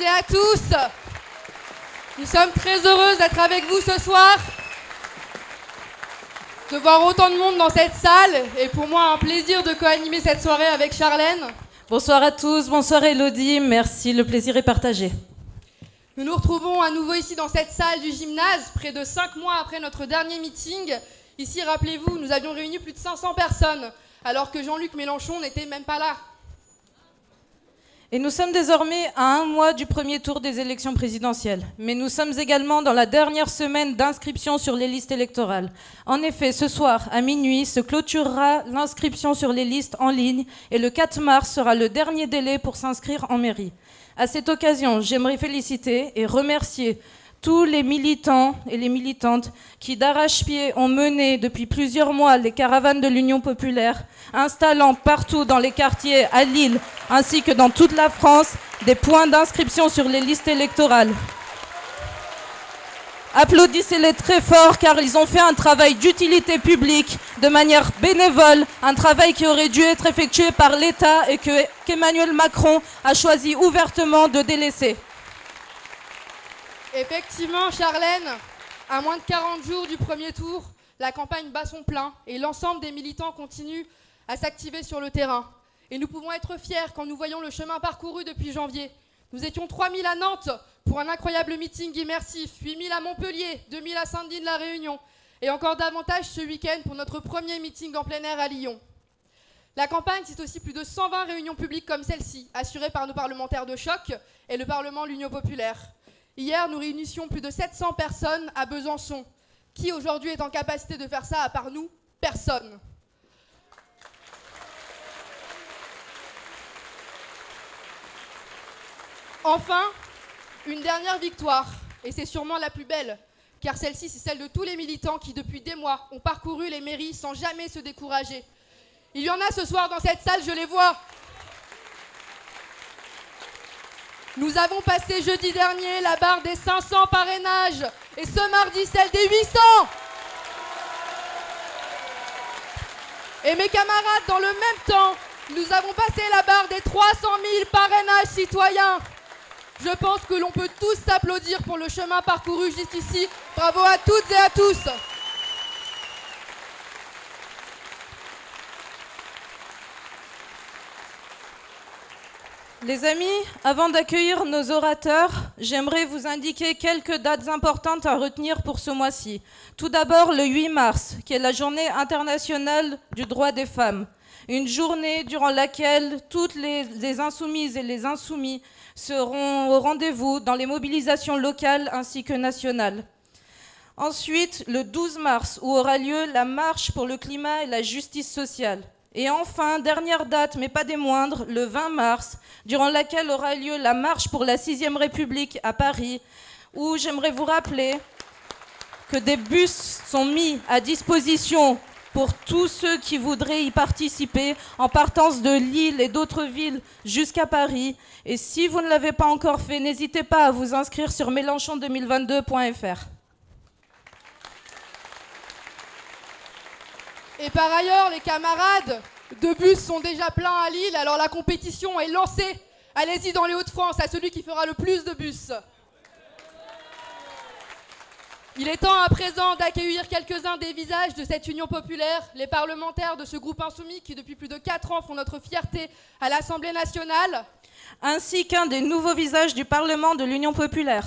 À toutes et à tous. Nous sommes très heureuses d'être avec vous ce soir, de voir autant de monde dans cette salle et pour moi un plaisir de co-animer cette soirée avec Charlène. Bonsoir à tous, bonsoir Elodie, merci, le plaisir est partagé. Nous nous retrouvons à nouveau ici dans cette salle du gymnase, près de cinq mois après notre dernier meeting. Ici, rappelez-vous, nous avions réuni plus de 500 personnes, alors que Jean-Luc Mélenchon n'était même pas là. Et nous sommes désormais à un mois du premier tour des élections présidentielles. Mais nous sommes également dans la dernière semaine d'inscription sur les listes électorales. En effet, ce soir, à minuit, se clôturera l'inscription sur les listes en ligne et le 4 mars sera le dernier délai pour s'inscrire en mairie. À cette occasion, j'aimerais féliciter et remercier tous les militants et les militantes qui d'arrache-pied ont mené depuis plusieurs mois les caravanes de l'Union populaire, installant partout dans les quartiers à Lille ainsi que dans toute la France des points d'inscription sur les listes électorales. Applaudissez-les très fort car ils ont fait un travail d'utilité publique de manière bénévole, un travail qui aurait dû être effectué par l'État et qu'Emmanuel Macron a choisi ouvertement de délaisser. Effectivement, Charlène, à moins de 40 jours du premier tour, la campagne bat son plein et l'ensemble des militants continuent à s'activer sur le terrain. Et nous pouvons être fiers quand nous voyons le chemin parcouru depuis janvier. Nous étions 3000 à Nantes pour un incroyable meeting immersif, 8000 à Montpellier, 2000 à Saint-Denis de la Réunion et encore davantage ce week-end pour notre premier meeting en plein air à Lyon. La campagne, c'est aussi plus de 120 réunions publiques comme celle-ci, assurées par nos parlementaires de choc et le Parlement de l'Union populaire. Hier, nous réunissions plus de 700 personnes à Besançon. Qui aujourd'hui est en capacité de faire ça à part nous? Personne. Enfin, une dernière victoire, et c'est sûrement la plus belle, car celle-ci, c'est celle de tous les militants qui, depuis des mois, ont parcouru les mairies sans jamais se décourager. Il y en a ce soir dans cette salle, je les vois. Nous avons passé jeudi dernier la barre des 500 parrainages et ce mardi celle des 800. Et mes camarades, dans le même temps, nous avons passé la barre des 300 000 parrainages citoyens. Je pense que l'on peut tous s'applaudir pour le chemin parcouru jusqu'ici. Bravo à toutes et à tous. Les amis, avant d'accueillir nos orateurs, j'aimerais vous indiquer quelques dates importantes à retenir pour ce mois-ci. Tout d'abord, le 8 mars, qui est la journée internationale du droit des femmes. Une journée durant laquelle toutes les, insoumises et les insoumis seront au rendez-vous dans les mobilisations locales ainsi que nationales. Ensuite, le 12 mars, où aura lieu la marche pour le climat et la justice sociale. Et enfin, dernière date, mais pas des moindres, le 20 mars, durant laquelle aura lieu la marche pour la 6ème République à Paris, où j'aimerais vous rappeler que des bus sont mis à disposition pour tous ceux qui voudraient y participer en partance de Lille et d'autres villes jusqu'à Paris. Et si vous ne l'avez pas encore fait, n'hésitez pas à vous inscrire sur mélenchon2022.fr. Et par ailleurs, les camarades, deux bus sont déjà pleins à Lille, alors la compétition est lancée. Allez-y dans les Hauts-de-France, à celui qui fera le plus de bus. Il est temps à présent d'accueillir quelques-uns des visages de cette union populaire, les parlementaires de ce groupe insoumis qui depuis plus de 4 ans font notre fierté à l'Assemblée nationale, ainsi qu'un des nouveaux visages du Parlement de l'Union populaire.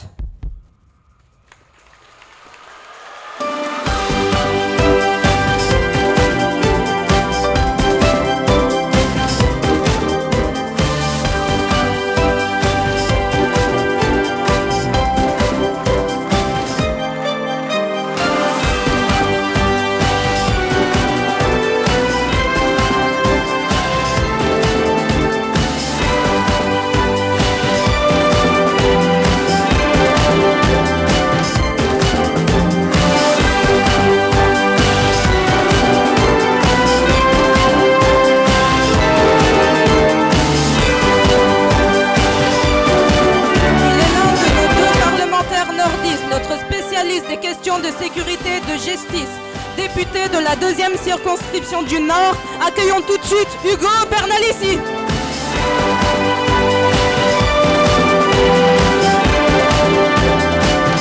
Hugo Bernalici.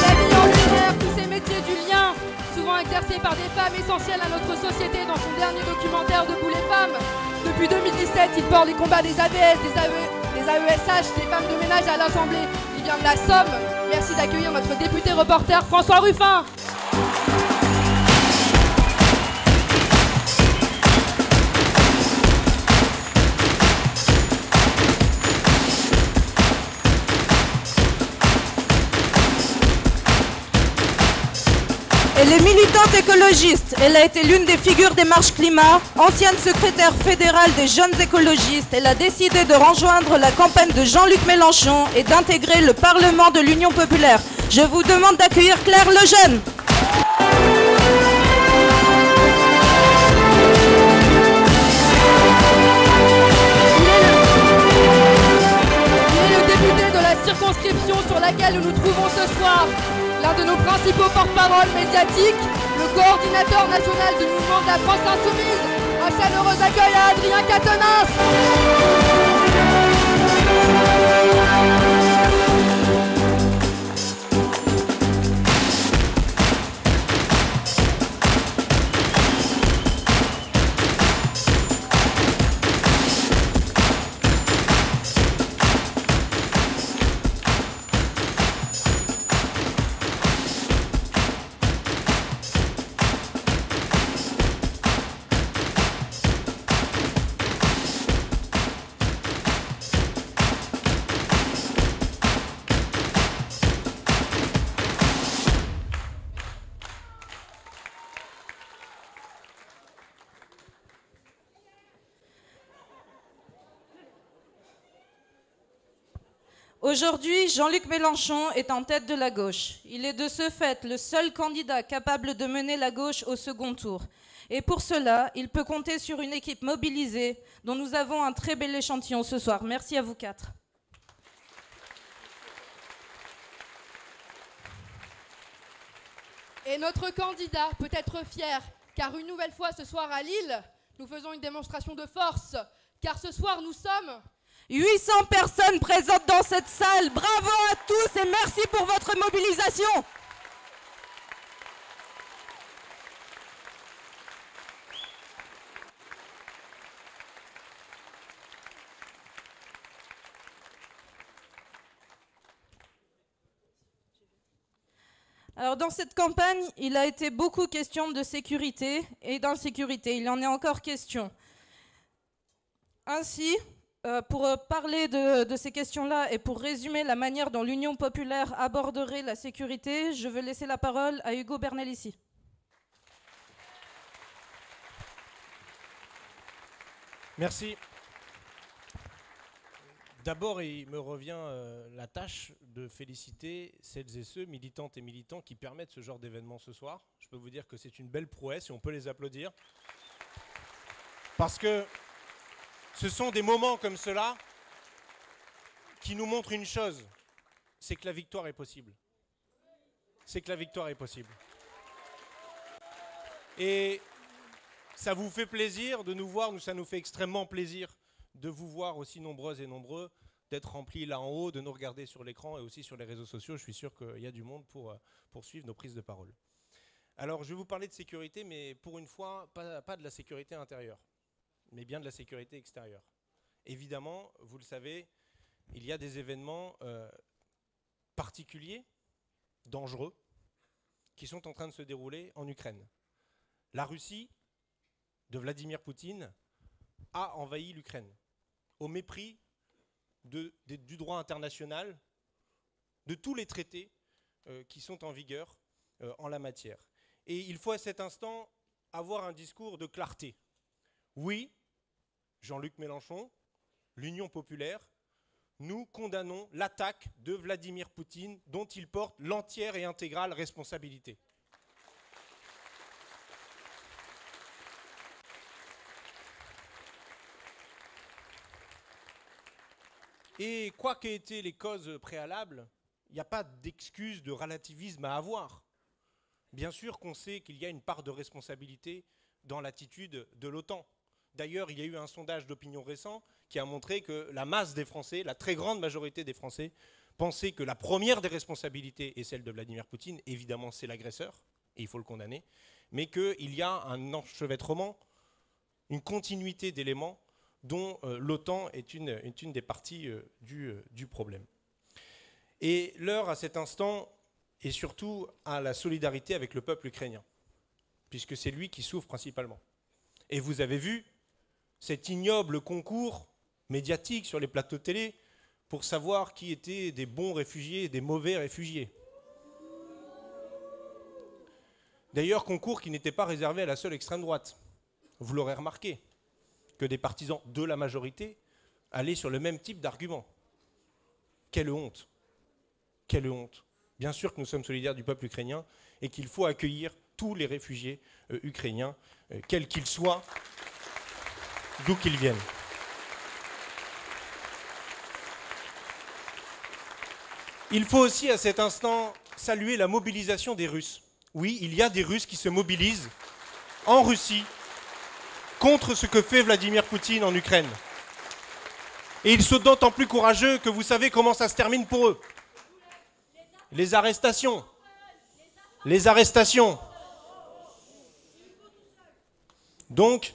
La vie tous ces métiers du lien, souvent exercés par des femmes essentielles à notre société dans son dernier documentaire de les femmes. Depuis 2017, il porte les combats des ABS, des AESH, des femmes de ménage à l'Assemblée. Il vient de la Somme. Merci d'accueillir notre député reporter François Ruffin. Elle est militante écologiste. Elle a été l'une des figures des marches climat, ancienne secrétaire fédérale des jeunes écologistes. Elle a décidé de rejoindre la campagne de Jean-Luc Mélenchon et d'intégrer le Parlement de l'Union populaire. Je vous demande d'accueillir Claire Lejeune. Le député de la circonscription sur laquelle nous nous trouvons ce soir. L'un de nos principaux porte-parole médiatiques, le coordinateur national du mouvement de la France Insoumise. Un chaleureux accueil à Adrien Quatennens. Aujourd'hui, Jean-Luc Mélenchon est en tête de la gauche. Il est de ce fait le seul candidat capable de mener la gauche au second tour. Et pour cela, il peut compter sur une équipe mobilisée dont nous avons un très bel échantillon ce soir. Merci à vous quatre. Et notre candidat peut être fier, car une nouvelle fois ce soir à Lille, nous faisons une démonstration de force, car ce soir nous sommes 800 personnes présentes dans cette salle. Bravo à tous et merci pour votre mobilisation. Alors dans cette campagne, il a été beaucoup question de sécurité et d'insécurité. Il en est encore question. Ainsi, euh, pour euh, parler de, ces questions-là et pour résumer la manière dont l'Union populaire aborderait la sécurité, je veux laisser la parole à Hugo Bernalici. Merci. D'abord, il me revient euh, la tâche de féliciter celles et ceux, militantes et militants, qui permettent ce genre d'événement ce soir. Je peux vous dire que c'est une belle prouesse et on peut les applaudir. Parce que ce sont des moments comme cela qui nous montrent une chose, c'est que la victoire est possible. C'est que la victoire est possible. Et ça vous fait plaisir de nous voir, nous, ça nous fait extrêmement plaisir de vous voir aussi nombreuses et nombreux, d'être remplis là en haut, de nous regarder sur l'écran et aussi sur les réseaux sociaux. Je suis sûr qu'il y a du monde pour, euh, pour suivre nos prises de parole. Alors, je vais vous parler de sécurité, mais pour une fois, pas de la sécurité intérieure, mais bien de la sécurité extérieure. Évidemment, vous le savez, il y a des événements euh, particuliers, dangereux, qui sont en train de se dérouler en Ukraine. La Russie de Vladimir Poutine a envahi l'Ukraine au mépris du droit international, de tous les traités euh, qui sont en vigueur euh, en la matière. Et il faut à cet instant avoir un discours de clarté. Oui, Jean-Luc Mélenchon, l'Union populaire, nous condamnons l'attaque de Vladimir Poutine dont il porte l'entière et intégrale responsabilité. Et quoi qu'aient été les causes préalables, il n'y a pas d'excuse de relativisme à avoir. Bien sûr qu'on sait qu'il y a une part de responsabilité dans l'attitude de l'OTAN. D'ailleurs, il y a eu un sondage d'opinion récent qui a montré que la masse des Français, la très grande majorité des Français, pensaient que la première des responsabilités est celle de Vladimir Poutine. Évidemment, c'est l'agresseur, et il faut le condamner, mais qu'il y a un enchevêtrement, une continuité d'éléments dont euh, l'OTAN est une, des parties euh, du, euh, du problème. Et l'heure à cet instant est surtout à la solidarité avec le peuple ukrainien, puisque c'est lui qui souffre principalement. Et vous avez vu cet ignoble concours médiatique sur les plateaux télé pour savoir qui étaient des bons réfugiés et des mauvais réfugiés. D'ailleurs, concours qui n'était pas réservé à la seule extrême droite. Vous l'aurez remarqué, que des partisans de la majorité allaient sur le même type d'argument. Quelle honte Quelle honte Bien sûr que nous sommes solidaires du peuple ukrainien et qu'il faut accueillir tous les réfugiés euh, ukrainiens, euh, quels qu'ils soient, d'où qu'ils viennent. Il faut aussi à cet instant saluer la mobilisation des Russes. Oui, il y a des Russes qui se mobilisent en Russie contre ce que fait Vladimir Poutine en Ukraine. Et ils sont d'autant plus courageux que vous savez comment ça se termine pour eux. Les arrestations. Les arrestations. Donc,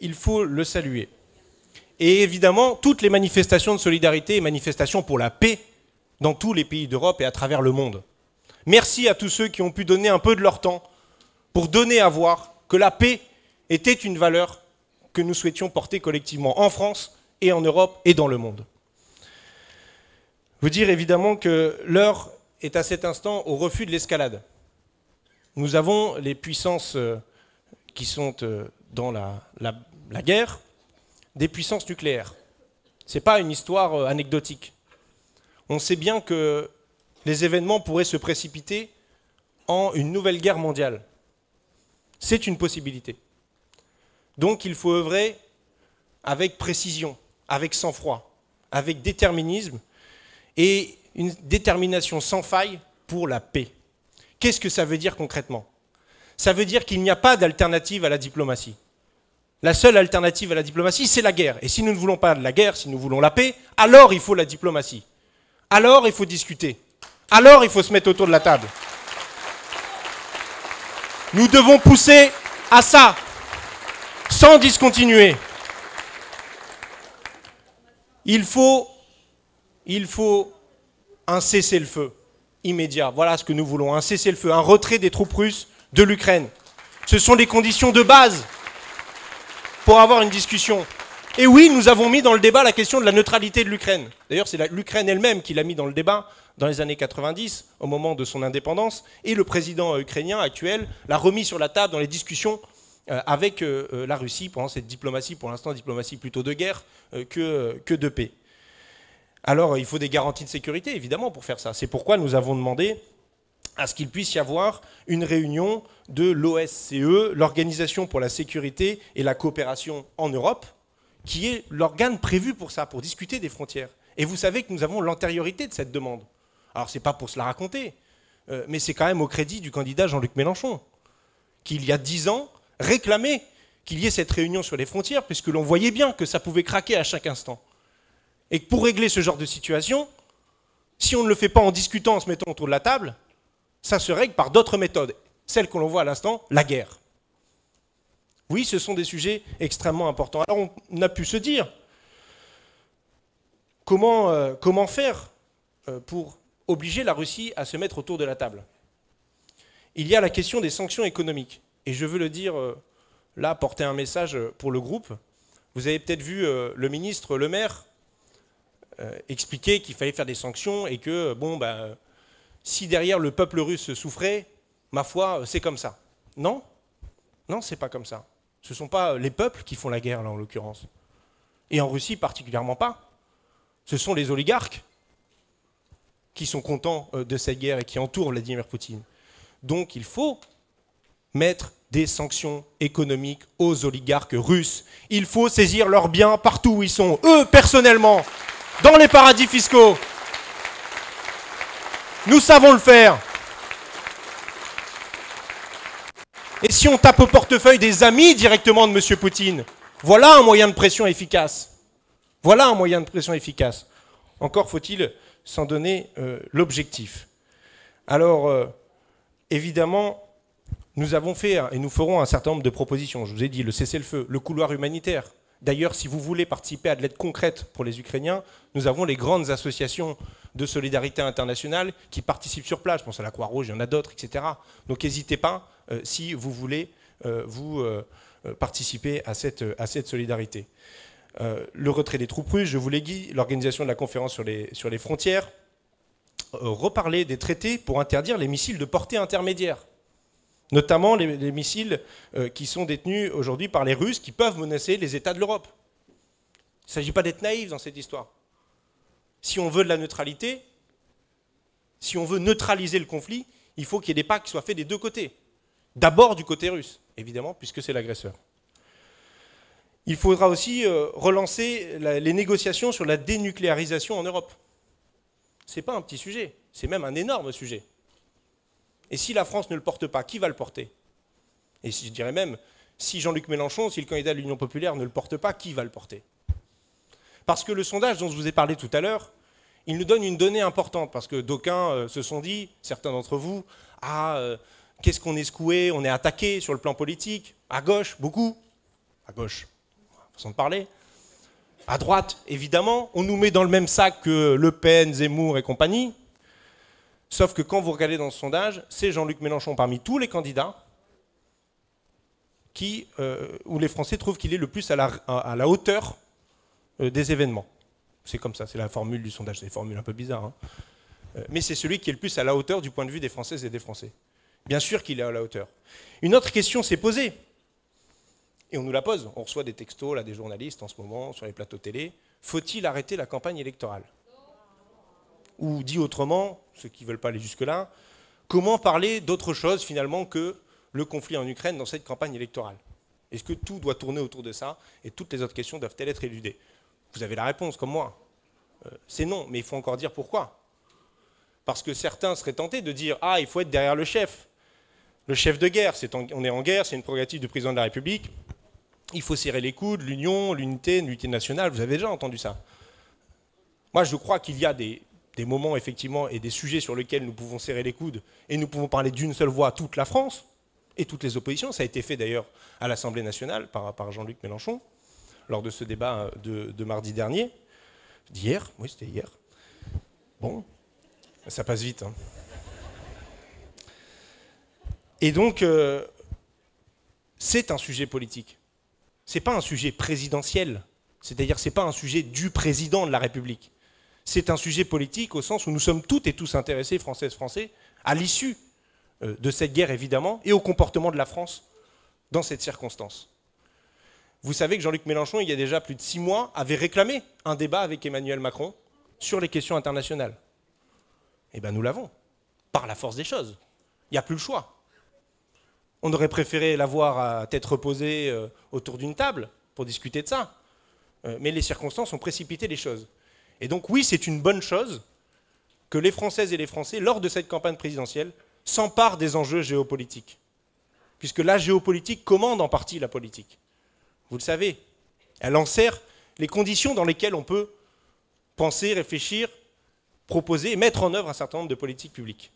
il faut le saluer. Et évidemment, toutes les manifestations de solidarité et manifestations pour la paix dans tous les pays d'Europe et à travers le monde. Merci à tous ceux qui ont pu donner un peu de leur temps pour donner à voir que la paix était une valeur que nous souhaitions porter collectivement en France et en Europe et dans le monde. Vous dire évidemment que l'heure est à cet instant au refus de l'escalade. Nous avons les puissances euh, qui sont euh, dans la, la guerre, des puissances nucléaires. Ce n'est pas une histoire euh, anecdotique. On sait bien que les événements pourraient se précipiter en une nouvelle guerre mondiale. C'est une possibilité. Donc il faut œuvrer avec précision, avec sang-froid, avec déterminisme et une détermination sans faille pour la paix. Qu'est-ce que ça veut dire concrètement? Ça veut dire qu'il n'y a pas d'alternative à la diplomatie. La seule alternative à la diplomatie, c'est la guerre. Et si nous ne voulons pas de la guerre, si nous voulons la paix, alors il faut la diplomatie. Alors il faut discuter. Alors il faut se mettre autour de la table. Nous devons pousser à ça, sans discontinuer. Il faut, il faut un cessez-le-feu immédiat. Voilà ce que nous voulons, un cessez-le-feu, un retrait des troupes russes de l'Ukraine. Ce sont les conditions de base pour avoir une discussion. Et oui, nous avons mis dans le débat la question de la neutralité de l'Ukraine. D'ailleurs, c'est l'Ukraine elle-même qui l'a mis dans le débat dans les années 90, au moment de son indépendance, et le président ukrainien actuel l'a remis sur la table dans les discussions euh, avec euh, euh, la Russie pendant cette diplomatie, pour l'instant diplomatie plutôt de guerre que, que de paix. Alors, il faut des garanties de sécurité, évidemment, pour faire ça. C'est pourquoi nous avons demandé à ce qu'il puisse y avoir une réunion de l'OSCE, l'Organisation pour la sécurité et la coopération en Europe, qui est l'organe prévu pour ça, pour discuter des frontières. Et vous savez que nous avons l'antériorité de cette demande. Alors ce n'est pas pour se la raconter, euh, mais c'est quand même au crédit du candidat Jean-Luc Mélenchon, qui il y a dix ans réclamait qu'il y ait cette réunion sur les frontières, puisque l'on voyait bien que ça pouvait craquer à chaque instant. Et que pour régler ce genre de situation, si on ne le fait pas en discutant, en se mettant autour de la table, ça se règle par d'autres méthodes. Celle que l'on voit à l'instant, la guerre. Oui, ce sont des sujets extrêmement importants. Alors on a pu se dire, comment, euh, faire euh, pour obliger la Russie à se mettre autour de la table Il y a la question des sanctions économiques. Et je veux le dire euh, là, porter un message pour le groupe. Vous avez peut-être vu le ministre Le Maire expliquer qu'il fallait faire des sanctions et que, bon, ben si derrière le peuple russe souffrait, ma foi, c'est comme ça. Non? Non, c'est pas comme ça. Ce ne sont pas les peuples qui font la guerre, là, en l'occurrence. Et en Russie, particulièrement pas. Ce sont les oligarques qui sont contents euh, de cette guerre et qui entourent Vladimir Poutine. Donc il faut mettre des sanctions économiques aux oligarques russes. Il faut saisir leurs biens partout où ils sont, eux personnellement, dans les paradis fiscaux, nous savons le faire. Et si on tape au portefeuille des amis directement de M. Poutine, voilà un moyen de pression efficace. Voilà un moyen de pression efficace. Encore faut-il s'en donner euh, l'objectif. Alors, euh, évidemment, Nous avons fait et nous ferons un certain nombre de propositions. Je vous ai dit le cessez-le-feu, le couloir humanitaire. D'ailleurs, si vous voulez participer à de l'aide concrète pour les Ukrainiens, nous avons les grandes associations de solidarité internationale qui participent sur place. Je pense à la Croix-Rouge, il y en a d'autres, etc. Donc n'hésitez pas euh, si vous voulez euh, vous euh, participer à cette, solidarité. le retrait des troupes russes, je vous l'ai dit, l'organisation de la conférence sur les, sur les frontières, reparler des traités pour interdire les missiles de portée intermédiaire notamment les, missiles qui sont détenus aujourd'hui par les Russes qui peuvent menacer les États de l'Europe. Il ne s'agit pas d'être naïf dans cette histoire si on veut de la neutralité, si on veut neutraliser le conflit, il faut qu'il y ait des pactes qui soient faits des deux côtés. D'abord du côté russe, évidemment, puisque c'est l'agresseur. Il faudra aussi euh, relancer les négociations sur la dénucléarisation en Europe. Ce n'est pas un petit sujet, c'est même un énorme sujet. Et si la France ne le porte pas, qui va le porter? Et je dirais même, si Jean-Luc Mélenchon, si le candidat de l'Union populaire ne le porte pas, qui va le porter? Parce que le sondage dont je vous ai parlé tout à l'heure, il nous donne une donnée importante, parce que d'aucuns euh, se sont dit, certains d'entre vous, ah, euh, qu'est-ce qu'on est secoué, on est attaqué sur le plan politique, à gauche, beaucoup, à gauche, façon de parler, à droite, évidemment, on nous met dans le même sac que Le Pen, Zemmour et compagnie, sauf que quand vous regardez dans ce sondage, c'est Jean-Luc Mélenchon parmi tous les candidats qui, euh, où les Français trouvent qu'il est le plus à la, hauteur des événements. C'est comme ça, c'est la formule du sondage, c'est une formule un peu bizarre. Hein. Euh, mais c'est celui qui est le plus à la hauteur du point de vue des Françaises et des Français. Bien sûr qu'il est à la hauteur. Une autre question s'est posée, et on nous la pose. On reçoit des textos, là, des journalistes en ce moment, sur les plateaux télé. Faut-il arrêter la campagne électorale? Ou dit autrement, ceux qui ne veulent pas aller jusque-là, comment parler d'autre chose finalement que le conflit en Ukraine dans cette campagne électorale? Est-ce que tout doit tourner autour de ça et toutes les autres questions doivent-elles être éludées? Vous avez la réponse, comme moi. Euh, c'est non, mais il faut encore dire pourquoi. Parce que certains seraient tentés de dire Ah, il faut être derrière le chef. Le chef de guerre, on est en guerre, c'est une prérogative du président de la République. Il faut serrer les coudes, l'union, l'unité, l'unité nationale. Vous avez déjà entendu ça. Moi, je crois qu'il y a des, moments, effectivement, et des sujets sur lesquels nous pouvons serrer les coudes et nous pouvons parler d'une seule voix à toute la France et toutes les oppositions. Ça a été fait d'ailleurs à l'Assemblée nationale par Jean-Luc Mélenchon lors de ce débat de, mardi dernier. D'hier, oui, c'était hier. Bon, ça passe vite. Hein. Et donc, euh, c'est un sujet politique. C'est pas un sujet présidentiel. C'est-à-dire, c'est pas un sujet du président de la République. C'est un sujet politique au sens où nous sommes toutes et tous intéressés, françaises, français, à l'issue euh, de cette guerre, évidemment, et au comportement de la France dans cette circonstance. Vous savez que Jean-Luc Mélenchon, il y a déjà plus de six mois, avait réclamé un débat avec Emmanuel Macron sur les questions internationales. Eh bien, nous l'avons, par la force des choses. Il n'y a plus le choix. On aurait préféré l'avoir à tête reposée euh, autour d'une table pour discuter de ça. Euh, mais les circonstances ont précipité les choses. Et donc oui, c'est une bonne chose que les Françaises et les Français, lors de cette campagne présidentielle, s'emparent des enjeux géopolitiques. Puisque la géopolitique commande en partie la politique. Vous le savez. Elle enserre les conditions dans lesquelles on peut penser, réfléchir, proposer et mettre en œuvre un certain nombre de politiques publiques.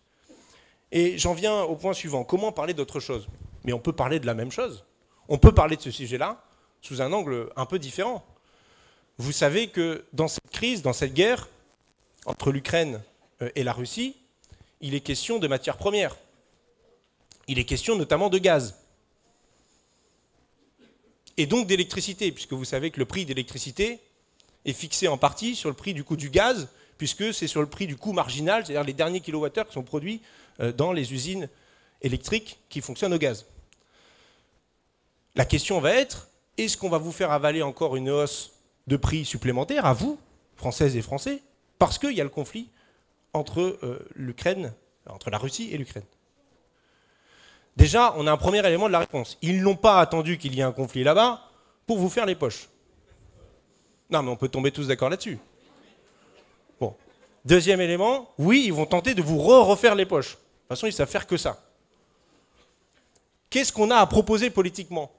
Et j'en viens au point suivant. Comment parler d'autre chose? Mais on peut parler de la même chose. On peut parler de ce sujet-là sous un angle un peu différent. Vous savez que dans cette crise, dans cette guerre entre l'Ukraine euh, et la Russie, il est question de matières premières. Il est question notamment de gaz et donc d'électricité, puisque vous savez que le prix d'électricité est fixé en partie sur le prix du coût du gaz, puisque c'est sur le prix du coût marginal, c'est-à-dire les derniers kilowattheures qui sont produits euh, dans les usines électriques qui fonctionnent au gaz. La question va être, est-ce qu'on va vous faire avaler encore une hausse de prix supplémentaire à vous, Françaises et Français, parce qu'il y a le conflit entre euh, l'Ukraine, entre la Russie et l'Ukraine? Déjà, on a un premier élément de la réponse. Ils n'ont pas attendu qu'il y ait un conflit là-bas pour vous faire les poches. Non, mais on peut tomber tous d'accord là-dessus. Bon. Deuxième élément, oui, ils vont tenter de vous refaire les poches. De toute façon, ils savent faire que ça. Qu'est-ce qu'on a à proposer politiquement?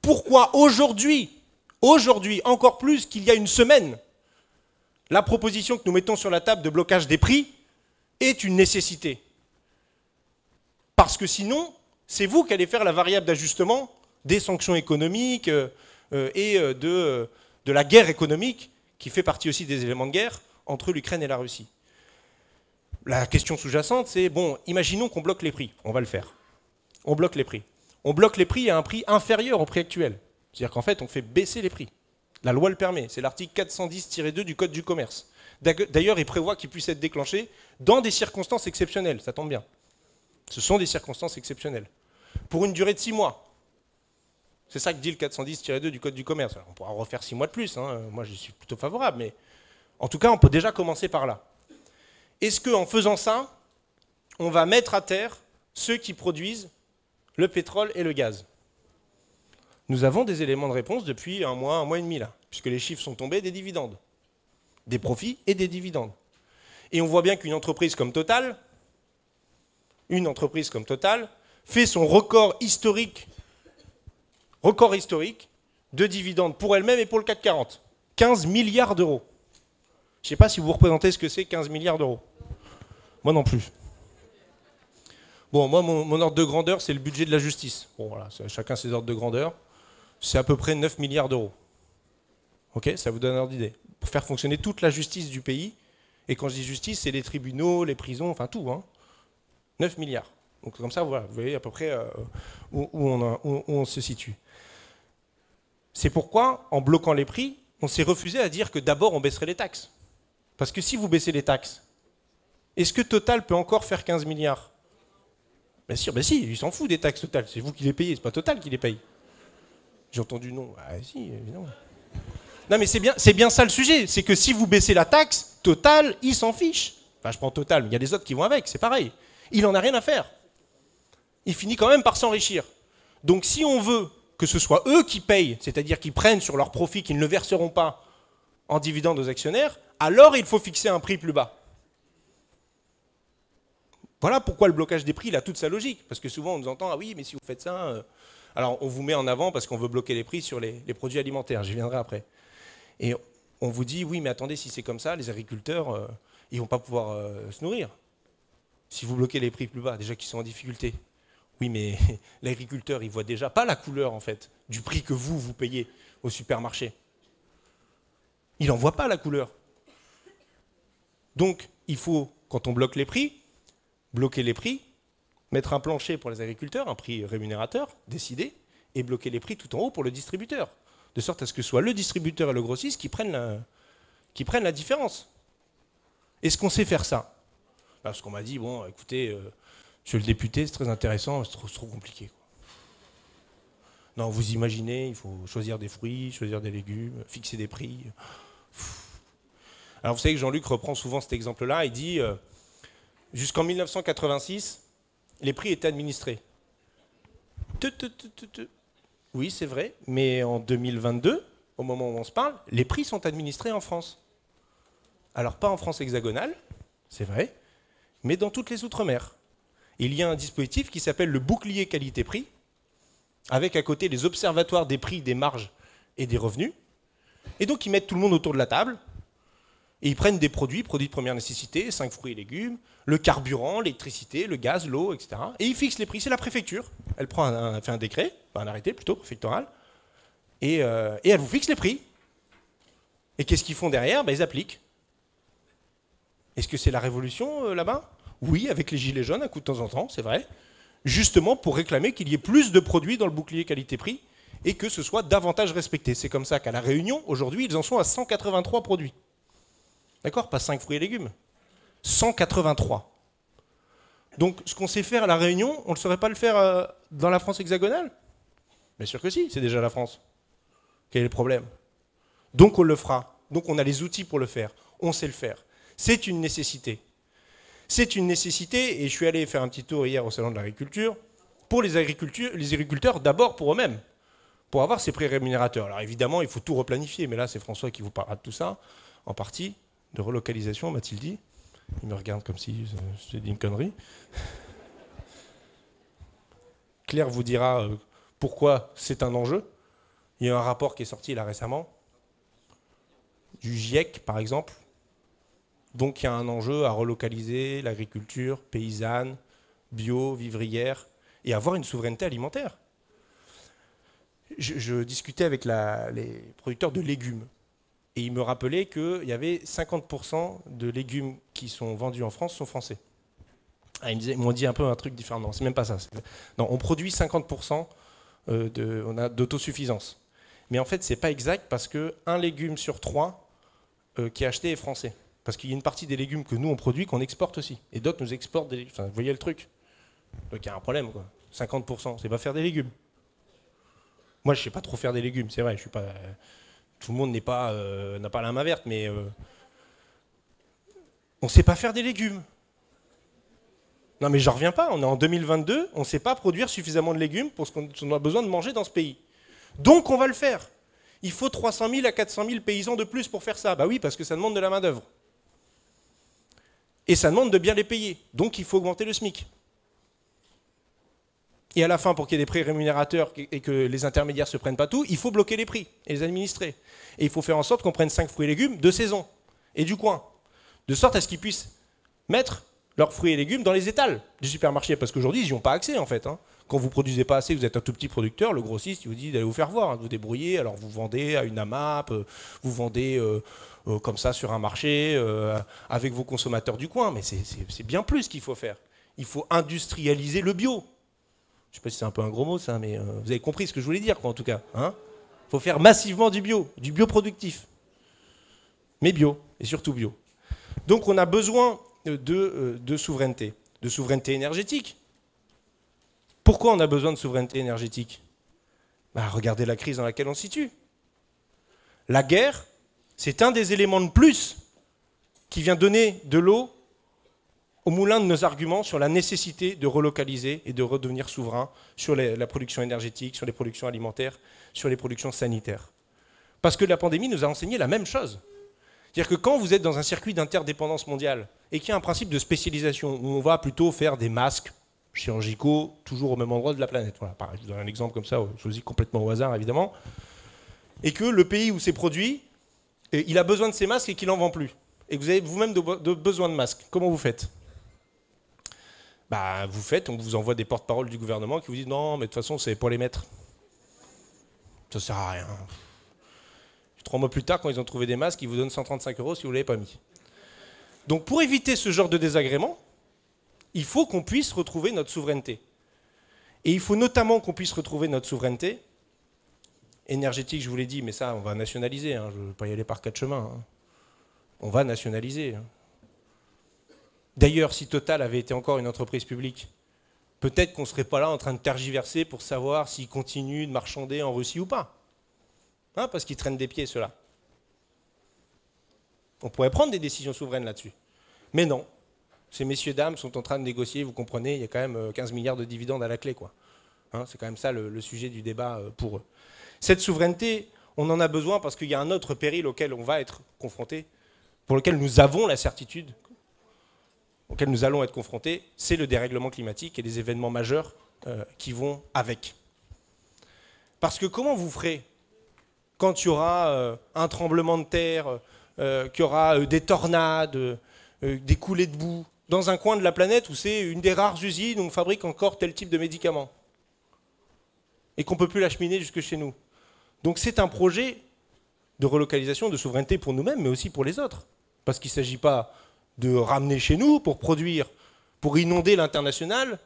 Pourquoi aujourd'hui, aujourd'hui, encore plus qu'il y a une semaine, la proposition que nous mettons sur la table de blocage des prix est une nécessité? Parce que sinon, C'est vous qui allez faire la variable d'ajustement des sanctions économiques euh, euh, et euh, de, de la guerre économique, qui fait partie aussi des éléments de guerre entre l'Ukraine et la Russie. La question sous-jacente, c'est, bon, imaginons qu'on bloque les prix. On va le faire. On bloque les prix. On bloque les prix à un prix inférieur au prix actuel. C'est-à-dire qu'en fait, on fait baisser les prix. La loi le permet. C'est l'article 410-2 du Code du commerce. D'ailleurs, il prévoit qu'il puisse être déclenché dans des circonstances exceptionnelles. Ça tombe bien. Ce sont des circonstances exceptionnelles. Pour une durée de six mois. C'est ça que dit le 410-2 du Code du commerce. on pourra refaire six mois de plus. Hein. Moi, je suis plutôt favorable. Mais en tout cas, on peut déjà commencer par là. Est-ce qu'en faisant ça, on va mettre à terre ceux qui produisent le pétrole et le gaz? Nous avons des éléments de réponse depuis un mois, un mois et demi là, puisque les chiffres sont tombés des dividendes, des profits et des dividendes. Et on voit bien qu'une entreprise comme Total, une entreprise comme Total, fait son record historique, record historique de dividendes pour elle-même et pour le CAC 40. 15 milliards d'euros. Je ne sais pas si vous représentez ce que c'est 15 milliards d'euros. Moi non plus. Bon, moi, mon, ordre de grandeur, c'est le budget de la justice. Bon, voilà, chacun ses ordres de grandeur. C'est à peu près 9 milliards d'euros. Ok, ça vous donne un ordre d'idée. Pour faire fonctionner toute la justice du pays, et quand je dis justice, c'est les tribunaux, les prisons, enfin tout. Hein. 9 milliards. Donc comme ça, voilà, vous voyez à peu près euh, où, on se situe. C'est pourquoi, en bloquant les prix, on s'est refusé à dire que d'abord on baisserait les taxes. Parce que si vous baissez les taxes, est-ce que Total peut encore faire 15 milliards? Bien sûr, ben si, il s'en fout des taxes Total. C'est vous qui les payez, c'est pas Total qui les paye. J'ai entendu non. Ah si, évidemment. Non mais c'est bien, c'est bien ça le sujet. C'est que si vous baissez la taxe, Total, il s'en fiche. Enfin, je prends Total, mais il y a les autres qui vont avec, c'est pareil. Il en a rien à faire. Il finit quand même par s'enrichir. Donc si on veut que ce soit eux qui payent, c'est-à-dire qu'ils prennent sur leurs profits qu'ils ne verseront pas en dividendes aux actionnaires, alors il faut fixer un prix plus bas. Voilà pourquoi le blocage des prix il a toute sa logique. Parce que souvent on nous entend, ah oui, mais si vous faites ça, euh, alors on vous met en avant parce qu'on veut bloquer les prix sur les, produits alimentaires, j'y viendrai après. Et on vous dit, oui, mais attendez, si c'est comme ça, les agriculteurs, euh, ils ne vont pas pouvoir euh, se nourrir. Si vous bloquez les prix plus bas, déjà qu'ils sont en difficulté. Oui, mais l'agriculteur, il voit déjà pas la couleur, en fait, du prix que vous, vous payez au supermarché. Il n'en voit pas la couleur. Donc, il faut, quand on bloque les prix, bloquer les prix, mettre un plancher pour les agriculteurs, un prix rémunérateur, décidé, et bloquer les prix tout en haut pour le distributeur. De sorte à ce que ce soit le distributeur et le grossiste qui prennent la différence. Est-ce qu'on sait faire ça? Parce qu'on m'a dit, bon, écoutez, euh, monsieur le député, c'est très intéressant, c'est trop, compliqué. Non, vous imaginez, il faut choisir des fruits, choisir des légumes, fixer des prix. Alors vous savez que Jean-Luc reprend souvent cet exemple-là, il dit euh, jusqu'en 1986, les prix étaient administrés. Oui, c'est vrai, mais en 2022, au moment où on se parle, les prix sont administrés en France. Alors pas en France hexagonale, c'est vrai, mais dans toutes les outre-mer. Il y a un dispositif qui s'appelle le bouclier qualité-prix, avec à côté les observatoires des prix, des marges et des revenus. Et donc ils mettent tout le monde autour de la table, et ils prennent des produits, produits de première nécessité, 5 fruits et légumes, le carburant, l'électricité, le gaz, l'eau, etc. Et ils fixent les prix. C'est la préfecture. Elle prend un, fait un décret, un arrêté plutôt, préfectoral, euh, et, elle vous fixe les prix. Et qu'est-ce qu'ils font derrière? Ben, Ils appliquent. Est-ce que c'est la révolution euh, là-bas? Oui, avec les gilets jaunes, un coup de temps en temps, c'est vrai. Justement pour réclamer qu'il y ait plus de produits dans le bouclier qualité-prix et que ce soit davantage respecté. C'est comme ça qu'à La Réunion, aujourd'hui, ils en sont à 183 produits. D'accord? Pas 5 fruits et légumes. 183. Donc ce qu'on sait faire à La Réunion, on ne saurait pas le faire euh, dans la France hexagonale? Bien sûr que si, c'est déjà la France. Quel est le problème? Donc on le fera. Donc on a les outils pour le faire. On sait le faire. C'est une nécessité. C'est une nécessité, et je suis allé faire un petit tour hier au Salon de l'agriculture, pour les, les agriculteurs, d'abord pour eux-mêmes, pour avoir ces prix rémunérateurs. Alors évidemment, il faut tout replanifier, mais là c'est François qui vous parlera de tout ça, en partie de relocalisation, m'a-t-il dit. Il me regarde comme si j'ai dit une connerie. Claire vous dira euh, pourquoi c'est un enjeu. Il y a un rapport qui est sorti là récemment, du GIEC par exemple. Donc il y a un enjeu à relocaliser l'agriculture paysanne, bio, vivrière, et avoir une souveraineté alimentaire. Je, discutais avec les producteurs de légumes et ils me rappelaient qu'il y avait 50% de légumes qui sont vendus en France sont français. Ah, ils m'ont dit un peu un truc différent. Non, c'est même pas ça. Non, on produit 50% euh, d'autosuffisance. Mais en fait, c'est pas exact parce que un légume sur trois euh, qui est acheté est français. Parce qu'il y a une partie des légumes que nous on produit qu'on exporte aussi. Et d'autres nous exportent des Enfin, vous voyez le truc Donc il y a un problème, quoi. 50%, c'est pas faire des légumes. Moi, je sais pas trop faire des légumes, c'est vrai. Je suis pas. Tout le monde pas euh, n'a pas la main verte, mais on sait pas faire des légumes. Non mais j'en reviens pas, on est en 2022, on sait pas produire suffisamment de légumes pour ce qu'on a besoin de manger dans ce pays. Donc on va le faire. Il faut 300 000 à 400 000 paysans de plus pour faire ça. Bah oui, parce que ça demande de la main-d'œuvre. Et ça demande de bien les payer. Donc il faut augmenter le SMIC. Et à la fin, pour qu'il y ait des prix rémunérateurs et que les intermédiaires ne se prennent pas tout, il faut bloquer les prix et les administrer. Et il faut faire en sorte qu'on prenne 5 fruits et légumes de saison et du coin. De sorte à ce qu'ils puissent mettre leurs fruits et légumes dans les étals du supermarché. Parce qu'aujourd'hui, ils n'y ont pas accès en fait. Hein. Quand vous produisez pas assez, vous êtes un tout petit producteur, le grossiste vous dit d'aller vous faire voir, hein, de vous débrouiller. Alors vous vendez à une AMAP, euh, vous vendez euh, euh, comme ça sur un marché avec vos consommateurs du coin. Mais c'est bien plus qu'il faut faire. Il faut industrialiser le bio. Je ne sais pas si c'est un peu un gros mot ça, mais vous avez compris ce que je voulais dire quoi, en tout cas. Il hein. faut faire massivement du bio, du bio productif. Mais bio, et surtout bio. Donc on a besoin de, souveraineté, de souveraineté énergétique. Pourquoi on a besoin de souveraineté énergétique bah, Regardez la crise dans laquelle on se situe. La guerre, c'est un des éléments de plus qui vient donner de l'eau au moulin de nos arguments sur la nécessité de relocaliser et de redevenir souverain sur la production énergétique, sur les productions alimentaires, sur les productions sanitaires. Parce que la pandémie nous a enseigné la même chose. C'est-à-dire que quand vous êtes dans un circuit d'interdépendance mondiale et qu'il y a un principe de spécialisation où on va plutôt faire des masques chirurgicaux toujours au même endroit de la planète, voilà, pareil, je donne un exemple comme ça, choisi complètement au hasard évidemment, et que le pays où c'est produit, il a besoin de ces masques et qu'il n'en vend plus, et que vous avez vous-même de, besoin de masques, comment vous faites? Bah, vous faites, on vous envoie des porte-paroles du gouvernement qui vous disent non, mais de toute façon, c'est pour les mettre. Ça sert à rien. Trois mois plus tard, quand ils ont trouvé des masques, ils vous donnent 135 euros si vous ne l'avez pas mis. Donc pour éviter ce genre de désagrément, il faut qu'on puisse retrouver notre souveraineté. Et il faut notamment qu'on puisse retrouver notre souveraineté énergétique, je vous l'ai dit, mais ça, on va nationaliser. Hein. je ne veux pas y aller par quatre chemins. Hein. On va nationaliser. Hein. D'ailleurs, si Total avait été encore une entreprise publique, peut-être qu'on ne serait pas là en train de tergiverser pour savoir s'il continue de marchander en Russie ou pas. Parce qu'ils traînent des pieds, ceux-là. On pourrait prendre des décisions souveraines là-dessus. Mais non. Ces messieurs, dames sont en train de négocier, vous comprenez, il y a quand même 15 euh, milliards de dividendes à la clé. quoi. Hein, c'est quand même ça le, sujet du débat euh, pour eux. Cette souveraineté, on en a besoin parce qu'il y a un autre péril auquel on va être confronté, pour lequel nous avons la certitude, auquel nous allons être confrontés, c'est le dérèglement climatique et les événements majeurs euh, qui vont avec. Parce que comment vous ferez quand il y aura un tremblement de terre, qu'il y aura des tornades, des coulées de boue, dans un coin de la planète où c'est une des rares usines où on fabrique encore tel type de médicaments et qu'on ne peut plus l'acheminer jusque chez nous. Donc c'est un projet de relocalisation, de souveraineté pour nous-mêmes, mais aussi pour les autres. Parce qu'il ne s'agit pas de ramener chez nous pour produire, pour inonder l'international.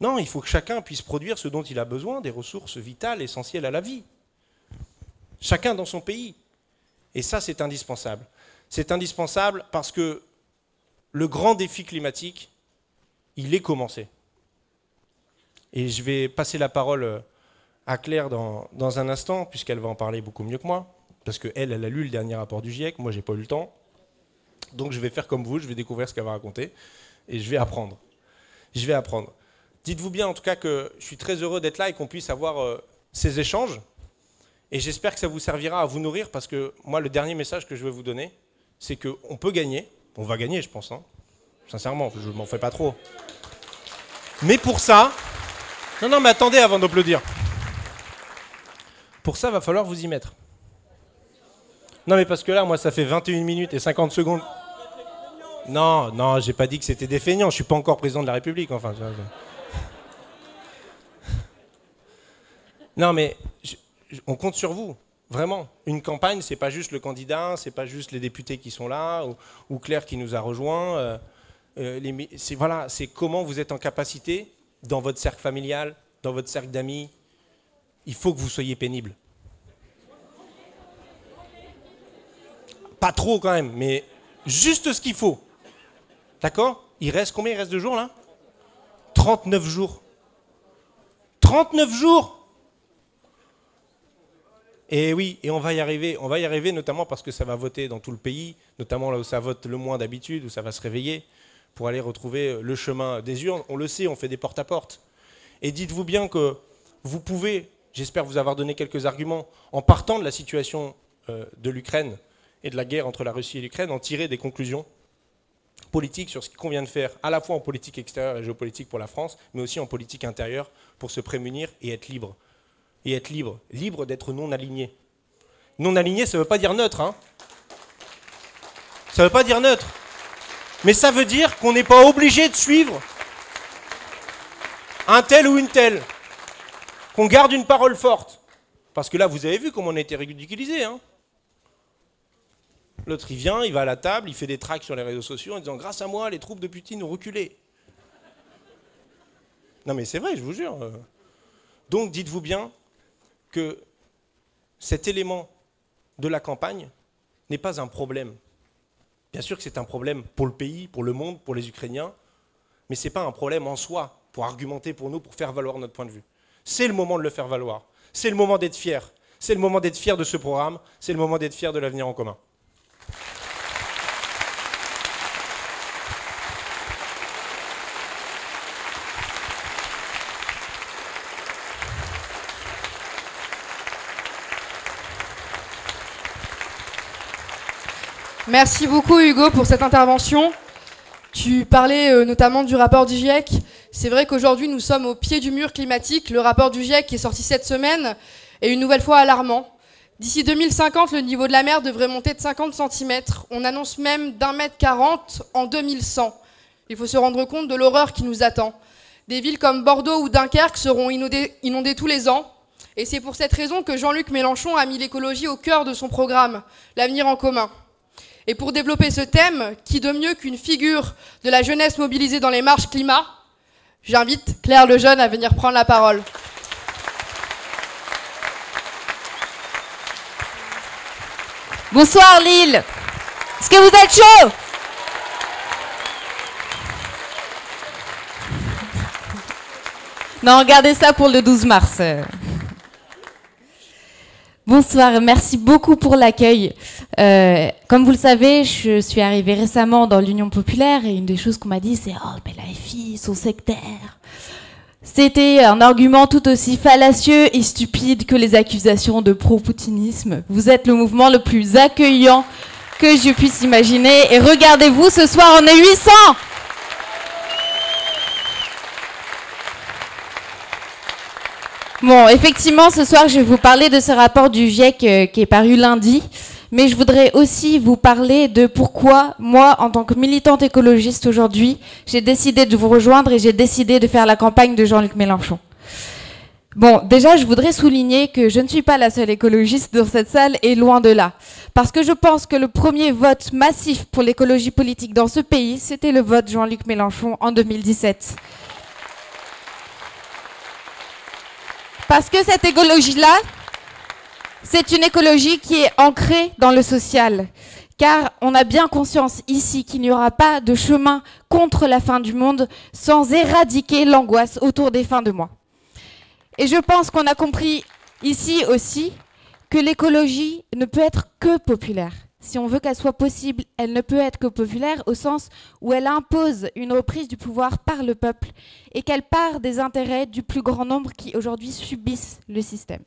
Non, il faut que chacun puisse produire ce dont il a besoin, des ressources vitales, essentielles à la vie chacun dans son pays. Et ça, c'est indispensable. C'est indispensable parce que le grand défi climatique, il est commencé. Et je vais passer la parole à Claire dans, un instant, puisqu'elle va en parler beaucoup mieux que moi, parce qu'elle, elle a lu le dernier rapport du GIEC, moi, j'ai pas eu le temps. Donc, je vais faire comme vous, je vais découvrir ce qu'elle va raconter, et je vais apprendre. Je vais apprendre. Dites-vous bien, en tout cas, que je suis très heureux d'être là et qu'on puisse avoir euh, ces échanges. Et j'espère que ça vous servira à vous nourrir parce que moi, le dernier message que je vais vous donner, c'est qu'on peut gagner. On va gagner, je pense. Hein. Sincèrement, je m'en fais pas trop. Mais pour ça. Non, non, mais attendez avant d'applaudir. Pour ça, va falloir vous y mettre. Non, mais parce que là, moi, ça fait 21 minutes et 50 secondes. Non, non, j'ai pas dit que c'était des feignants. Je suis pas encore président de la République, enfin. Non, mais on compte sur vous, vraiment. Une campagne, c'est pas juste le candidat, c'est pas juste les députés qui sont là ou, Claire qui nous a rejoints. Euh, euh, voilà, c'est comment vous êtes en capacité dans votre cercle familial, dans votre cercle d'amis. Il faut que vous soyez pénible. Pas trop quand même, mais juste ce qu'il faut. D'accord? Il reste combien? Il reste de jours là? 39 jours. 39 jours et oui, et on va y arriver. On va y arriver notamment parce que ça va voter dans tout le pays, notamment là où ça vote le moins d'habitude, où ça va se réveiller, pour aller retrouver le chemin des urnes. On le sait, on fait des porte-à-porte. Et dites-vous bien que vous pouvez, j'espère vous avoir donné quelques arguments, en partant de la situation euh, de l'Ukraine et de la guerre entre la Russie et l'Ukraine, en tirer des conclusions politiques sur ce qu'il convient de faire, à la fois en politique extérieure et géopolitique pour la France, mais aussi en politique intérieure, pour se prémunir et être libre et être libre. Libre d'être non aligné. Non aligné, ça ne veut pas dire neutre. Hein ça ne veut pas dire neutre. Mais ça veut dire qu'on n'est pas obligé de suivre un tel ou une telle. Qu'on garde une parole forte. Parce que là, vous avez vu comment on a été ridiculisé. Hein L'autre, il vient, il va à la table, il fait des tracks sur les réseaux sociaux en disant Grâce à moi, les troupes de Poutine ont reculé. Non, mais c'est vrai, je vous jure. Donc, dites-vous bien que cet élément de la campagne n'est pas un problème. Bien sûr que c'est un problème pour le pays, pour le monde, pour les Ukrainiens, mais ce n'est pas un problème en soi pour argumenter pour nous, pour faire valoir notre point de vue. C'est le moment de le faire valoir. C'est le moment d'être fier. C'est le moment d'être fier de ce programme. C'est le moment d'être fier de l'avenir en commun. Merci beaucoup Hugo pour cette intervention. Tu parlais euh, notamment du rapport du GIEC. C'est vrai qu'aujourd'hui nous sommes au pied du mur climatique. Le rapport du GIEC qui est sorti cette semaine est une nouvelle fois alarmant. D'ici 2050, le niveau de la mer devrait monter de 50 cm. On annonce même d'un mètre 40 en 2100. Il faut se rendre compte de l'horreur qui nous attend. Des villes comme Bordeaux ou Dunkerque seront inondées, inondées tous les ans. Et c'est pour cette raison que Jean-Luc Mélenchon a mis l'écologie au cœur de son programme, l'avenir en commun. Et pour développer ce thème, qui de mieux qu'une figure de la jeunesse mobilisée dans les marches climat, j'invite Claire Lejeune à venir prendre la parole. Bonsoir Lille. Est-ce que vous êtes chaud? Non, regardez ça pour le 12 mars. Bonsoir, merci beaucoup pour l'accueil. Euh, comme vous le savez, je suis arrivée récemment dans l'Union populaire et une des choses qu'on m'a dit, c'est oh mais la FI, sont sectaires. C'était un argument tout aussi fallacieux et stupide que les accusations de pro-poutinisme. Vous êtes le mouvement le plus accueillant que je puisse imaginer et regardez-vous, ce soir on est 800 Bon, effectivement, ce soir, je vais vous parler de ce rapport du GIEC euh, qui est paru lundi. Mais je voudrais aussi vous parler de pourquoi, moi, en tant que militante écologiste aujourd'hui, j'ai décidé de vous rejoindre et j'ai décidé de faire la campagne de Jean-Luc Mélenchon. Bon, déjà, je voudrais souligner que je ne suis pas la seule écologiste dans cette salle et loin de là. Parce que je pense que le premier vote massif pour l'écologie politique dans ce pays, c'était le vote Jean-Luc Mélenchon en 2017. Parce que cette écologie-là, c'est une écologie qui est ancrée dans le social. Car on a bien conscience ici qu'il n'y aura pas de chemin contre la fin du monde sans éradiquer l'angoisse autour des fins de mois. Et je pense qu'on a compris ici aussi que l'écologie ne peut être que populaire si on veut qu'elle soit possible, elle ne peut être que populaire au sens où elle impose une reprise du pouvoir par le peuple et qu'elle part des intérêts du plus grand nombre qui aujourd'hui subissent le système.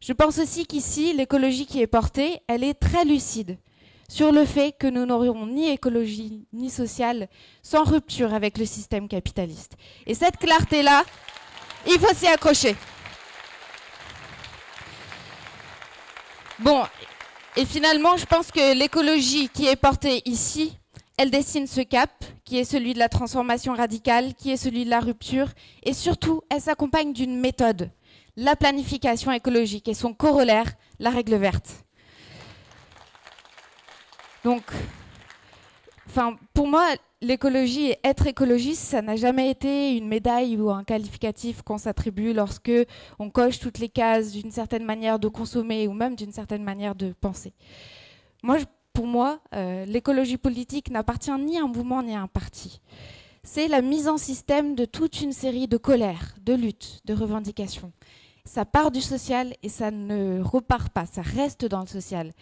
Je pense aussi qu'ici, l'écologie qui est portée, elle est très lucide sur le fait que nous n'aurions ni écologie ni sociale sans rupture avec le système capitaliste. Et cette clarté-là, il faut s'y accrocher. Bon, et finalement, je pense que l'écologie qui est portée ici, elle dessine ce cap, qui est celui de la transformation radicale, qui est celui de la rupture, et surtout, elle s'accompagne d'une méthode. la planification écologique et son corollaire, la règle verte. Donc, enfin, pour moi, l'écologie et être écologiste, ça n'a jamais été une médaille ou un qualificatif qu'on s'attribue lorsque on coche toutes les cases d'une certaine manière de consommer ou même d'une certaine manière de penser. Moi, pour moi, euh, l'écologie politique n'appartient ni à un mouvement ni à un parti. C'est la mise en système de toute une série de colères, de luttes, de revendications. Ça part du social et ça ne repart pas, ça reste dans le social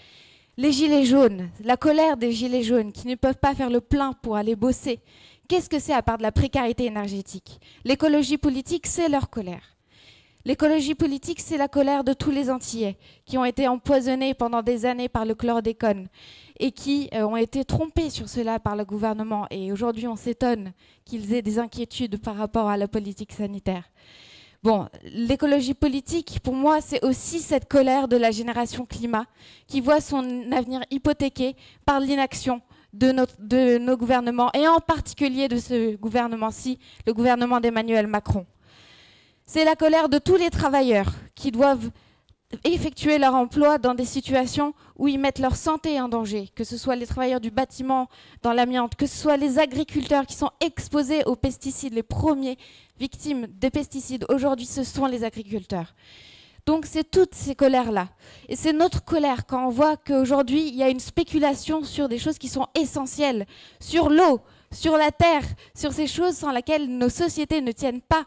les gilets jaunes, la colère des gilets jaunes qui ne peuvent pas faire le plein pour aller bosser. Qu'est-ce que c'est à part de la précarité énergétique? L'écologie politique, c'est leur colère. L'écologie politique, c'est la colère de tous les Antillais qui ont été empoisonnés pendant des années par le chlordécone et qui euh, ont été trompés sur cela par le gouvernement. Et aujourd'hui, on s'étonne qu'ils aient des inquiétudes par rapport à la politique sanitaire. Bon, l'écologie politique, pour moi, c'est aussi cette colère de la génération climat qui voit son avenir hypothéqué par l'inaction de, de nos gouvernements, et en particulier de ce gouvernement-ci, le gouvernement d'Emmanuel Macron. C'est la colère de tous les travailleurs qui doivent effectuer leur emploi dans des situations où ils mettent leur santé en danger, que ce soit les travailleurs du bâtiment dans l'amiante, que ce soit les agriculteurs qui sont exposés aux pesticides, les premiers victimes des pesticides aujourd'hui, ce sont les agriculteurs. Donc c'est toutes ces colères-là. Et c'est notre colère quand on voit qu'aujourd'hui, il y a une spéculation sur des choses qui sont essentielles, sur l'eau, sur la terre, sur ces choses sans lesquelles nos sociétés ne tiennent pas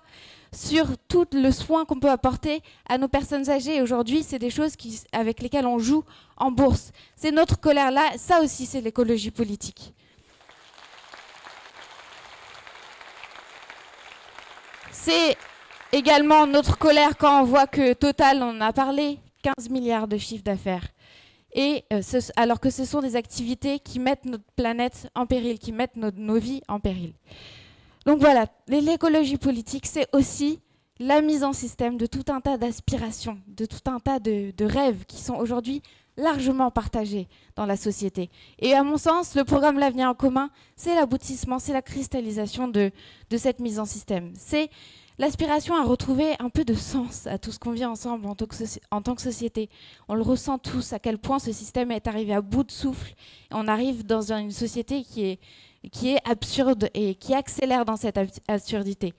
sur tout le soin qu'on peut apporter à nos personnes âgées. Aujourd'hui, c'est des choses avec lesquelles on joue en bourse. C'est notre colère-là, ça aussi c'est l'écologie politique. C'est également notre colère quand on voit que Total, on en a parlé, 15 milliards de chiffre d'affaires. Et euh, alors que ce sont des activités qui mettent notre planète en péril, qui mettent nos vies en péril. Donc voilà, l'écologie politique, c'est aussi la mise en système de tout un tas d'aspirations, de tout un tas de, rêves qui sont aujourd'hui largement partagés dans la société. Et à mon sens, le programme L'avenir en commun, c'est l'aboutissement, c'est la cristallisation de, cette mise en système. C'est l'aspiration à retrouver un peu de sens à tout ce qu'on vit ensemble en tant, que société. On le ressent tous, à quel point ce système est arrivé à bout de souffle. On arrive dans une société qui est qui est absurde et qui accélère dans cette absurdité.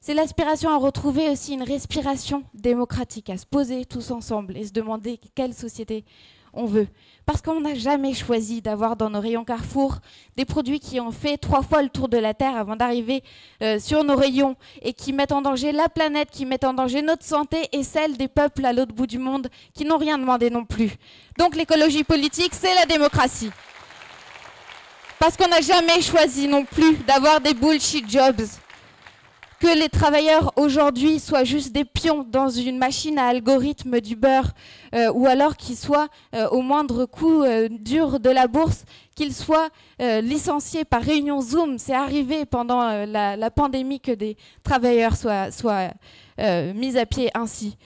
C'est l'aspiration à retrouver aussi une respiration démocratique, à se poser tous ensemble et se demander quelle société on veut. Parce qu'on n'a jamais choisi d'avoir dans nos rayons Carrefour des produits qui ont fait trois fois le tour de la Terre avant d'arriver euh, sur nos rayons et qui mettent en danger la planète, qui mettent en danger notre santé et celle des peuples à l'autre bout du monde qui n'ont rien demandé non plus. Donc l'écologie politique, c'est la démocratie. Parce qu'on n'a jamais choisi non plus d'avoir des bullshit jobs. Que les travailleurs aujourd'hui soient juste des pions dans une machine à algorithme du beurre, euh, ou alors qu'ils soient euh, au moindre coup euh, dur de la bourse, qu'ils soient licenciés par réunion Zoom. C'est arrivé pendant la, pandémie que des travailleurs soient, soient mis à pied ainsi.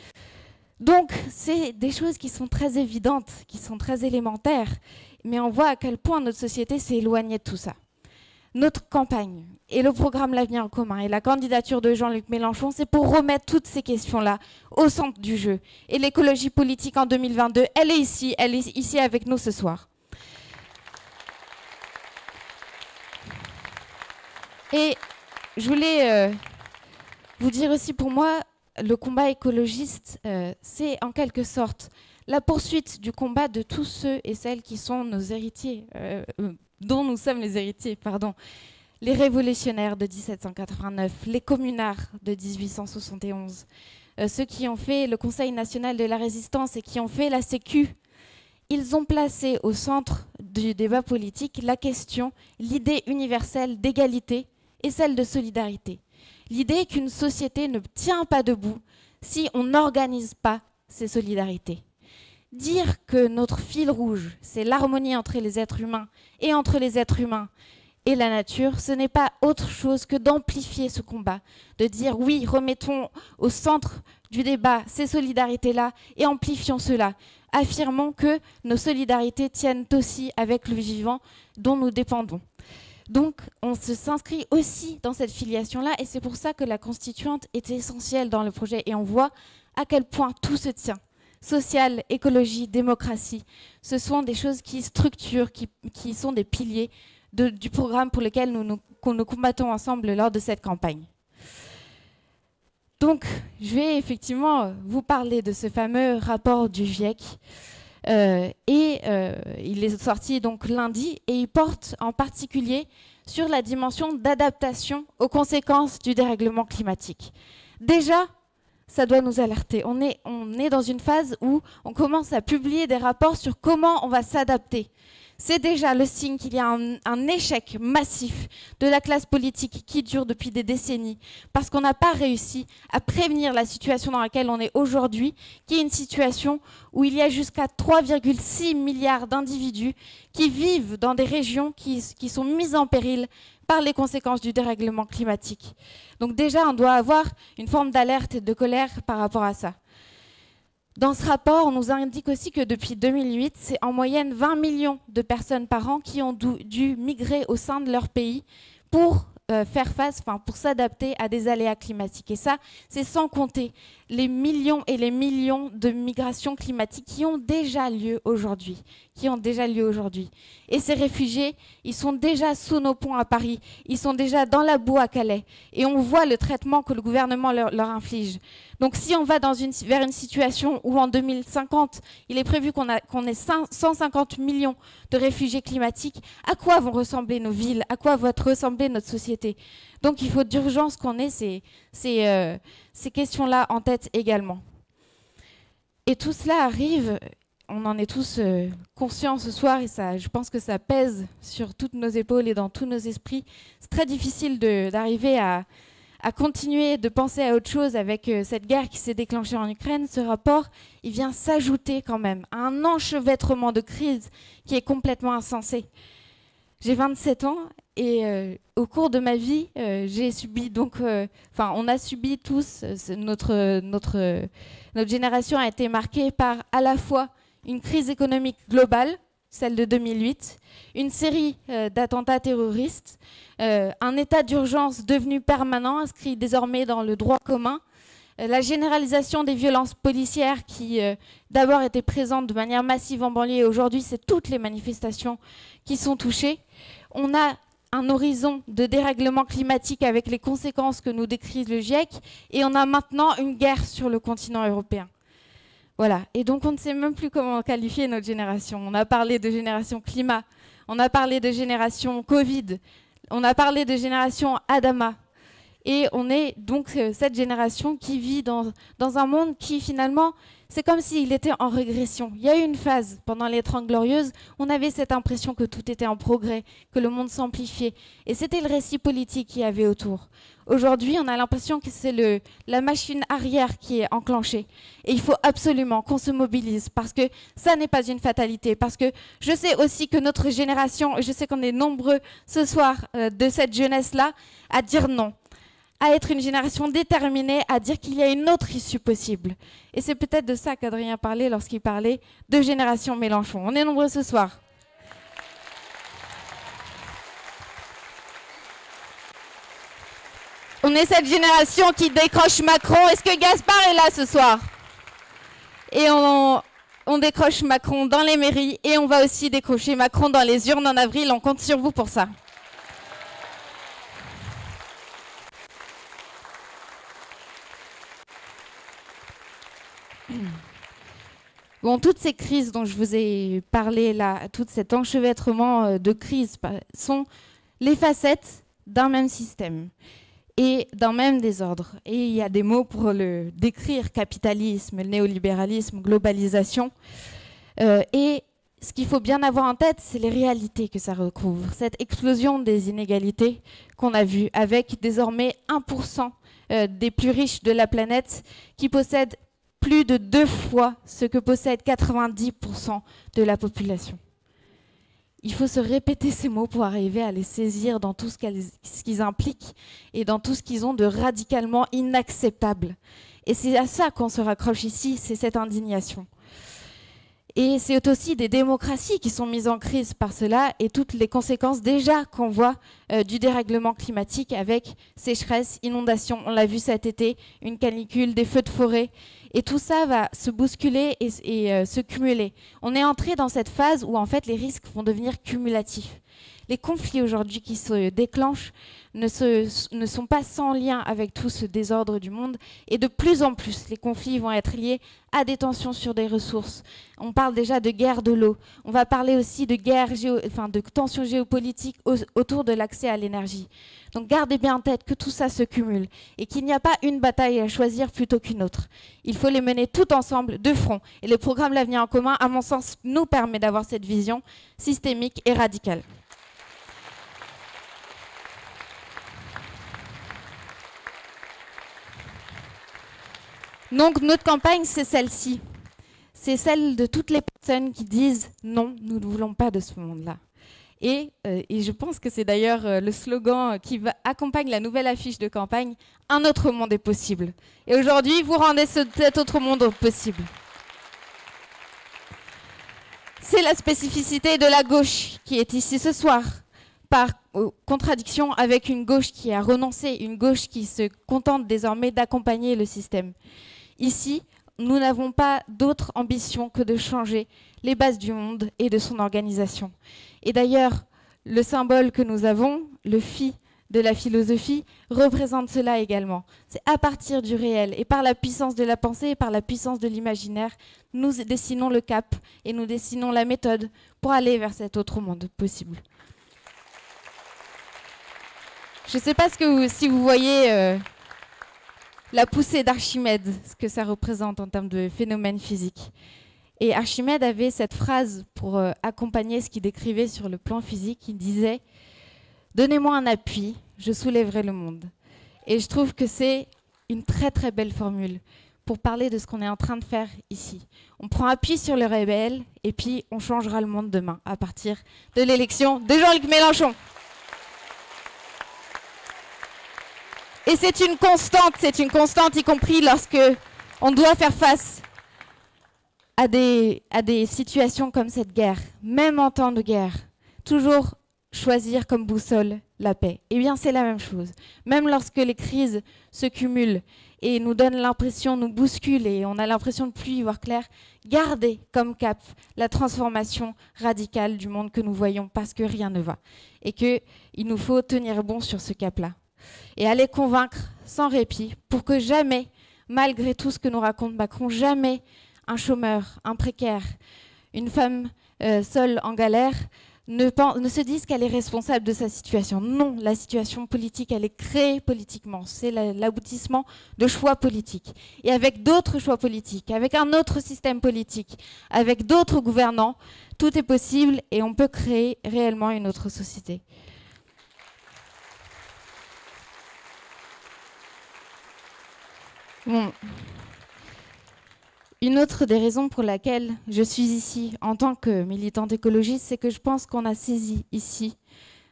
Donc, c'est des choses qui sont très évidentes, qui sont très élémentaires mais on voit à quel point notre société s'est éloignée de tout ça. Notre campagne et le programme L'avenir en commun et la candidature de Jean-Luc Mélenchon, c'est pour remettre toutes ces questions-là au centre du jeu. Et l'écologie politique en 2022, elle est ici, elle est ici avec nous ce soir. Et je voulais euh, vous dire aussi pour moi, le combat écologiste, euh, c'est en quelque sorte la poursuite du combat de tous ceux et celles qui sont nos héritiers, euh, euh, dont nous sommes les héritiers, pardon. Les révolutionnaires de 1789, les communards de 1871, euh, ceux qui ont fait le Conseil national de la résistance et qui ont fait la Sécu, ils ont placé au centre du débat politique la question, l'idée universelle d'égalité et celle de solidarité. L'idée qu'une société ne tient pas debout si on n'organise pas ces solidarités. Dire que notre fil rouge, c'est l'harmonie entre les êtres humains et entre les êtres humains et la nature, ce n'est pas autre chose que d'amplifier ce combat, de dire oui, remettons au centre du débat ces solidarités-là et amplifions cela. Affirmons que nos solidarités tiennent aussi avec le vivant dont nous dépendons. Donc, on s'inscrit aussi dans cette filiation-là, et c'est pour ça que la constituante est essentielle dans le projet. Et on voit à quel point tout se tient. Social, écologie, démocratie, ce sont des choses qui structurent, qui, sont des piliers du programme pour lequel nous nous, nous combattons ensemble lors de cette campagne. Donc, je vais effectivement vous parler de ce fameux rapport du GIEC. Euh, et euh, il est sorti donc lundi et il porte en particulier sur la dimension d'adaptation aux conséquences du dérèglement climatique. Déjà, ça doit nous alerter. On est, dans une phase où on commence à publier des rapports sur comment on va s'adapter c'est déjà le signe qu'il y a un, échec massif de la classe politique qui dure depuis des décennies, parce qu'on n'a pas réussi à prévenir la situation dans laquelle on est aujourd'hui, qui est une situation où il y a jusqu'à 3,6 milliards d'individus qui vivent dans des régions qui sont mises en péril par les conséquences du dérèglement climatique. Donc déjà, on doit avoir une forme d'alerte et de colère par rapport à ça. Dans ce rapport, on nous indique aussi que depuis 2008, c'est en moyenne 20 millions de personnes par an qui ont dû migrer au sein de leur pays pour euh, faire face, pour s'adapter à des aléas climatiques. Et ça, c'est sans compter les millions et les millions de migrations climatiques qui ont déjà lieu aujourd'hui. Et ces réfugiés, ils sont déjà sous nos ponts à Paris, ils sont déjà dans la boue à Calais, et on voit le traitement que le gouvernement leur, inflige. Donc si on va vers une situation où en 2050, il est prévu qu'on qu ait 150 millions de réfugiés climatiques, à quoi vont ressembler nos villes? À quoi va ressembler notre société? Donc il faut d'urgence qu'on ait ces, euh, ces questions-là en tête également. Et tout cela arrive, on en est tous euh, conscients ce soir et ça, je pense que ça pèse sur toutes nos épaules et dans tous nos esprits. C'est très difficile d'arriver à à continuer de penser à autre chose avec euh, cette guerre qui s'est déclenchée en Ukraine, ce rapport, il vient s'ajouter quand même à un enchevêtrement de crises qui est complètement insensé. J'ai 27 ans et euh, au cours de ma vie, euh, j'ai subi donc, euh, enfin, on a subi tous, notre, notre, notre génération a été marquée par à la fois une crise économique globale, celle de 2008, une série d'attentats terroristes, un état d'urgence devenu permanent, inscrit désormais dans le droit commun, la généralisation des violences policières qui d'abord étaient présentes de manière massive en banlieue et aujourd'hui c'est toutes les manifestations qui sont touchées. On a un horizon de dérèglement climatique avec les conséquences que nous décrit le GIEC et on a maintenant une guerre sur le continent européen. Voilà. Et donc, on ne sait même plus comment qualifier notre génération. On a parlé de génération climat, on a parlé de génération Covid, on a parlé de génération Adama. Et on est donc euh, cette génération qui vit dans, dans un monde qui finalement c'est comme s'il était en régression. Il y a eu une phase pendant les Trente Glorieuses, on avait cette impression que tout était en progrès, que le monde s'amplifiait. Et c'était le récit politique qui y avait autour. Aujourd'hui, on a l'impression que c'est la machine arrière qui est enclenchée. Et il faut absolument qu'on se mobilise parce que ça n'est pas une fatalité. Parce que je sais aussi que notre génération, je sais qu'on est nombreux ce soir euh, de cette jeunesse-là à dire non à être une génération déterminée à dire qu'il y a une autre issue possible. Et c'est peut-être de ça qu'Adrien parlait lorsqu'il parlait de génération Mélenchon. On est nombreux ce soir. On est cette génération qui décroche Macron. Est-ce que Gaspard est là ce soir? Et on, on décroche Macron dans les mairies et on va aussi décrocher Macron dans les urnes en avril. On compte sur vous pour ça. Bon, toutes ces crises dont je vous ai parlé là, tout cet enchevêtrement euh, de crises sont les facettes d'un même système et d'un même désordre. Et il y a des mots pour le décrire capitalisme, néolibéralisme, globalisation. Euh, et ce qu'il faut bien avoir en tête, c'est les réalités que ça recouvre. Cette explosion des inégalités qu'on a vue, avec désormais 1% euh, des plus riches de la planète qui possèdent plus de deux fois ce que possède 90% de la population. Il faut se répéter ces mots pour arriver à les saisir dans tout ce qu'ils impliquent et dans tout ce qu'ils ont de radicalement inacceptable. Et c'est à ça qu'on se raccroche ici, c'est cette indignation. Et c'est aussi des démocraties qui sont mises en crise par cela et toutes les conséquences déjà qu'on voit euh, du dérèglement climatique avec sécheresse, inondations, on l'a vu cet été, une canicule, des feux de forêt. Et tout ça va se bousculer et, euh, se cumuler. On est entré dans cette phase où en fait les risques vont devenir cumulatifs. Les conflits aujourd'hui qui se déclenchent ne, sont pas sans lien avec tout ce désordre du monde. Et de plus en plus, les conflits vont être liés à des tensions sur des ressources. On parle déjà de guerre de l'eau. On va parler aussi de guerre, enfin, de tensions géopolitiques autour de l'accès à l'énergie. Donc gardez bien en tête que tout ça se cumule et qu'il n'y a pas une bataille à choisir plutôt qu'une autre. Il faut les mener tout ensemble, de front. Et le programme L'avenir en commun, à mon sens, nous permet d'avoir cette vision systémique et radicale. Donc notre campagne, c'est celle-ci. C'est celle de toutes les personnes qui disent non, nous ne voulons pas de ce monde-là. Et, euh, je pense que c'est d'ailleurs euh, le slogan qui va, accompagne la nouvelle affiche de campagne, Un autre monde est possible. Et aujourd'hui, vous rendez cet autre monde possible. C'est la spécificité de la gauche qui est ici ce soir, par euh, contradiction avec une gauche qui a renoncé, une gauche qui se contente désormais d'accompagner le système. Ici, nous n'avons pas d'autre ambition que de changer les bases du monde et de son organisation. Et d'ailleurs, le symbole que nous avons, le phi de la philosophie, représente cela également. C'est à partir du réel et par la puissance de la pensée et par la puissance de l'imaginaire, nous dessinons le cap et nous dessinons la méthode pour aller vers cet autre monde possible. Je ne sais pas si vous voyez euh, la poussée d'Archimède, ce que ça représente en termes de phénomène physique. Et Archimède avait cette phrase pour euh, accompagner ce qu'il décrivait sur le plan physique. Il disait Donnez-moi un appui, je soulèverai le monde. Et je trouve que c'est une très très belle formule pour parler de ce qu'on est en train de faire ici. On prend appui sur le rebelle et puis on changera le monde demain à partir de l'élection de Jean-Luc Mélenchon. Et c'est une constante, c'est une constante, y compris lorsque on doit faire face à des, situations comme cette guerre, même en temps de guerre. Toujours choisir comme boussole la paix. Eh bien, c'est la même chose. Même lorsque les crises se cumulent et nous donnent l'impression, nous bousculent et on a l'impression de plus y voir clair, gardez comme cap la transformation radicale du monde que nous voyons parce que rien ne va. Et qu'il nous faut tenir bon sur ce cap-là et à les convaincre sans répit pour que jamais, malgré tout ce que nous raconte Macron, jamais un chômeur, un précaire, une femme euh, seule en galère ne, ne se dise qu'elle est responsable de sa situation. Non, la situation politique, elle est créée politiquement. C'est l'aboutissement de choix politiques. Et avec d'autres choix politiques, avec un autre système politique, avec d'autres gouvernants, tout est possible et on peut créer réellement une autre société. Une autre des raisons pour laquelle je suis ici en tant que militante écologiste, c'est que je pense qu'on a saisi ici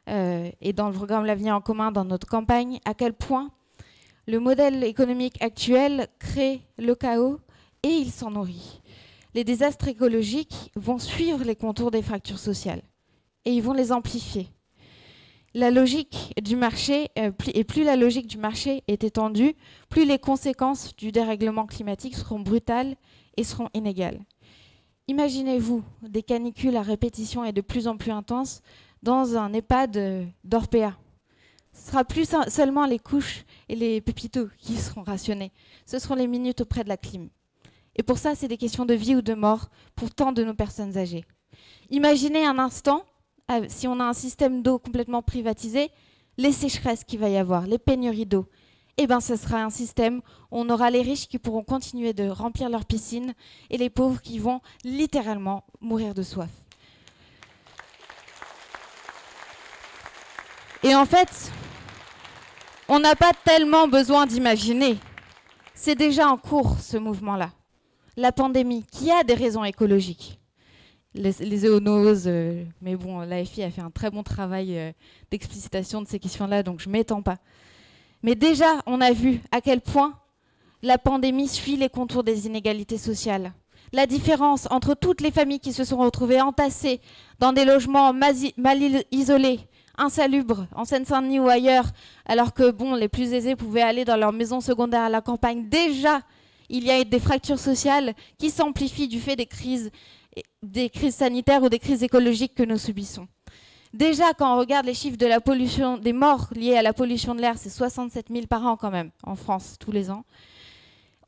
euh, et dans le programme L'avenir en commun, dans notre campagne, à quel point le modèle économique actuel crée le chaos et il s'en nourrit. Les désastres écologiques vont suivre les contours des fractures sociales et ils vont les amplifier la logique du marché, euh, et plus la logique du marché est étendue, plus les conséquences du dérèglement climatique seront brutales et seront inégales. Imaginez-vous des canicules à répétition et de plus en plus intenses dans un EHPAD d'Orpea. Ce ne sera plus seulement les couches et les pépitos qui seront rationnés, ce seront les minutes auprès de la clim. Et pour ça, c'est des questions de vie ou de mort pour tant de nos personnes âgées. Imaginez un instant si on a un système d'eau complètement privatisé, les sécheresses qu'il va y avoir, les pénuries d'eau, eh ben, ce sera un système où on aura les riches qui pourront continuer de remplir leurs piscines et les pauvres qui vont littéralement mourir de soif. Et en fait, on n'a pas tellement besoin d'imaginer. C'est déjà en cours, ce mouvement-là. La pandémie, qui a des raisons écologiques? Les, les euh, mais bon, l'AFI a fait un très bon travail euh, d'explicitation de ces questions-là, donc je ne m'étends pas. Mais déjà, on a vu à quel point la pandémie suit les contours des inégalités sociales. la différence entre toutes les familles qui se sont retrouvées entassées dans des logements mal isolés, insalubres, en Seine-Saint-Denis ou ailleurs, alors que bon, les plus aisés pouvaient aller dans leur maison secondaire à la campagne. Déjà, il y a des fractures sociales qui s'amplifient du fait des crises, des crises sanitaires ou des crises écologiques que nous subissons. Déjà, quand on regarde les chiffres de la pollution, des morts liées à la pollution de l'air, c'est 67 000 par an quand même en France tous les ans.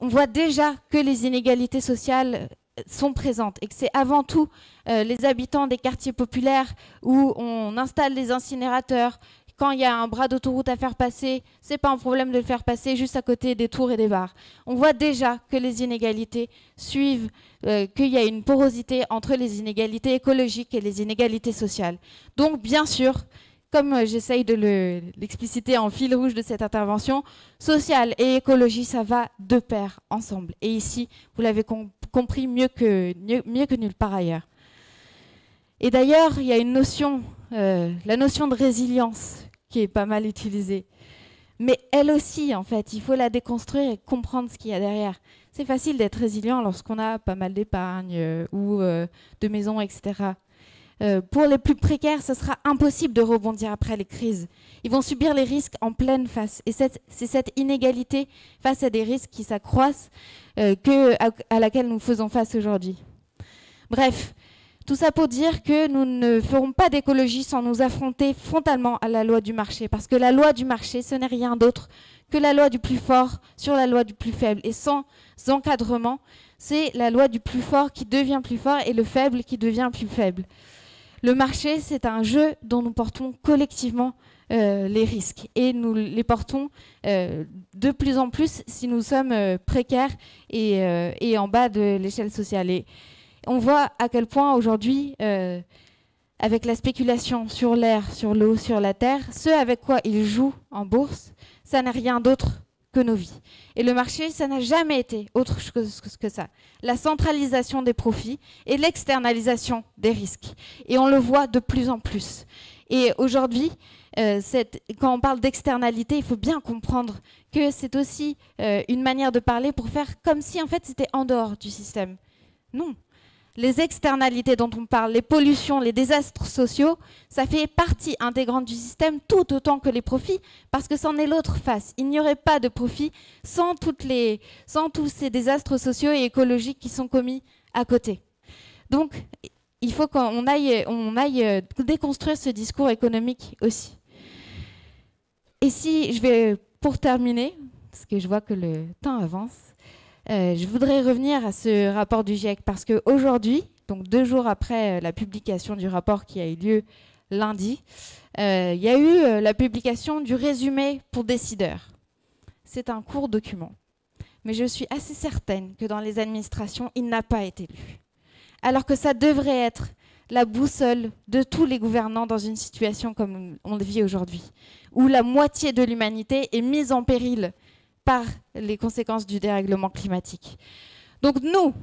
On voit déjà que les inégalités sociales sont présentes et que c'est avant tout euh, les habitants des quartiers populaires où on installe des incinérateurs. Quand il y a un bras d'autoroute à faire passer, c'est pas un problème de le faire passer juste à côté des tours et des bars. On voit déjà que les inégalités suivent, euh, qu'il y a une porosité entre les inégalités écologiques et les inégalités sociales. Donc, bien sûr, comme euh, j'essaye de l'expliciter en fil rouge de cette intervention, social et écologie, ça va de pair ensemble. Et ici, vous l'avez compris mieux que, mieux, que nulle part ailleurs. Et d'ailleurs, il y a une notion, euh, la notion de résilience, qui est pas mal utilisée. Mais elle aussi, en fait, il faut la déconstruire et comprendre ce qu'il y a derrière. C'est facile d'être résilient lorsqu'on a pas mal d'épargne euh, ou de maisons, etc. Euh, pour les plus précaires, ce sera impossible de rebondir après les crises. Ils vont subir les risques en pleine face. Et c'est cette inégalité face à des risques qui s'accroissent euh, à, laquelle nous faisons face aujourd'hui. Bref, tout ça pour dire que nous ne ferons pas d'écologie sans nous affronter frontalement à la loi du marché. Parce que la loi du marché, ce n'est rien d'autre que la loi du plus fort sur la loi du plus faible. Et sans encadrement, c'est la loi du plus fort qui devient plus fort et le faible qui devient plus faible. Le marché, c'est un jeu dont nous portons collectivement euh, les risques et nous les portons euh, de plus en plus si nous sommes euh, précaires et, en bas de l'échelle sociale. On voit à quel point aujourd'hui, avec la spéculation sur l'air, sur l'eau, sur la terre, ce avec quoi ils jouent en bourse, ça n'est rien d'autre nos vies. Et le marché, ça n'a jamais été autre chose que ça. La centralisation des profits et l'externalisation des risques. Et on le voit de plus en plus. Et aujourd'hui, euh, quand on parle d'externalité, il faut bien comprendre que c'est aussi euh, une manière de parler pour faire comme si en fait c'était en dehors du système. Non, les externalités dont on parle, les pollutions, les désastres sociaux, ça fait partie intégrante du système tout autant que les profits, parce que c'en est l'autre face. Il n'y aurait pas de profit sans, tous ces désastres sociaux et écologiques qui sont commis à côté. Donc, il faut qu'on aille, on aille euh, déconstruire ce discours économique aussi. Et si je vais, pour terminer, parce que je vois que le temps avance, euh, je voudrais revenir à ce rapport du GIEC parce qu'aujourd'hui, donc deux jours après euh, la publication du rapport qui a eu lieu lundi, euh, il y a eu la publication du résumé pour décideurs. C'est un court document. Mais je suis assez certaine que dans les administrations, il n'a pas été lu. Alors que ça devrait être la boussole de tous les gouvernants dans une situation comme on le vit aujourd'hui, où la moitié de l'humanité est mise en péril par les conséquences du dérèglement climatique. Donc nous,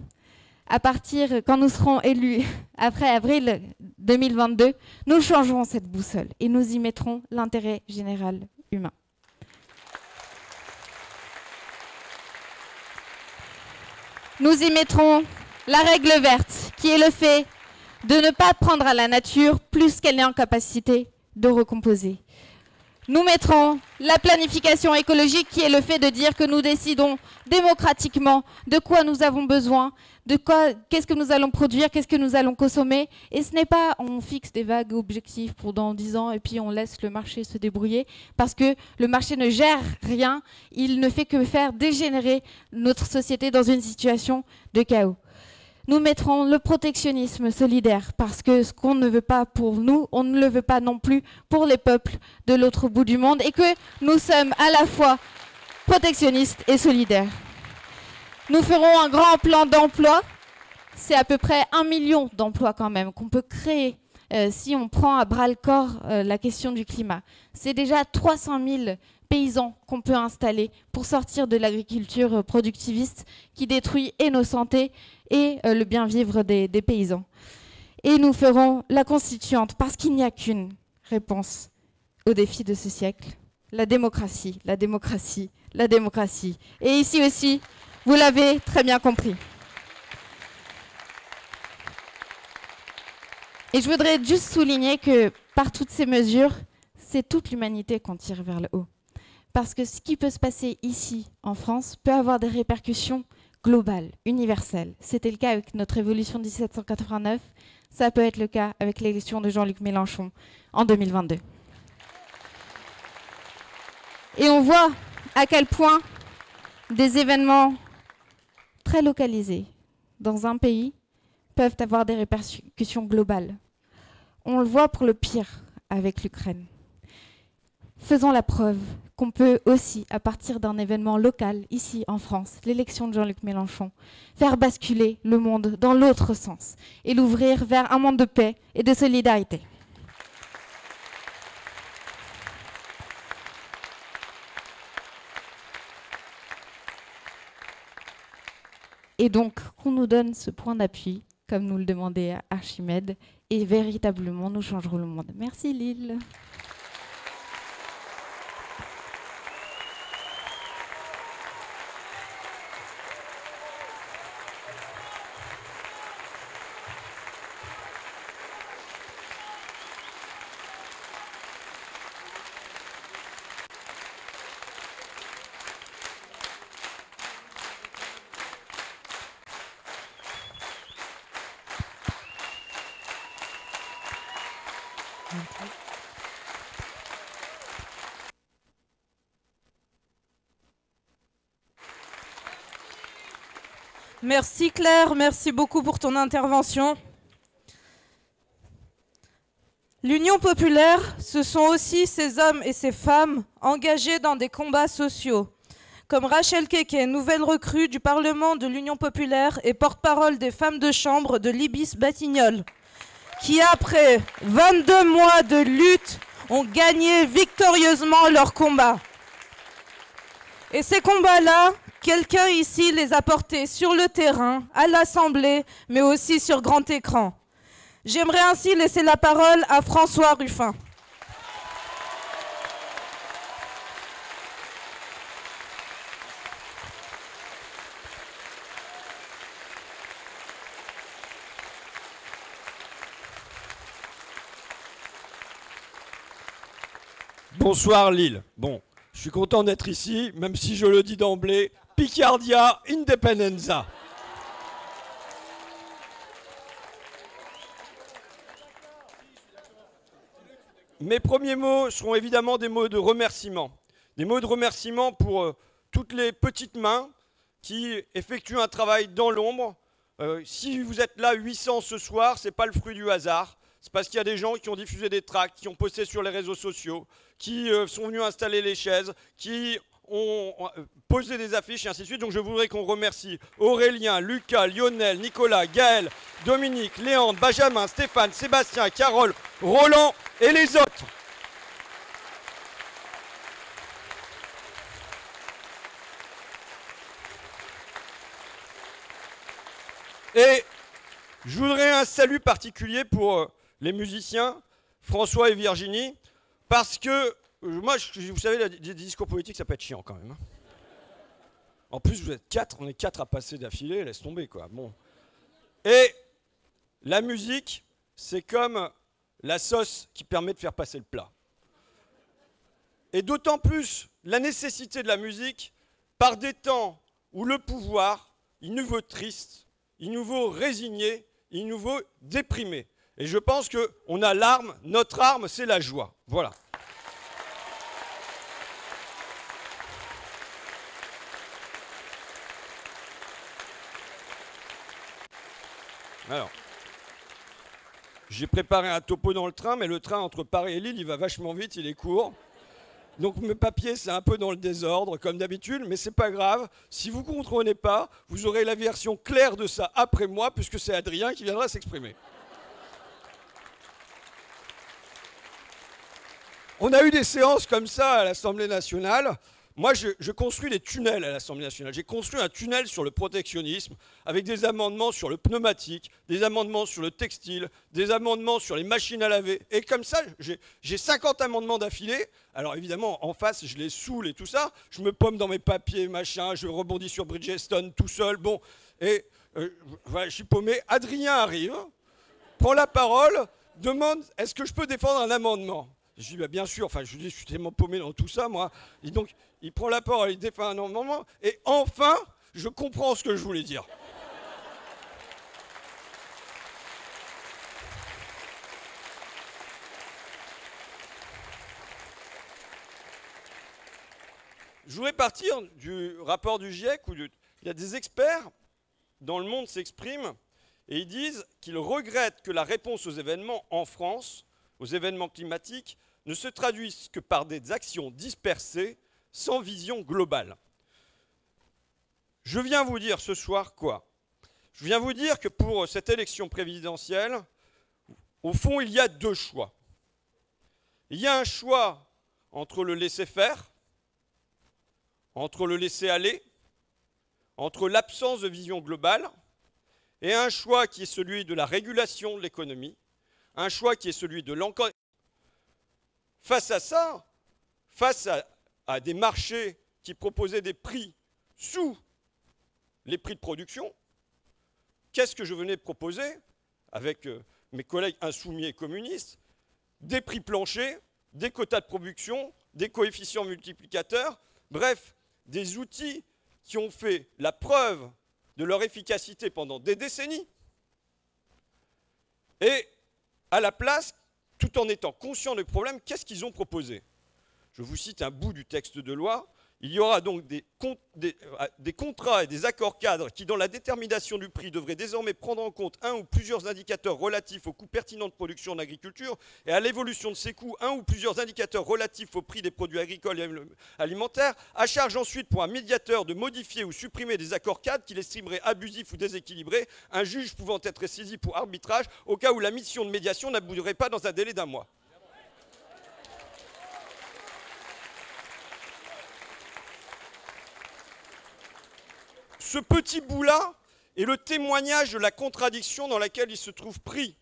à partir, quand nous serons élus après avril 2022, nous changerons cette boussole et nous y mettrons l'intérêt général humain. Nous y mettrons la règle verte, qui est le fait de ne pas prendre à la nature plus qu'elle n'est en capacité de recomposer. Nous mettrons la planification écologique qui est le fait de dire que nous décidons démocratiquement de quoi nous avons besoin, de quoi, qu'est-ce que nous allons produire, qu'est-ce que nous allons consommer. Et ce n'est pas on fixe des vagues objectifs pour dans 10 ans et puis on laisse le marché se débrouiller parce que le marché ne gère rien, il ne fait que faire dégénérer notre société dans une situation de chaos nous mettrons le protectionnisme solidaire, parce que ce qu'on ne veut pas pour nous, on ne le veut pas non plus pour les peuples de l'autre bout du monde, et que nous sommes à la fois protectionnistes et solidaires. Nous ferons un grand plan d'emploi, c'est à peu près un million d'emplois quand même qu'on peut créer euh, si on prend à bras le corps euh, la question du climat. C'est déjà 300 000 paysans qu'on peut installer pour sortir de l'agriculture productiviste qui détruit et nos santé et euh, le bien-vivre des, des paysans. Et nous ferons la constituante parce qu'il n'y a qu'une réponse au défi de ce siècle, la démocratie, la démocratie, la démocratie. Et ici aussi, vous l'avez très bien compris. Et je voudrais juste souligner que par toutes ces mesures, c'est toute l'humanité qu'on tire vers le haut. Parce que ce qui peut se passer ici, en France, peut avoir des répercussions globales, universelles. C'était le cas avec notre révolution de 1789, ça peut être le cas avec l'élection de Jean-Luc Mélenchon en 2022. Et on voit à quel point des événements très localisés dans un pays peuvent avoir des répercussions globales. On le voit pour le pire avec l'Ukraine. Faisons la preuve qu'on peut aussi, à partir d'un événement local, ici en France, l'élection de Jean-Luc Mélenchon, faire basculer le monde dans l'autre sens et l'ouvrir vers un monde de paix et de solidarité. Et donc, qu'on nous donne ce point d'appui, comme nous le demandait Archimède, et véritablement, nous changerons le monde. Merci Lille. Merci Claire, merci beaucoup pour ton intervention. L'Union populaire, ce sont aussi ces hommes et ces femmes engagés dans des combats sociaux, comme Rachel Keke, nouvelle recrue du Parlement de l'Union populaire et porte-parole des femmes de chambre de l'Ibis Batignolles, qui après 22 mois de lutte ont gagné victorieusement leur combat. Et ces combats-là, Quelqu'un ici les a portés sur le terrain, à l'Assemblée, mais aussi sur grand écran. J'aimerais ainsi laisser la parole à François Ruffin. Bonsoir Lille. Bon, je suis content d'être ici, même si je le dis d'emblée, Picardia Independenza. Mes premiers mots seront évidemment des mots de remerciement. Des mots de remerciement pour euh, toutes les petites mains qui effectuent un travail dans l'ombre. Euh, si vous êtes là 800 ce soir, ce n'est pas le fruit du hasard. C'est parce qu'il y a des gens qui ont diffusé des tracts, qui ont posté sur les réseaux sociaux, qui euh, sont venus installer les chaises, qui ont euh, posé des affiches et ainsi de suite. Donc je voudrais qu'on remercie Aurélien, Lucas, Lionel, Nicolas, Gaël, Dominique, Léandre, Benjamin, Stéphane, Sébastien, Carole, Roland et les autres. Et je voudrais un salut particulier pour euh, les musiciens, François et Virginie, parce que moi, vous savez, des discours politiques, ça peut être chiant quand même. Hein. En plus, vous êtes quatre, on est quatre à passer d'affilée, laisse tomber quoi. Bon. Et la musique, c'est comme la sauce qui permet de faire passer le plat. Et d'autant plus la nécessité de la musique par des temps où le pouvoir, il nous veut triste, il nous veut résigné, il nous veut déprimé. Et je pense qu'on a l'arme, notre arme, c'est la joie. Voilà. Alors, j'ai préparé un topo dans le train, mais le train entre Paris et Lille, il va vachement vite, il est court. Donc mes papiers, c'est un peu dans le désordre, comme d'habitude, mais c'est pas grave. Si vous ne comprenez pas, vous aurez la version claire de ça après moi, puisque c'est Adrien qui viendra s'exprimer. On a eu des séances comme ça à l'Assemblée nationale. Moi, je, construis des tunnels à l'Assemblée nationale. J'ai construit un tunnel sur le protectionnisme avec des amendements sur le pneumatique, des amendements sur le textile, des amendements sur les machines à laver. Et comme ça, j'ai 50 amendements d'affilée. Alors évidemment, en face, je les saoule et tout ça. Je me pomme dans mes papiers, machin. Je rebondis sur Bridgestone tout seul. Bon, et euh, voilà, je suis paumé. Adrien arrive, prend la parole demande est-ce que je peux défendre un amendement? Je dis bah, bien sûr, enfin je dis je suis tellement paumé dans tout ça moi. Donc il prend la parole, il défend un amendement, et enfin je comprends ce que je voulais dire. Je voudrais partir du rapport du GIEC où il y a des experts dans le monde s'expriment et ils disent qu'ils regrettent que la réponse aux événements en France, aux événements climatiques, ne se traduise que par des actions dispersées sans vision globale. Je viens vous dire ce soir quoi? Je viens vous dire que pour cette élection présidentielle, au fond, il y a deux choix. Il y a un choix entre le laisser-faire, entre le laisser-aller, entre l'absence de vision globale, et un choix qui est celui de la régulation de l'économie, un choix qui est celui de l'encore. Face à ça, face à, des marchés qui proposaient des prix sous les prix de production, qu'est-ce que je venais proposer avec euh, mes collègues insoumis et communistes? Des prix planchers, des quotas de production, des coefficients multiplicateurs, bref, des outils qui ont fait la preuve de leur efficacité pendant des décennies, et à la place, tout en étant conscients du problème, qu'est-ce qu'ils ont proposé? Je vous cite un bout du texte de loi. Il y aura donc euh, des, contrats et des accords cadres qui, dans la détermination du prix, devraient désormais prendre en compte un ou plusieurs indicateurs relatifs aux coûts pertinents de production en agriculture et à l'évolution de ces coûts, un ou plusieurs indicateurs relatifs au prix des produits agricoles et alimentaires, à charge ensuite pour un médiateur de modifier ou supprimer des accords cadres qu'il estimerait abusifs ou déséquilibrés, un juge pouvant être saisi pour arbitrage au cas où la mission de médiation n'aboutirait pas dans un délai d'un mois. Ce petit bout-là est le témoignage de la contradiction dans laquelle il se trouve pris.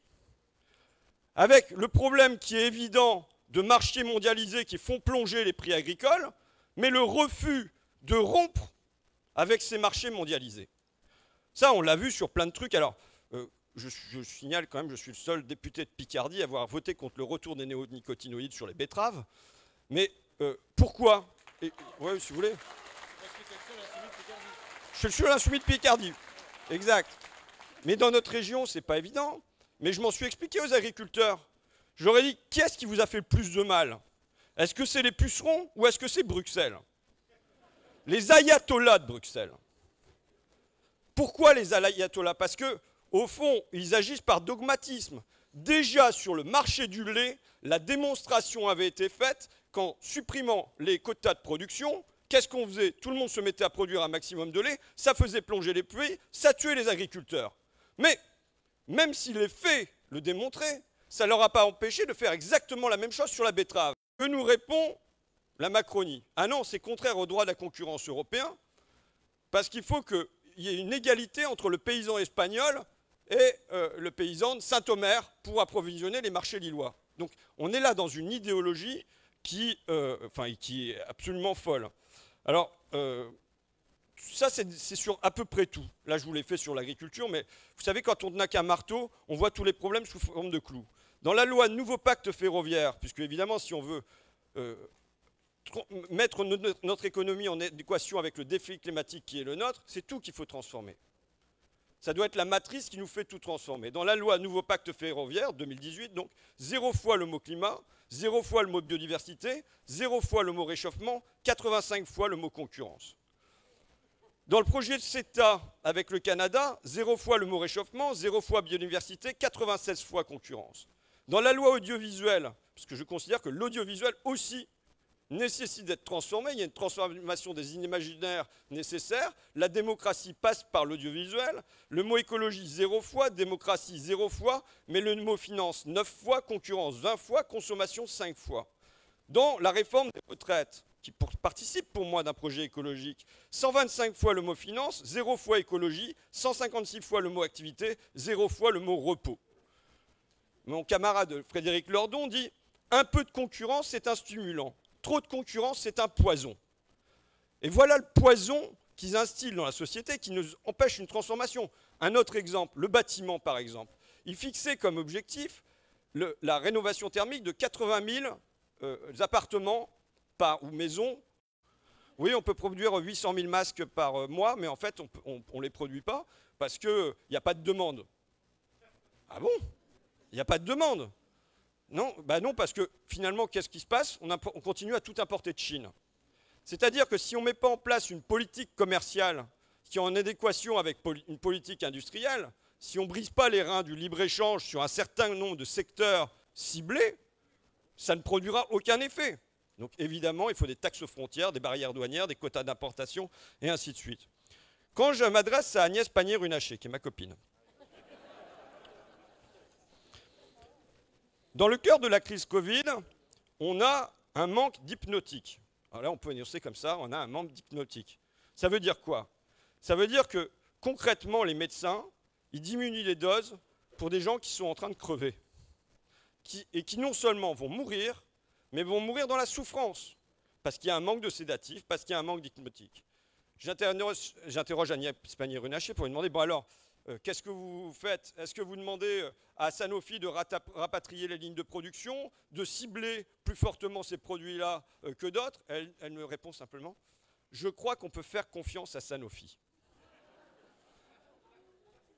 Avec le problème qui est évident de marchés mondialisés qui font plonger les prix agricoles, mais le refus de rompre avec ces marchés mondialisés. Ça, on l'a vu sur plein de trucs. Alors, euh, je, signale quand même, je suis le seul député de Picardie à avoir voté contre le retour des néonicotinoïdes sur les betteraves. Mais euh, pourquoi? Et, ouais, si vous voulez. Je suis l'insoumis de Picardie. Exact. Mais dans notre région, c'est pas évident. Mais je m'en suis expliqué aux agriculteurs. J'aurais dit, qu'est-ce qui vous a fait le plus de mal? Est-ce que c'est les pucerons ou est-ce que c'est Bruxelles? Les ayatollahs de Bruxelles. Pourquoi les ayatollahs? Parce que, au fond, ils agissent par dogmatisme. Déjà sur le marché du lait, la démonstration avait été faite qu'en supprimant les quotas de production, Qu'est-ce qu'on faisait? Tout le monde se mettait à produire un maximum de lait, ça faisait plonger les prix, ça tuait les agriculteurs. Mais même si les faits le démontraient, ça ne leur a pas empêché de faire exactement la même chose sur la betterave. Que nous répond la Macronie? Ah non, c'est contraire au droit de la concurrence européen, parce qu'il faut qu'il y ait une égalité entre le paysan espagnol et euh, le paysan de Saint-Omer pour approvisionner les marchés lillois. Donc on est là dans une idéologie qui, euh, enfin, qui est absolument folle. Alors, euh, ça, c'est sur à peu près tout. Là, je vous l'ai fait sur l'agriculture, mais vous savez, quand on n'a qu'un marteau, on voit tous les problèmes sous forme de clous. Dans la loi Nouveau Pacte ferroviaire, puisque évidemment, si on veut euh, mettre notre, économie en équation avec le défi climatique qui est le nôtre, c'est tout qu'il faut transformer. Ça doit être la matrice qui nous fait tout transformer. Dans la loi Nouveau Pacte ferroviaire 2018, donc, zéro fois le mot climat, zéro fois le mot biodiversité, zéro fois le mot réchauffement, 85 fois le mot concurrence. Dans le projet de CETA avec le Canada, zéro fois le mot réchauffement, zéro fois biodiversité, 96 fois concurrence. Dans la loi audiovisuelle, parce que je considère que l'audiovisuel aussi nécessite d'être transformé, il y a une transformation des imaginaires nécessaires, la démocratie passe par l'audiovisuel, le mot écologie zéro fois, démocratie zéro fois, mais le mot finance neuf fois, concurrence 20 fois, consommation 5 fois. Dans la réforme des retraites, qui participe pour moi d'un projet écologique, 125 fois le mot finance, 0 fois écologie, 156 fois le mot activité, 0 fois le mot repos. Mon camarade Frédéric Lordon dit un peu de concurrence, c'est un stimulant. Trop de concurrence, c'est un poison. Et voilà le poison qu'ils instillent dans la société qui nous empêche une transformation. Un autre exemple, le bâtiment par exemple. Il fixait comme objectif la rénovation thermique de 80 000 euh, appartements par, ou maisons. Oui, on peut produire 800 000 masques par euh, mois, mais en fait, on ne les produit pas parce qu'il n'y a pas de demande. Ah bon? Il n'y a pas de demande Non, bah non, parce que finalement, qu'est-ce qui se passe? On, continue à tout importer de Chine. C'est-à-dire que si on ne met pas en place une politique commerciale qui est en adéquation avec une politique industrielle, si on ne brise pas les reins du libre-échange sur un certain nombre de secteurs ciblés, ça ne produira aucun effet. Donc évidemment, il faut des taxes aux frontières, des barrières douanières, des quotas d'importation, et ainsi de suite. Quand je m'adresse à Agnès Pannier-Runacher, qui est ma copine, dans le cœur de la crise Covid, on a un manque d'hypnotique. Alors là, on peut énoncer comme ça, on a un manque d'hypnotique. Ça veut dire quoi? Ça veut dire que concrètement, les médecins, ils diminuent les doses pour des gens qui sont en train de crever. Et qui non seulement vont mourir, mais vont mourir dans la souffrance. Parce qu'il y a un manque de sédatifs, parce qu'il y a un manque d'hypnotique. J'interroge Agnès Pannier-Runacher pour lui demander, bon alors, qu'est-ce que vous faites? Est-ce que vous demandez euh, à Sanofi de rapatrier les lignes de production, de cibler plus fortement ces produits-là euh, que d'autres? Elle, elle me répond simplement, je crois qu'on peut faire confiance à Sanofi.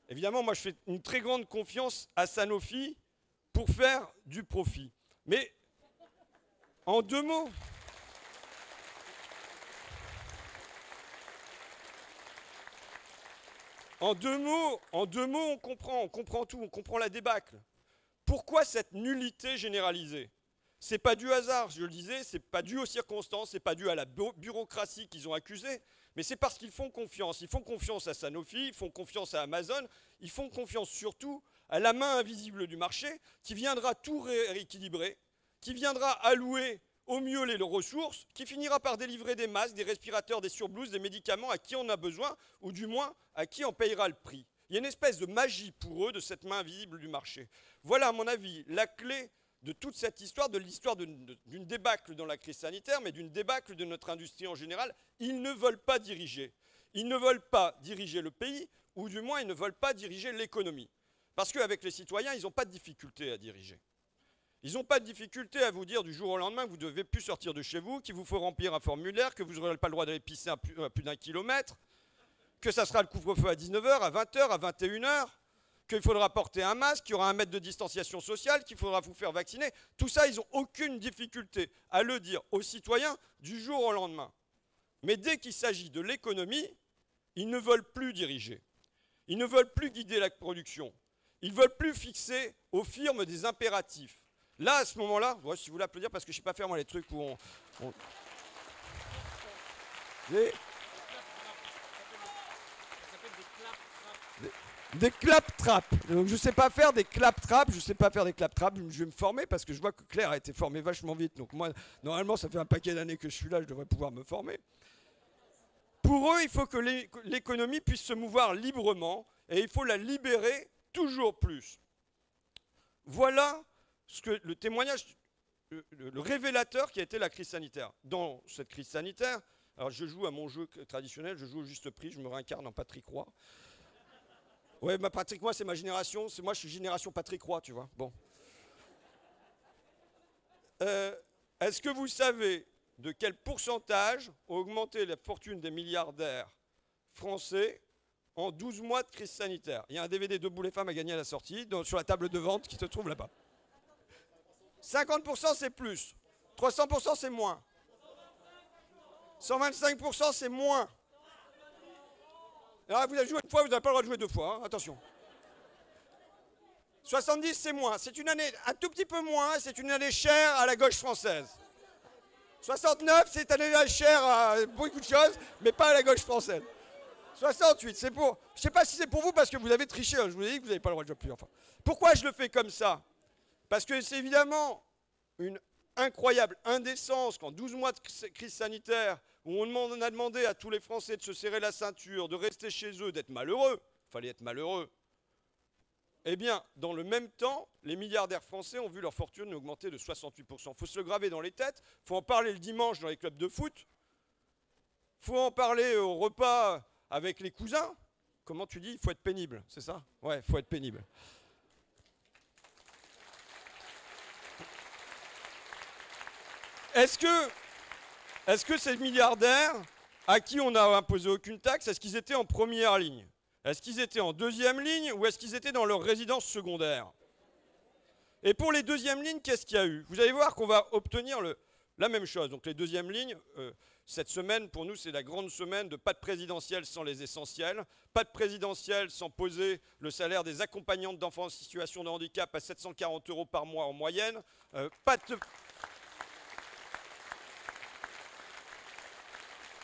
Évidemment, moi je fais une très grande confiance à Sanofi pour faire du profit. Mais en deux mots, En deux mots, on comprend, on comprend tout, on comprend la débâcle. Pourquoi cette nullité généralisée? C'est pas du hasard, je le disais, c'est pas dû aux circonstances, c'est pas dû à la bu- bureaucratie qu'ils ont accusée, mais c'est parce qu'ils font confiance. Ils font confiance à Sanofi, ils font confiance à Amazon, ils font confiance surtout à la main invisible du marché qui viendra tout ré- rééquilibrer, qui viendra allouer au mieux les ressources, qui finira par délivrer des masques, des respirateurs, des surblouses, des médicaments à qui on a besoin, ou du moins à qui on payera le prix. Il y a une espèce de magie pour eux de cette main invisible du marché. Voilà, à mon avis, la clé de toute cette histoire, de l'histoire d'une débâcle dans la crise sanitaire, mais d'une débâcle de notre industrie en général. Ils ne veulent pas diriger. Ils ne veulent pas diriger le pays, ou du moins ils ne veulent pas diriger l'économie. Parce qu'avec les citoyens, ils n'ont pas de difficulté à diriger. Ils n'ont pas de difficulté à vous dire du jour au lendemain que vous ne devez plus sortir de chez vous, qu'il vous faut remplir un formulaire, que vous n'aurez pas le droit d'aller pisser à plus, d'un kilomètre, que ça sera le couvre-feu à 19h, à 20h, à 21h, qu'il faudra porter un masque, qu'il y aura un mètre de distanciation sociale, qu'il faudra vous faire vacciner. Tout ça, ils n'ont aucune difficulté à le dire aux citoyens du jour au lendemain. Mais dès qu'il s'agit de l'économie, ils ne veulent plus diriger. Ils ne veulent plus guider la production. Ils ne veulent plus fixer aux firmes des impératifs. Là, à ce moment-là, ouais, si vous voulez applaudir, parce que je ne sais pas faire moi les trucs où on. on- Des, des, clap-trap. Donc je ne sais pas faire des clap-trap, je ne sais pas faire des clap-trap, je vais me former parce que je vois que Claire a été formée vachement vite. Donc moi, normalement, ça fait un paquet d'années que je suis là, je devrais pouvoir me former. Pour eux, il faut que l'économie puisse se mouvoir librement et il faut la libérer toujours plus. Voilà ce que le témoignage, le, révélateur qui a été la crise sanitaire. Dans cette crise sanitaire, alors je joue à mon jeu traditionnel, je joue au juste prix, je me réincarne en Patrick Roy. Ouais, ma Patrick Roy, c'est ma génération, c'est moi, je suis génération Patrick Roy, tu vois. Bon. Euh, Est-ce que vous savez de quel pourcentage ont augmenté la fortune des milliardaires français en 12 mois de crise sanitaire? Il y a un DVD de Boulet Femmes à gagner à la sortie, sur la table de vente qui se trouve là-bas. 50% c'est plus. 300% c'est moins. 125% c'est moins. Alors vous avez joué une fois, vous n'avez pas le droit de jouer deux fois, hein, attention. 70 c'est moins. C'est une année un tout petit peu moins, c'est une année chère à la gauche française. 69 c'est une année chère à beaucoup de choses, mais pas à la gauche française. 68, c'est pour. Je sais pas si c'est pour vous parce que vous avez triché. hein, Je vous ai dit que vous n'avez pas le droit de jouer plus. Enfin, pourquoi je le fais comme ça? Parce que c'est évidemment une incroyable indécence qu'en 12 mois de cri- crise sanitaire, où on a demandé à tous les Français de se serrer la ceinture, de rester chez eux, d'être malheureux. Il fallait être malheureux. Eh bien, dans le même temps, les milliardaires français ont vu leur fortune augmenter de 68%. Il faut se le graver dans les têtes. Il faut en parler le dimanche dans les clubs de foot. Il faut en parler au repas avec les cousins. Comment tu dis Il faut être pénible, c'est ça? Ouais, il faut être pénible. Est-ce que, ces milliardaires à qui on n'a imposé aucune taxe, est-ce qu'ils étaient en première ligne? Est-ce qu'ils étaient en deuxième ligne ou est-ce qu'ils étaient dans leur résidence secondaire? Et pour les deuxièmes lignes, qu'est-ce qu'il y a eu? Vous allez voir qu'on va obtenir la même chose. Donc les deuxièmes lignes, euh, cette semaine, pour nous, c'est la grande semaine de pas de présidentiel sans les essentiels, pas de présidentiel sans poser le salaire des accompagnantes d'enfants en situation de handicap à 740 euros par mois en moyenne, euh, pas de...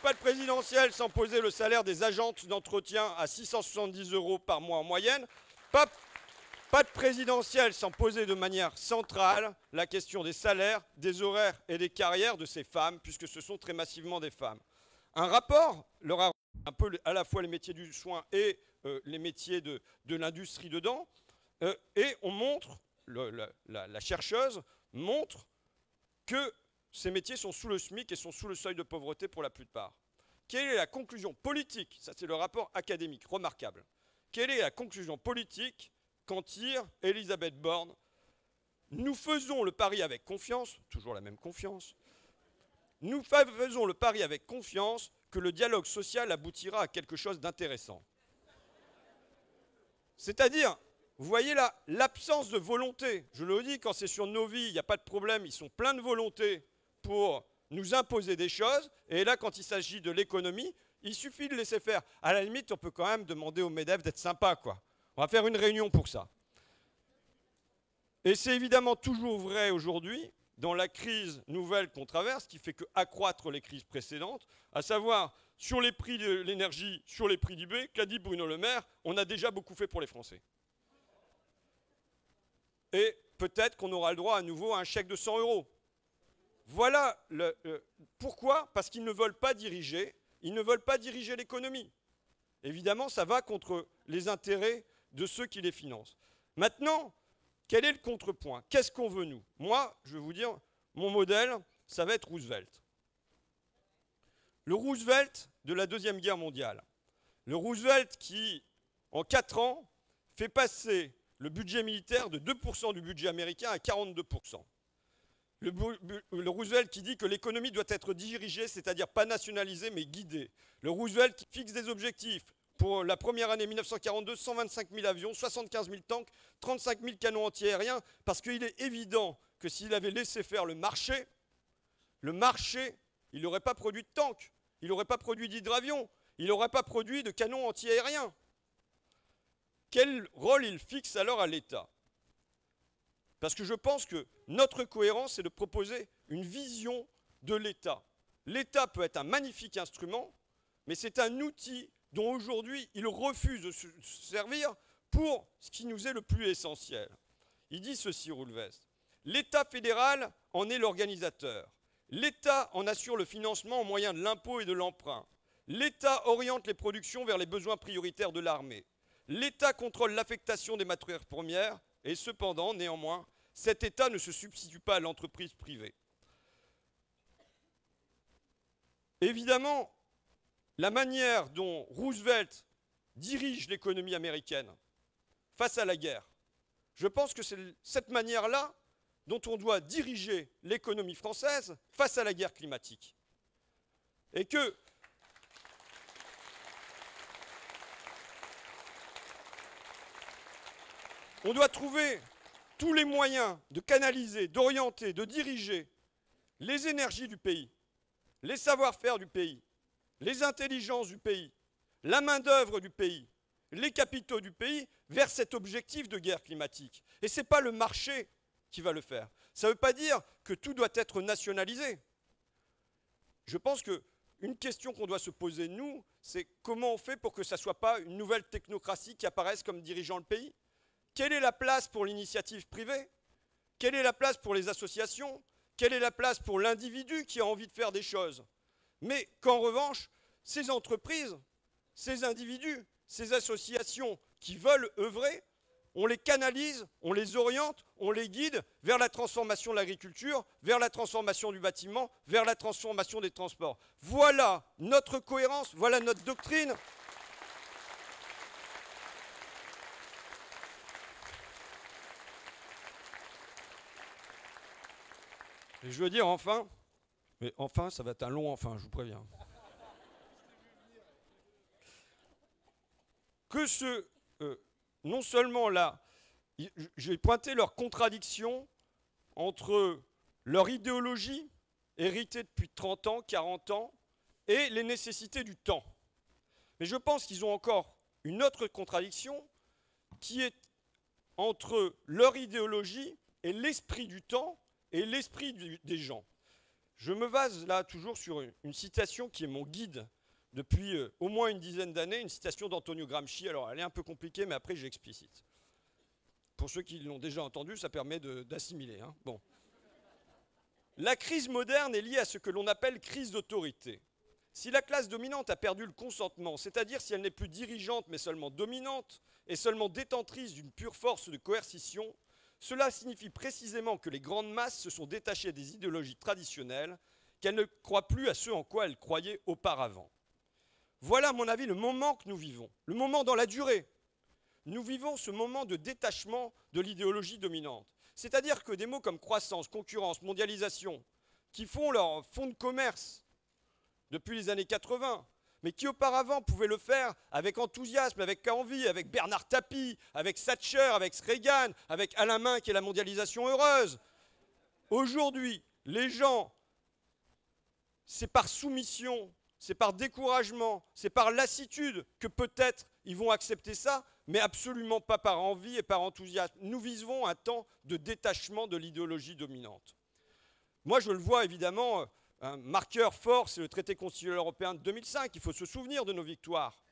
Pas de présidentiel sans poser le salaire des agentes d'entretien à 670 euros par mois en moyenne. Pas, de présidentiel sans poser de manière centrale la question des salaires, des horaires et des carrières de ces femmes, puisque ce sont très massivement des femmes. Un rapport leur a un peu à la fois les métiers du soin et euh, les métiers de, l'industrie dedans, euh, et on montre, la chercheuse montre que ces métiers sont sous le SMIC et sont sous le seuil de pauvreté pour la plupart. Quelle est la conclusion politique Ça, c'est le rapport académique, remarquable. Quelle est la conclusion politique qu'en tire Elisabeth Borne Nous faisons le pari avec confiance, toujours la même confiance, nous faisons le pari avec confiance que le dialogue social aboutira à quelque chose d'intéressant. C'est-à-dire, vous voyez là, l'absence de volonté. Je le dis, quand c'est sur nos vies, il n'y a pas de problème, ils sont pleins de volonté pour nous imposer des choses. Et là, quand il s'agit de l'économie, il suffit de laisser faire. À la limite, on peut quand même demander au MEDEF d'être sympa, quoi. On va faire une réunion pour ça. Et c'est évidemment toujours vrai aujourd'hui, dans la crise nouvelle qu'on traverse, qui fait que accroître les crises précédentes, à savoir sur les prix de l'énergie, sur les prix du B, qu'a dit Bruno Le Maire, on a déjà beaucoup fait pour les Français. Et peut-être qu'on aura le droit à nouveau à un chèque de 100 euros. Voilà le, pourquoi Parce qu'ils ne veulent pas diriger, ils ne veulent pas diriger l'économie. Évidemment, ça va contre les intérêts de ceux qui les financent. Maintenant, quel est le contrepoint? Qu'est-ce qu'on veut nous? Moi, je vais vous dire, mon modèle, ça va être Roosevelt. Le Roosevelt de la Deuxième Guerre mondiale. Le Roosevelt qui, en quatre ans, fait passer le budget militaire de 2% du budget américain à 42% le, Roosevelt qui dit que l'économie doit être dirigée, c'est-à-dire pas nationalisée, mais guidée. Le Roosevelt qui fixe des objectifs. Pour la première année 1942, 125 000 avions, 75 000 tanks, 35 000 canons antiaériens, parce qu'il est évident que s'il avait laissé faire le marché, le marché, il n'aurait pas produit de tanks, il n'aurait pas produit d'hydravions, il n'aurait pas produit de canons antiaériens. Quel rôle il fixe alors à l'État? Parce que je pense que notre cohérence, c'est de proposer une vision de l'État. L'État peut être un magnifique instrument, mais c'est un outil dont aujourd'hui il refuse de se servir pour ce qui nous est le plus essentiel. Il dit ceci, Roulvest. L'État fédéral en est l'organisateur. L'État en assure le financement au moyen de l'impôt et de l'emprunt. L'État oriente les productions vers les besoins prioritaires de l'armée. L'État contrôle l'affectation des matières premières et cependant, néanmoins, cet État ne se substitue pas à l'entreprise privée. Évidemment, la manière dont Roosevelt dirige l'économie américaine face à la guerre, je pense que c'est cette manière-là dont on doit diriger l'économie française face à la guerre climatique. Et que on doit trouver tous les moyens de canaliser, d'orienter, de diriger les énergies du pays, les savoir-faire du pays, les intelligences du pays, la main-d'œuvre du pays, les capitaux du pays vers cet objectif de guerre climatique. Et ce n'est pas le marché qui va le faire. Ça ne veut pas dire que tout doit être nationalisé. Je pense qu'une question qu'on doit se poser, nous, c'est comment on fait pour que ça ne soit pas une nouvelle technocratie qui apparaisse comme dirigeant le pays? Quelle est la place pour l'initiative privée? Quelle est la place pour les associations? Quelle est la place pour l'individu qui a envie de faire des choses? Mais qu'en revanche, ces entreprises, ces individus, ces associations qui veulent œuvrer, on les canalise, on les oriente, on les guide vers la transformation de l'agriculture, vers la transformation du bâtiment, vers la transformation des transports. Voilà notre cohérence, voilà notre doctrine. Et je veux dire enfin Mais enfin, ça va être un long enfin, je vous préviens. Que ce, euh, non seulement là, j'ai pointé leur contradiction entre leur idéologie, héritée depuis 30 ans, 40 ans, et les nécessités du temps. Mais je pense qu'ils ont encore une autre contradiction qui est entre leur idéologie et l'esprit du temps et l'esprit des gens. Je me base là toujours sur une, citation qui est mon guide depuis euh, au moins une dizaine d'années, une citation d'Antonio Gramsci. Alors elle est un peu compliquée, mais après j'explicite. Pour ceux qui l'ont déjà entendu, ça permet d'assimiler. Hein. Bon. La crise moderne est liée à ce que l'on appelle crise d'autorité. Si la classe dominante a perdu le consentement, c'est-à-dire si elle n'est plus dirigeante mais seulement dominante et seulement détentrice d'une pure force de coercition, cela signifie précisément que les grandes masses se sont détachées des idéologies traditionnelles, qu'elles ne croient plus à ce en quoi elles croyaient auparavant. Voilà, à mon avis, le moment que nous vivons, le moment dans la durée. Nous vivons ce moment de détachement de l'idéologie dominante. C'est-à-dire que des mots comme croissance, concurrence, mondialisation, qui font leur fonds de commerce depuis les années 80, mais qui auparavant pouvaient le faire avec enthousiasme, avec envie, avec Bernard Tapie, avec Thatcher, avec Reagan, avec Alain Main qui est la mondialisation heureuse. Aujourd'hui, les gens, c'est par soumission, c'est par découragement, c'est par lassitude que peut-être ils vont accepter ça, mais absolument pas par envie et par enthousiasme. Nous vivons un temps de détachement de l'idéologie dominante. Moi, je le vois évidemment un marqueur fort, c'est le traité constitutionnel européen de 2005. Il faut se souvenir de nos victoires.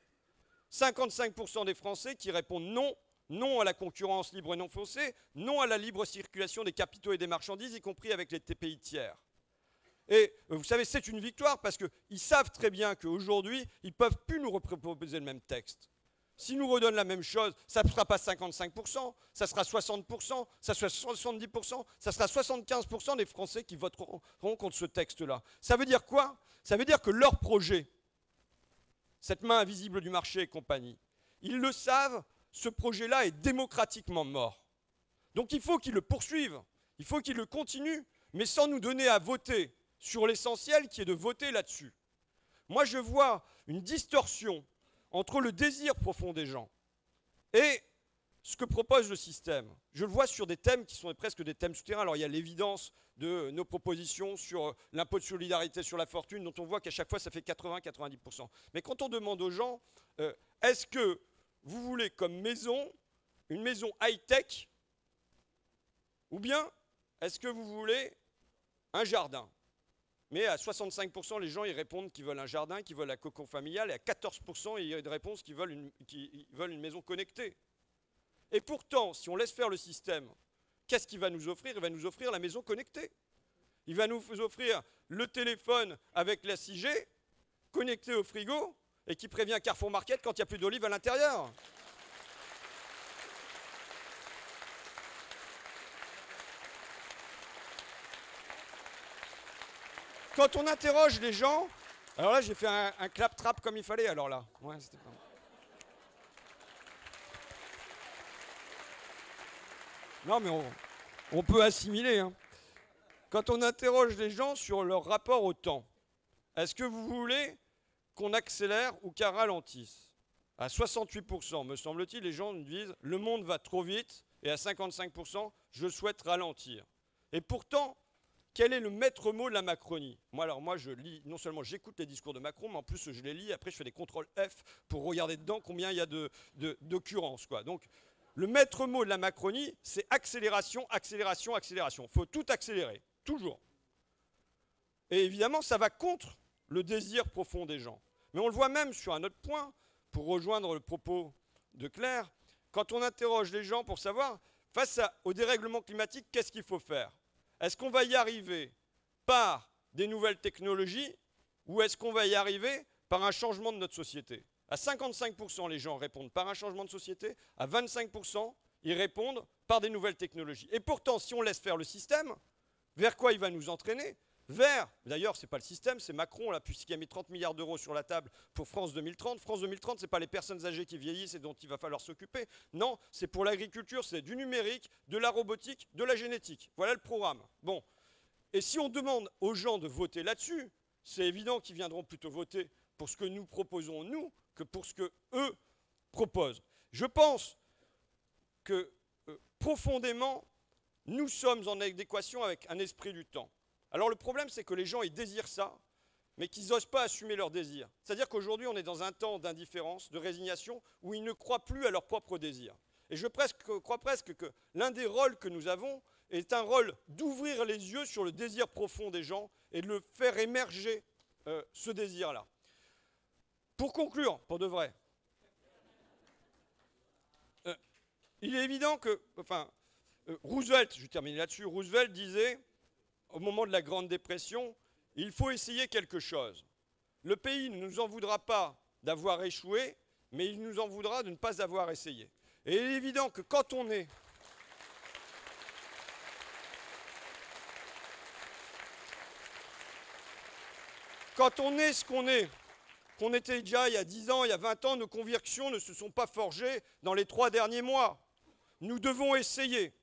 55% des Français qui répondent non, non à la concurrence libre et non faussée, non à la libre circulation des capitaux et des marchandises, y compris avec les TPI tiers. Et euh, vous savez, c'est une victoire parce qu'ils savent très bien qu'aujourd'hui, ils ne peuvent plus nous reproposer le même texte. S'ils nous redonnent la même chose, ça ne sera pas 55%, ça sera 60%, ça sera 70%, ça sera 75% des Français qui voteront contre ce texte-là. Ça veut dire quoi? Ça veut dire que leur projet, cette main invisible du marché et compagnie, ils le savent, ce projet-là est démocratiquement mort. Donc il faut qu'ils le poursuivent, il faut qu'ils le continuent, mais sans nous donner à voter sur l'essentiel qui est de voter là-dessus. Moi, je vois une distorsion entre le désir profond des gens et ce que propose le système. Je le vois sur des thèmes qui sont presque des thèmes souterrains. Alors il y a l'évidence de nos propositions sur l'impôt de solidarité sur la fortune, dont on voit qu'à chaque fois ça fait 80-90%. Mais quand on demande aux gens, euh, est-ce que vous voulez comme maison une maison high-tech ou bien est-ce que vous voulez un jardin? Mais à 65%, les gens répondent qu'ils veulent un jardin, qu'ils veulent la cocon familiale, et à 14%, il y a qu'ils veulent, une, veulent une maison connectée. Et pourtant, si on laisse faire le système, qu'est-ce qu'il va nous offrir? Il va nous offrir la maison connectée. Il va nous offrir le téléphone avec la 6G, connecté au frigo, et qui prévient Carrefour Market quand il n'y a plus d'olive à l'intérieur. Quand on interroge les gens, alors là j'ai fait un, clap-trap comme il fallait, alors là. Non mais on, peut assimiler. Hein. Quand on interroge les gens sur leur rapport au temps, est-ce que vous voulez qu'on accélère ou qu'on ralentisse? À 68%, me semble-t-il, les gens nous disent le monde va trop vite, et à 55%, je souhaite ralentir. Et pourtant, quel est le maître mot de la Macronie? Moi, alors moi, je lis, non seulement j'écoute les discours de Macron, mais en plus je les lis. Après, je fais des contrôles F pour regarder dedans combien il y a d'occurrences. Donc, le maître mot de la Macronie, c'est accélération, accélération, accélération. Il faut tout accélérer, toujours. Et évidemment, ça va contre le désir profond des gens. Mais on le voit même sur un autre point, pour rejoindre le propos de Claire, quand on interroge les gens pour savoir, face au dérèglement climatique, qu'est-ce qu'il faut faire? Est-ce qu'on va y arriver par des nouvelles technologies ou est-ce qu'on va y arriver par un changement de notre société? À 55%, les gens répondent par un changement de société. À 25%, ils répondent par des nouvelles technologies. Et pourtant, si on laisse faire le système, vers quoi il va nous entraîner? Vers, d'ailleurs, ce n'est pas le système, c'est Macron, là, puisqu'il a mis 30 milliards d'euros sur la table pour France 2030. France 2030, ce n'est pas les personnes âgées qui vieillissent et dont il va falloir s'occuper. Non, c'est pour l'agriculture, c'est du numérique, de la robotique, de la génétique. Voilà le programme. Bon. Et si on demande aux gens de voter là-dessus, c'est évident qu'ils viendront plutôt voter pour ce que nous proposons, nous, que pour ce que eux proposent. Je pense que euh, profondément, nous sommes en adéquation avec un esprit du temps. Alors le problème, c'est que les gens, ils désirent ça, mais qu'ils n'osent pas assumer leur désir. C'est-à-dire qu'aujourd'hui, on est dans un temps d'indifférence, de résignation, où ils ne croient plus à leur propre désir. Et je crois presque que l'un des rôles que nous avons est un rôle d'ouvrir les yeux sur le désir profond des gens et de le faire émerger, euh, ce désir-là. Pour conclure, pour de vrai, euh, il est évident que, enfin, euh, Roosevelt, je vais terminer là-dessus, Roosevelt disait, au moment de la Grande Dépression, il faut essayer quelque chose. Le pays ne nous en voudra pas d'avoir échoué, mais il nous en voudra de ne pas avoir essayé. Et il est évident que quand on est... Quand on est ce qu'on est, qu'on était déjà il y a 10 ans, il y a 20 ans, nos convictions ne se sont pas forgées dans les trois derniers mois. Nous devons essayer.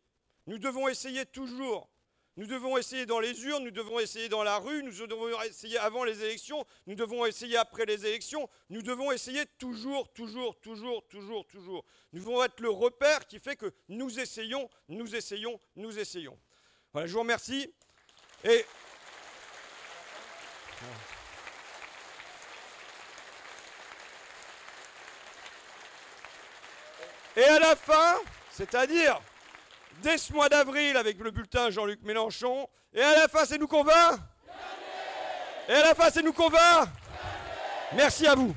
Nous devons essayer toujours. Nous devons essayer dans les urnes, nous devons essayer dans la rue, nous devons essayer avant les élections, nous devons essayer après les élections, nous devons essayer toujours, toujours, toujours, toujours, toujours. Nous devons être le repère qui fait que nous essayons, nous essayons, nous essayons. Voilà, je vous remercie. Et. Et à la fin, c'est-à-dire dès ce mois d'avril avec le bulletin Jean-Luc Mélenchon. Et à la fin, c'est nous qu'on va? Et à la fin, c'est nous qu'on va? Merci à vous.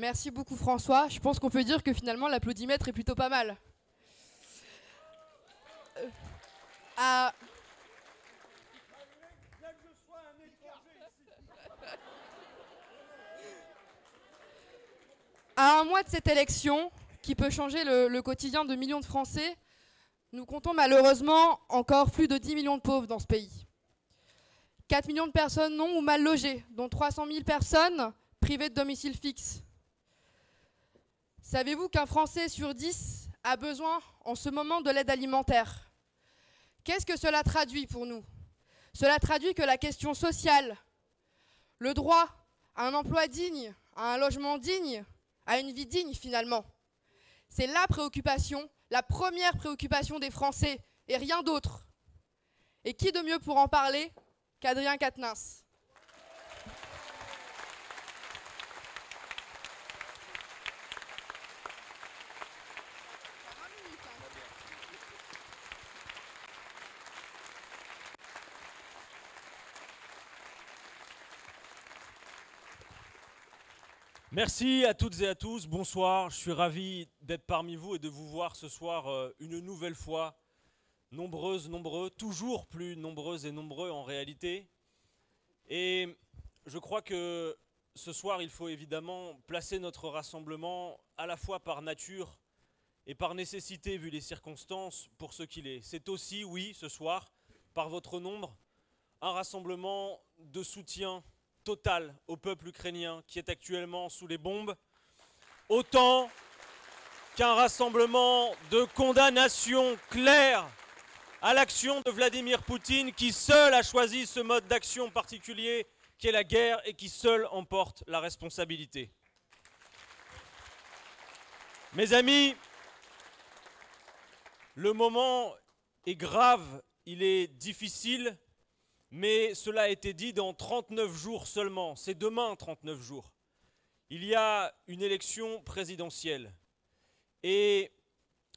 Merci beaucoup François. Je pense qu'on peut dire que finalement l'applaudimètre est plutôt pas mal. Euh, à... un mois de cette élection, qui peut changer le, le, quotidien de millions de Français, nous comptons malheureusement encore plus de 10 millions de pauvres dans ce pays. 4 millions de personnes non ou mal logées, dont 300 000 personnes privées de domicile fixe. Savez-vous qu'un Français sur dix a besoin en ce moment de l'aide alimentaire? Qu'est-ce que cela traduit pour nous? Cela traduit que la question sociale, le droit à un emploi digne, à un logement digne, à une vie digne finalement, c'est la préoccupation, la première préoccupation des Français et rien d'autre. Et qui de mieux pour en parler qu'Adrien Quatennens? Merci à toutes et à tous, bonsoir, je suis ravi d'être parmi vous et de vous voir ce soir euh, une nouvelle fois, nombreuses, nombreux, toujours plus nombreuses et nombreux en réalité. Et je crois que ce soir, il faut évidemment placer notre rassemblement à la fois par nature et par nécessité, vu les circonstances, pour ce qu'il est. C'est aussi, oui, ce soir, par votre nombre, un rassemblement de soutien total au peuple ukrainien qui est actuellement sous les bombes, autant qu'un rassemblement de condamnation claire à l'action de Vladimir Poutine qui seul a choisi ce mode d'action particulier qui est la guerre et qui seul emporte la responsabilité. Mes amis, le moment est grave, il est difficile, mais cela a été dit dans 39 jours seulement. C'est demain 39 jours. Il y a une élection présidentielle. Et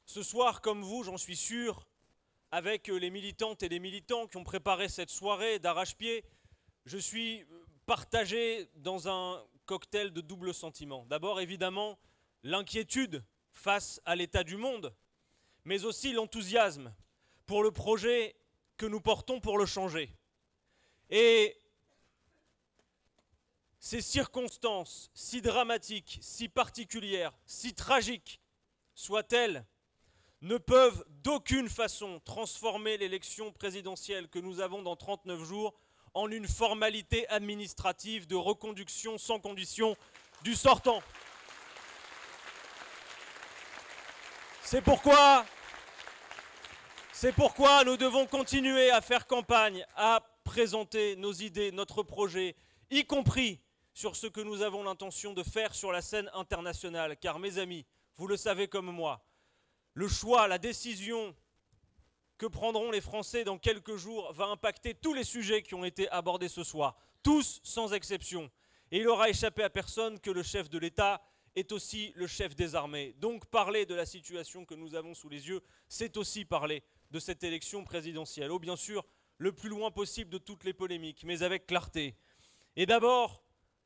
ce soir, comme vous, j'en suis sûr, avec les militantes et les militants qui ont préparé cette soirée d'arrache-pied, je suis partagé dans un cocktail de double sentiment. D'abord, évidemment, l'inquiétude face à l'état du monde, mais aussi l'enthousiasme pour le projet que nous portons pour le changer. Et ces circonstances si dramatiques, si particulières, si tragiques soient-elles, ne peuvent d'aucune façon transformer l'élection présidentielle que nous avons dans 39 jours en une formalité administrative de reconduction sans condition du sortant. C'est pourquoi, pourquoi nous devons continuer à faire campagne, à présenter nos idées, notre projet, y compris sur ce que nous avons l'intention de faire sur la scène internationale. Car mes amis, vous le savez comme moi, le choix, la décision que prendront les Français dans quelques jours va impacter tous les sujets qui ont été abordés ce soir, tous sans exception. Et il aura échappé à personne que le chef de l'État est aussi le chef des armées. Donc parler de la situation que nous avons sous les yeux, c'est aussi parler de cette élection présidentielle. Oh bien sûr, le plus loin possible de toutes les polémiques, mais avec clarté. Et d'abord,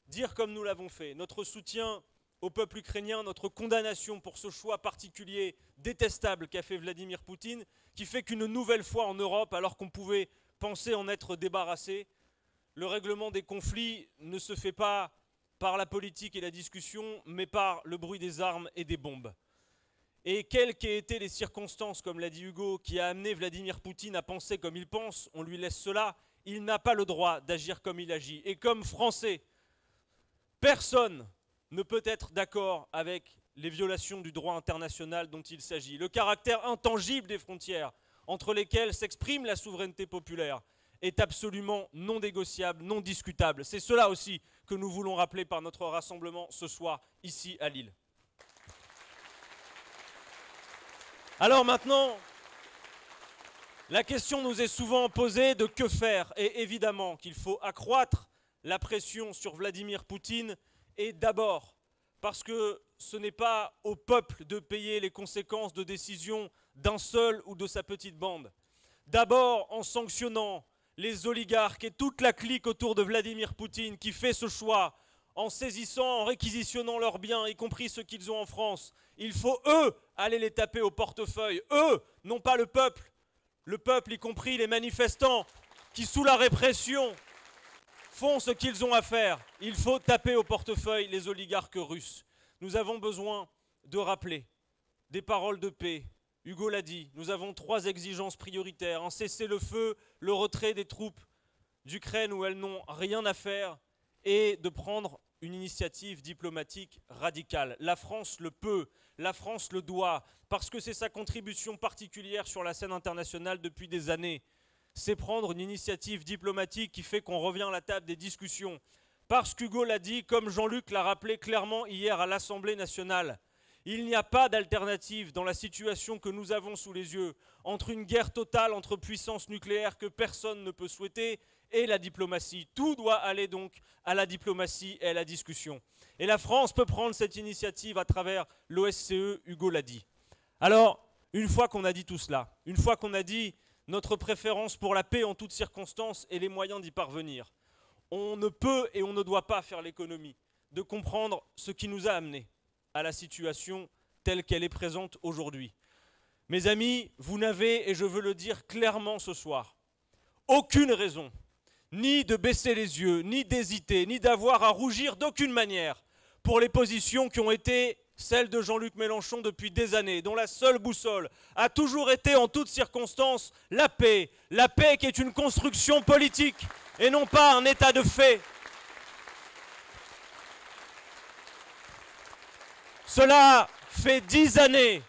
dire comme nous l'avons fait, notre soutien au peuple ukrainien, notre condamnation pour ce choix particulier, détestable qu'a fait Vladimir Poutine, qui fait qu'une nouvelle fois en Europe, alors qu'on pouvait penser en être débarrassé, le règlement des conflits ne se fait pas par la politique et la discussion, mais par le bruit des armes et des bombes. Et quelles qu'aient été les circonstances, comme l'a dit Hugo, qui a amené Vladimir Poutine à penser comme il pense, on lui laisse cela, il n'a pas le droit d'agir comme il agit. Et comme Français, personne ne peut être d'accord avec les violations du droit international dont il s'agit. Le caractère intangible des frontières entre lesquelles s'exprime la souveraineté populaire est absolument non négociable, non discutable. C'est cela aussi que nous voulons rappeler par notre rassemblement ce soir ici à Lille. Alors maintenant, la question nous est souvent posée de que faire et évidemment qu'il faut accroître la pression sur Vladimir Poutine et d'abord parce que ce n'est pas au peuple de payer les conséquences de décisions d'un seul ou de sa petite bande. D'abord en sanctionnant les oligarques et toute la clique autour de Vladimir Poutine qui fait ce choix en saisissant, en réquisitionnant leurs biens, y compris ceux qu'ils ont en France. Il faut, eux, aller les taper au portefeuille. Eux, non pas le peuple. Le peuple, y compris les manifestants, qui, sous la répression, font ce qu'ils ont à faire. Il faut taper au portefeuille les oligarques russes. Nous avons besoin de rappeler des paroles de paix. Hugo l'a dit, nous avons trois exigences prioritaires. Un cessez-le-feu, le retrait des troupes d'Ukraine où elles n'ont rien à faire et de prendre une initiative diplomatique radicale. La France le peut, la France le doit, parce que c'est sa contribution particulière sur la scène internationale depuis des années c'est prendre une initiative diplomatique qui fait qu'on revient à la table des discussions. Parce qu'Hugo l'a dit, comme Jean-Luc l'a rappelé clairement hier à l'Assemblée nationale, il n'y a pas d'alternative dans la situation que nous avons sous les yeux entre une guerre totale entre puissances nucléaires que personne ne peut souhaiter et la diplomatie. Tout doit aller donc à la diplomatie et à la discussion. Et la France peut prendre cette initiative à travers l'OSCE, Hugo l'a dit. Alors, une fois qu'on a dit tout cela, une fois qu'on a dit notre préférence pour la paix en toutes circonstances et les moyens d'y parvenir. On ne peut et on ne doit pas faire l'économie de comprendre ce qui nous a amenés à la situation telle qu'elle est présente aujourd'hui. Mes amis, vous n'avez, et je veux le dire clairement ce soir, aucune raison ni de baisser les yeux, ni d'hésiter, ni d'avoir à rougir d'aucune manière pour les positions qui ont été celle de Jean-Luc Mélenchon depuis des années, dont la seule boussole a toujours été en toutes circonstances la paix. La paix qui est une construction politique et non pas un état de fait. Cela fait dix années,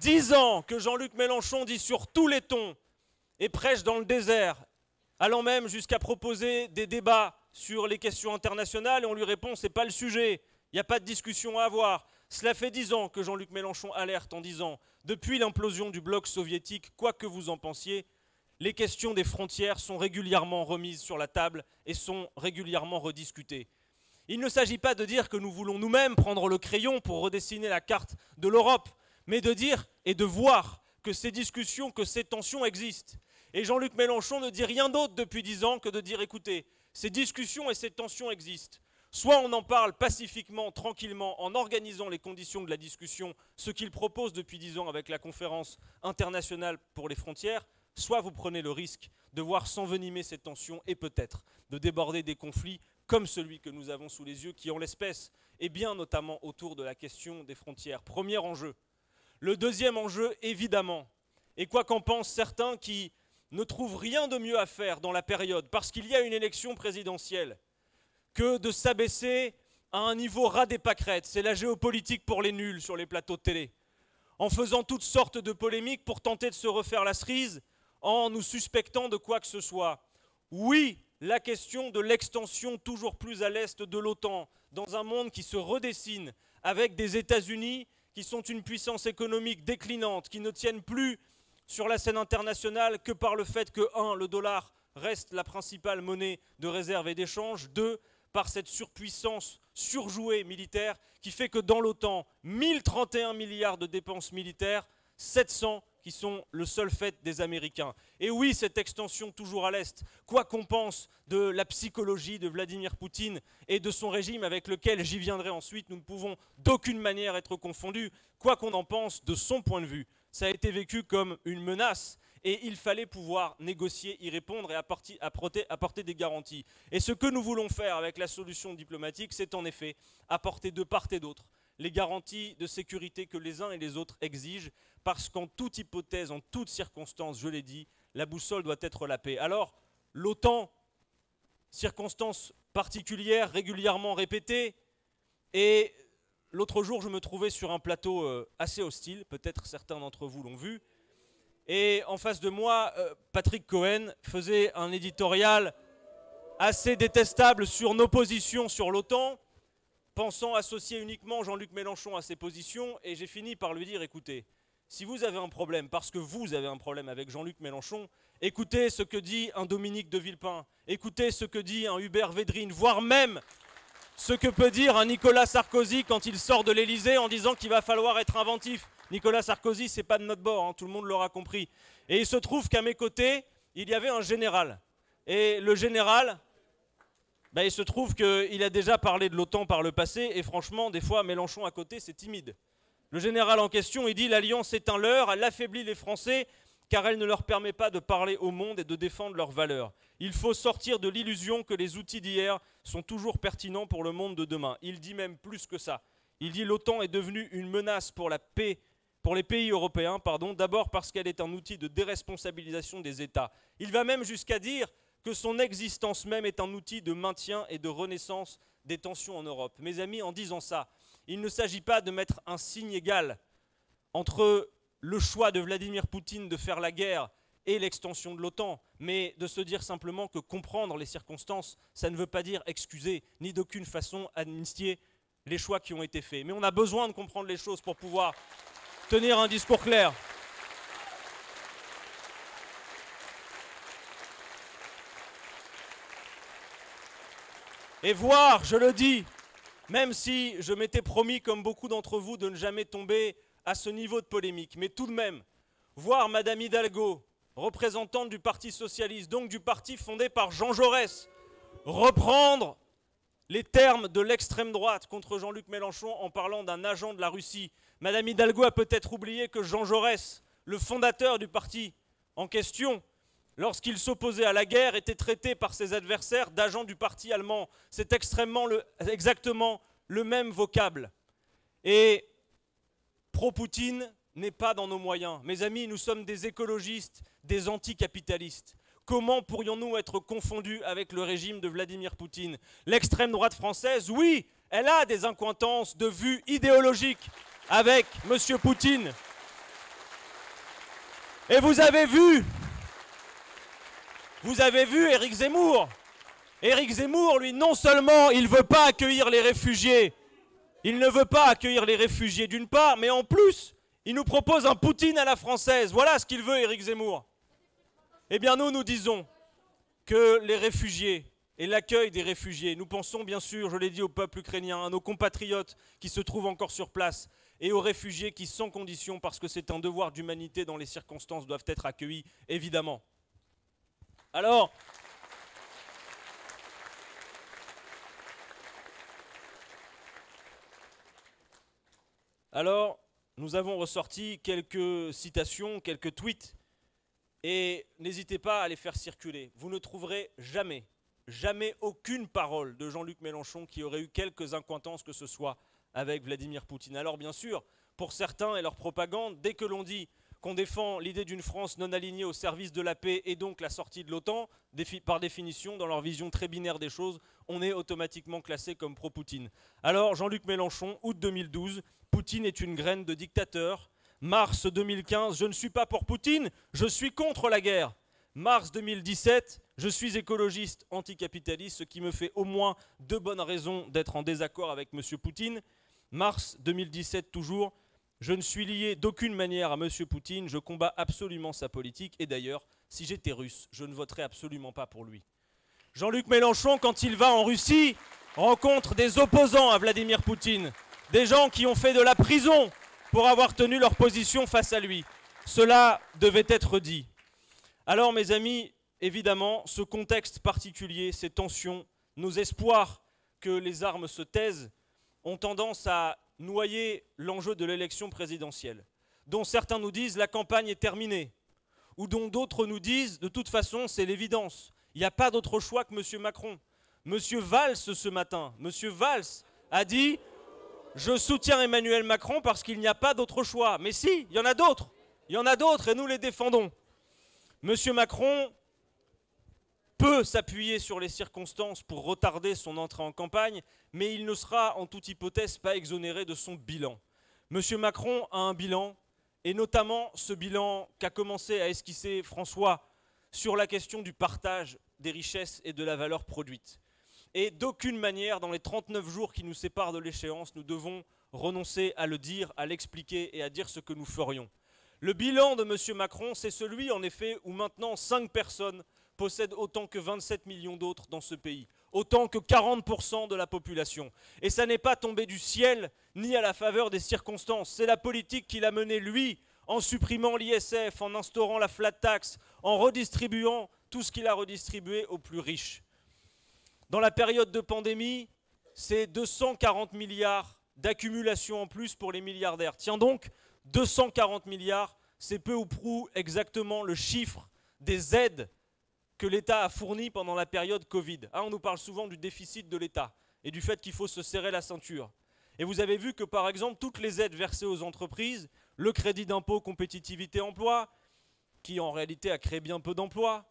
dix ans que Jean-Luc Mélenchon dit sur tous les tons et prêche dans le désert, allant même jusqu'à proposer des débats sur les questions internationales et on lui répond c'est pas le sujet, il n'y a pas de discussion à avoir. Cela fait dix ans que Jean-Luc Mélenchon alerte en disant Depuis l'implosion du bloc soviétique, quoi que vous en pensiez, les questions des frontières sont régulièrement remises sur la table et sont régulièrement rediscutées. Il ne s'agit pas de dire que nous voulons nous-mêmes prendre le crayon pour redessiner la carte de l'Europe, mais de dire et de voir que ces discussions, que ces tensions existent. Et Jean-Luc Mélenchon ne dit rien d'autre depuis dix ans que de dire écoutez, ces discussions et ces tensions existent. Soit on en parle pacifiquement, tranquillement, en organisant les conditions de la discussion, ce qu'il propose depuis dix ans avec la conférence internationale pour les frontières, soit vous prenez le risque de voir s'envenimer ces tensions et peut-être de déborder des conflits comme celui que nous avons sous les yeux, qui en l'espèce est bien notamment autour de la question des frontières. Premier enjeu. Le deuxième enjeu, évidemment, et quoi qu'en pensent certains qui ne trouvent rien de mieux à faire dans la période, parce qu'il y a une élection présidentielle, que de s'abaisser à un niveau ras des pâquerettes. C'est la géopolitique pour les nuls sur les plateaux de télé. En faisant toutes sortes de polémiques pour tenter de se refaire la cerise, en nous suspectant de quoi que ce soit. Oui, la question de l'extension toujours plus à l'est de l'OTAN, dans un monde qui se redessine, avec des États-Unis qui sont une puissance économique déclinante, qui ne tiennent plus sur la scène internationale que par le fait que, un, le dollar reste la principale monnaie de réserve et d'échange, deux, par cette surpuissance surjouée militaire qui fait que dans l'OTAN, 1031 milliards de dépenses militaires, 700 qui sont le seul fait des Américains. Et oui, cette extension toujours à l'Est, quoi qu'on pense de la psychologie de Vladimir Poutine et de son régime avec lequel j'y viendrai ensuite, nous ne pouvons d'aucune manière être confondus, quoi qu'on en pense de son point de vue. Ça a été vécu comme une menace et il fallait pouvoir négocier, y répondre et apporter, des garanties. Et ce que nous voulons faire avec la solution diplomatique, c'est en effet apporter de part et d'autre les garanties de sécurité que les uns et les autres exigent, parce qu'en toute hypothèse, en toute circonstance, je l'ai dit, la boussole doit être la paix. Alors, l'OTAN, circonstances particulières, régulièrement répétées, et l'autre jour, je me trouvais sur un plateau euh, assez hostile, peut-être certains d'entre vous l'ont vu, et en face de moi, euh, Patrick Cohen faisait un éditorial assez détestable sur nos positions sur l'OTAN, pensant associer uniquement Jean-Luc Mélenchon à ses positions, et j'ai fini par lui dire, écoutez, si vous avez un problème, parce que vous avez un problème avec Jean-Luc Mélenchon, écoutez ce que dit un Dominique de Villepin, écoutez ce que dit un Hubert Védrine, voire même ce que peut dire un Nicolas Sarkozy quand il sort de l'Elysée en disant qu'il va falloir être inventif. Nicolas Sarkozy, c'est pas de notre bord, hein, tout le monde l'aura compris. Et il se trouve qu'à mes côtés, il y avait un général. Et le général, bah, il se trouve qu'il a déjà parlé de l'OTAN par le passé, et franchement, des fois, Mélenchon à côté, c'est timide. Le général en question, il dit l'alliance est un leurre, elle affaiblit les Français car elle ne leur permet pas de parler au monde et de défendre leurs valeurs. Il faut sortir de l'illusion que les outils d'hier sont toujours pertinents pour le monde de demain. Il dit même plus que ça. Il dit l'OTAN est devenue une menace pour la paix pour les pays européens, pardon, d'abord parce qu'elle est un outil de déresponsabilisation des États. Il va même jusqu'à dire que son existence même est un outil de maintien et de renaissance des tensions en Europe. Mes amis, en disant ça, il ne s'agit pas de mettre un signe égal entre le choix de Vladimir Poutine de faire la guerre et l'extension de l'OTAN, mais de se dire simplement que comprendre les circonstances, ça ne veut pas dire excuser, ni d'aucune façon amnistier les choix qui ont été faits. Mais on a besoin de comprendre les choses pour pouvoir tenir un discours clair. Et voir, je le dis, même si je m'étais promis, comme beaucoup d'entre vous, de ne jamais tomber à ce niveau de polémique. Mais tout de même, voir Madame Hidalgo, représentante du Parti socialiste, donc du parti fondé par Jean Jaurès, reprendre les termes de l'extrême droite contre Jean-Luc Mélenchon en parlant d'un agent de la Russie. Madame Hidalgo a peut-être oublié que Jean Jaurès, le fondateur du parti en question, lorsqu'il s'opposait à la guerre, était traité par ses adversaires d'agent du parti allemand. C'est extrêmement exactement le même vocable. Et pro-Poutine n'est pas dans nos moyens. Mes amis, nous sommes des écologistes, des anticapitalistes. Comment pourrions-nous être confondus avec le régime de Vladimir Poutine? L'extrême droite française, oui, elle a des incointances de vue idéologique avec M. Poutine. Et vous avez vu vous avez vu Éric Zemmour Éric Zemmour, lui, non seulement il ne veut pas accueillir les réfugiés, il ne veut pas accueillir les réfugiés d'une part, mais en plus, il nous propose un Poutine à la française. Voilà ce qu'il veut, Éric Zemmour. Eh bien, nous, nous disons que les réfugiés et l'accueil des réfugiés, nous pensons bien sûr, je l'ai dit au peuple ukrainien, à nos compatriotes qui se trouvent encore sur place, et aux réfugiés qui, sans condition, parce que c'est un devoir d'humanité dans les circonstances, doivent être accueillis, évidemment. Alors, Alors, nous avons ressorti quelques citations, quelques tweets, et n'hésitez pas à les faire circuler. Vous ne trouverez jamais, jamais aucune parole de Jean-Luc Mélenchon qui aurait eu quelques incointances que ce soit avec Vladimir Poutine. Alors bien sûr, pour certains et leur propagande, dès que l'on dit qu'on défend l'idée d'une France non alignée au service de la paix et donc la sortie de l'OTAN, par définition, dans leur vision très binaire des choses, on est automatiquement classé comme pro-Poutine. Alors, Jean-Luc Mélenchon, août 2012, Poutine est une graine de dictateur. Mars 2015, je ne suis pas pour Poutine, je suis contre la guerre. Mars 2017, je suis écologiste anticapitaliste, ce qui me fait au moins deux bonnes raisons d'être en désaccord avec M. Poutine. Mars 2017 toujours, je ne suis lié d'aucune manière à M. Poutine, je combats absolument sa politique, et d'ailleurs, si j'étais russe, je ne voterais absolument pas pour lui. Jean-Luc Mélenchon, quand il va en Russie, rencontre des opposants à Vladimir Poutine, des gens qui ont fait de la prison pour avoir tenu leur position face à lui. Cela devait être dit. Alors, mes amis, évidemment, ce contexte particulier, ces tensions, nos espoirs que les armes se taisent, ont tendance à noyer l'enjeu de l'élection présidentielle, dont certains nous disent la campagne est terminée, ou dont d'autres nous disent de toute façon c'est l'évidence, il n'y a pas d'autre choix que M. Macron. M. Valls ce matin, M. Valls a dit je soutiens Emmanuel Macron parce qu'il n'y a pas d'autre choix. Mais si, il y en a d'autres. Il y en a d'autres et nous les défendons. M. Macron peut s'appuyer sur les circonstances pour retarder son entrée en campagne, mais il ne sera en toute hypothèse pas exonéré de son bilan. Monsieur Macron a un bilan, et notamment ce bilan qu'a commencé à esquisser François sur la question du partage des richesses et de la valeur produite. Et d'aucune manière, dans les 39 jours qui nous séparent de l'échéance, nous devons renoncer à le dire, à l'expliquer et à dire ce que nous ferions. Le bilan de M. Macron, c'est celui, en effet, où maintenant 5 personnes possède autant que 27 millions d'autres dans ce pays, autant que 40% de la population. Et ça n'est pas tombé du ciel ni à la faveur des circonstances, c'est la politique qu'il a menée lui en supprimant l'ISF, en instaurant la flat tax, en redistribuant tout ce qu'il a redistribué aux plus riches. Dans la période de pandémie, c'est 240 milliards d'accumulation en plus pour les milliardaires. Tiens donc, 240 milliards, c'est peu ou prou exactement le chiffre des aides que l'État a fourni pendant la période Covid. Ah, on nous parle souvent du déficit de l'État et du fait qu'il faut se serrer la ceinture. Et vous avez vu que par exemple, toutes les aides versées aux entreprises, le crédit d'impôt compétitivité emploi, qui en réalité a créé bien peu d'emplois,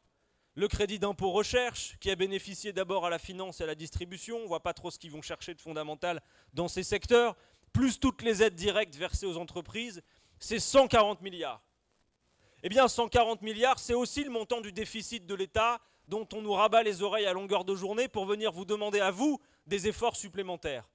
le crédit d'impôt recherche, qui a bénéficié d'abord à la finance et à la distribution, on ne voit pas trop ce qu'ils vont chercher de fondamental dans ces secteurs, plus toutes les aides directes versées aux entreprises, c'est 140 milliards. Eh bien, 140 milliards, c'est aussi le montant du déficit de l'État dont on nous rabat les oreilles à longueur de journée pour venir vous demander à vous des efforts supplémentaires.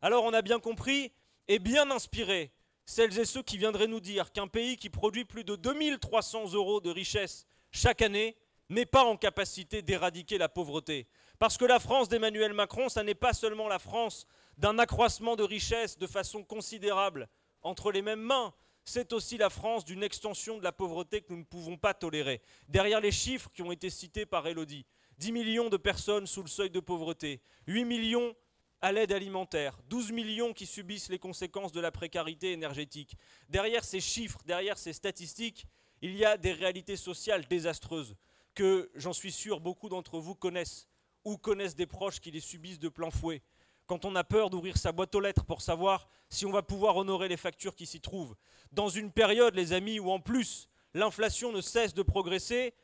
Alors on a bien compris et bien inspiré celles et ceux qui viendraient nous dire qu'un pays qui produit plus de 2300 euros de richesse chaque année n'est pas en capacité d'éradiquer la pauvreté. Parce que la France d'Emmanuel Macron, ça n'est pas seulement la France d'un accroissement de richesse de façon considérable entre les mêmes mains, c'est aussi la France d'une extension de la pauvreté que nous ne pouvons pas tolérer. Derrière les chiffres qui ont été cités par Elodie, 10 millions de personnes sous le seuil de pauvreté, 8 millions à l'aide alimentaire, 12 millions qui subissent les conséquences de la précarité énergétique. Derrière ces chiffres, derrière ces statistiques, il y a des réalités sociales désastreuses que, j'en suis sûr, beaucoup d'entre vous connaissent ou connaissent des proches qui les subissent de plein fouet quand on a peur d'ouvrir sa boîte aux lettres pour savoir si on va pouvoir honorer les factures qui s'y trouvent. Dans une période, les amis, où en plus l'inflation ne cesse de progresser,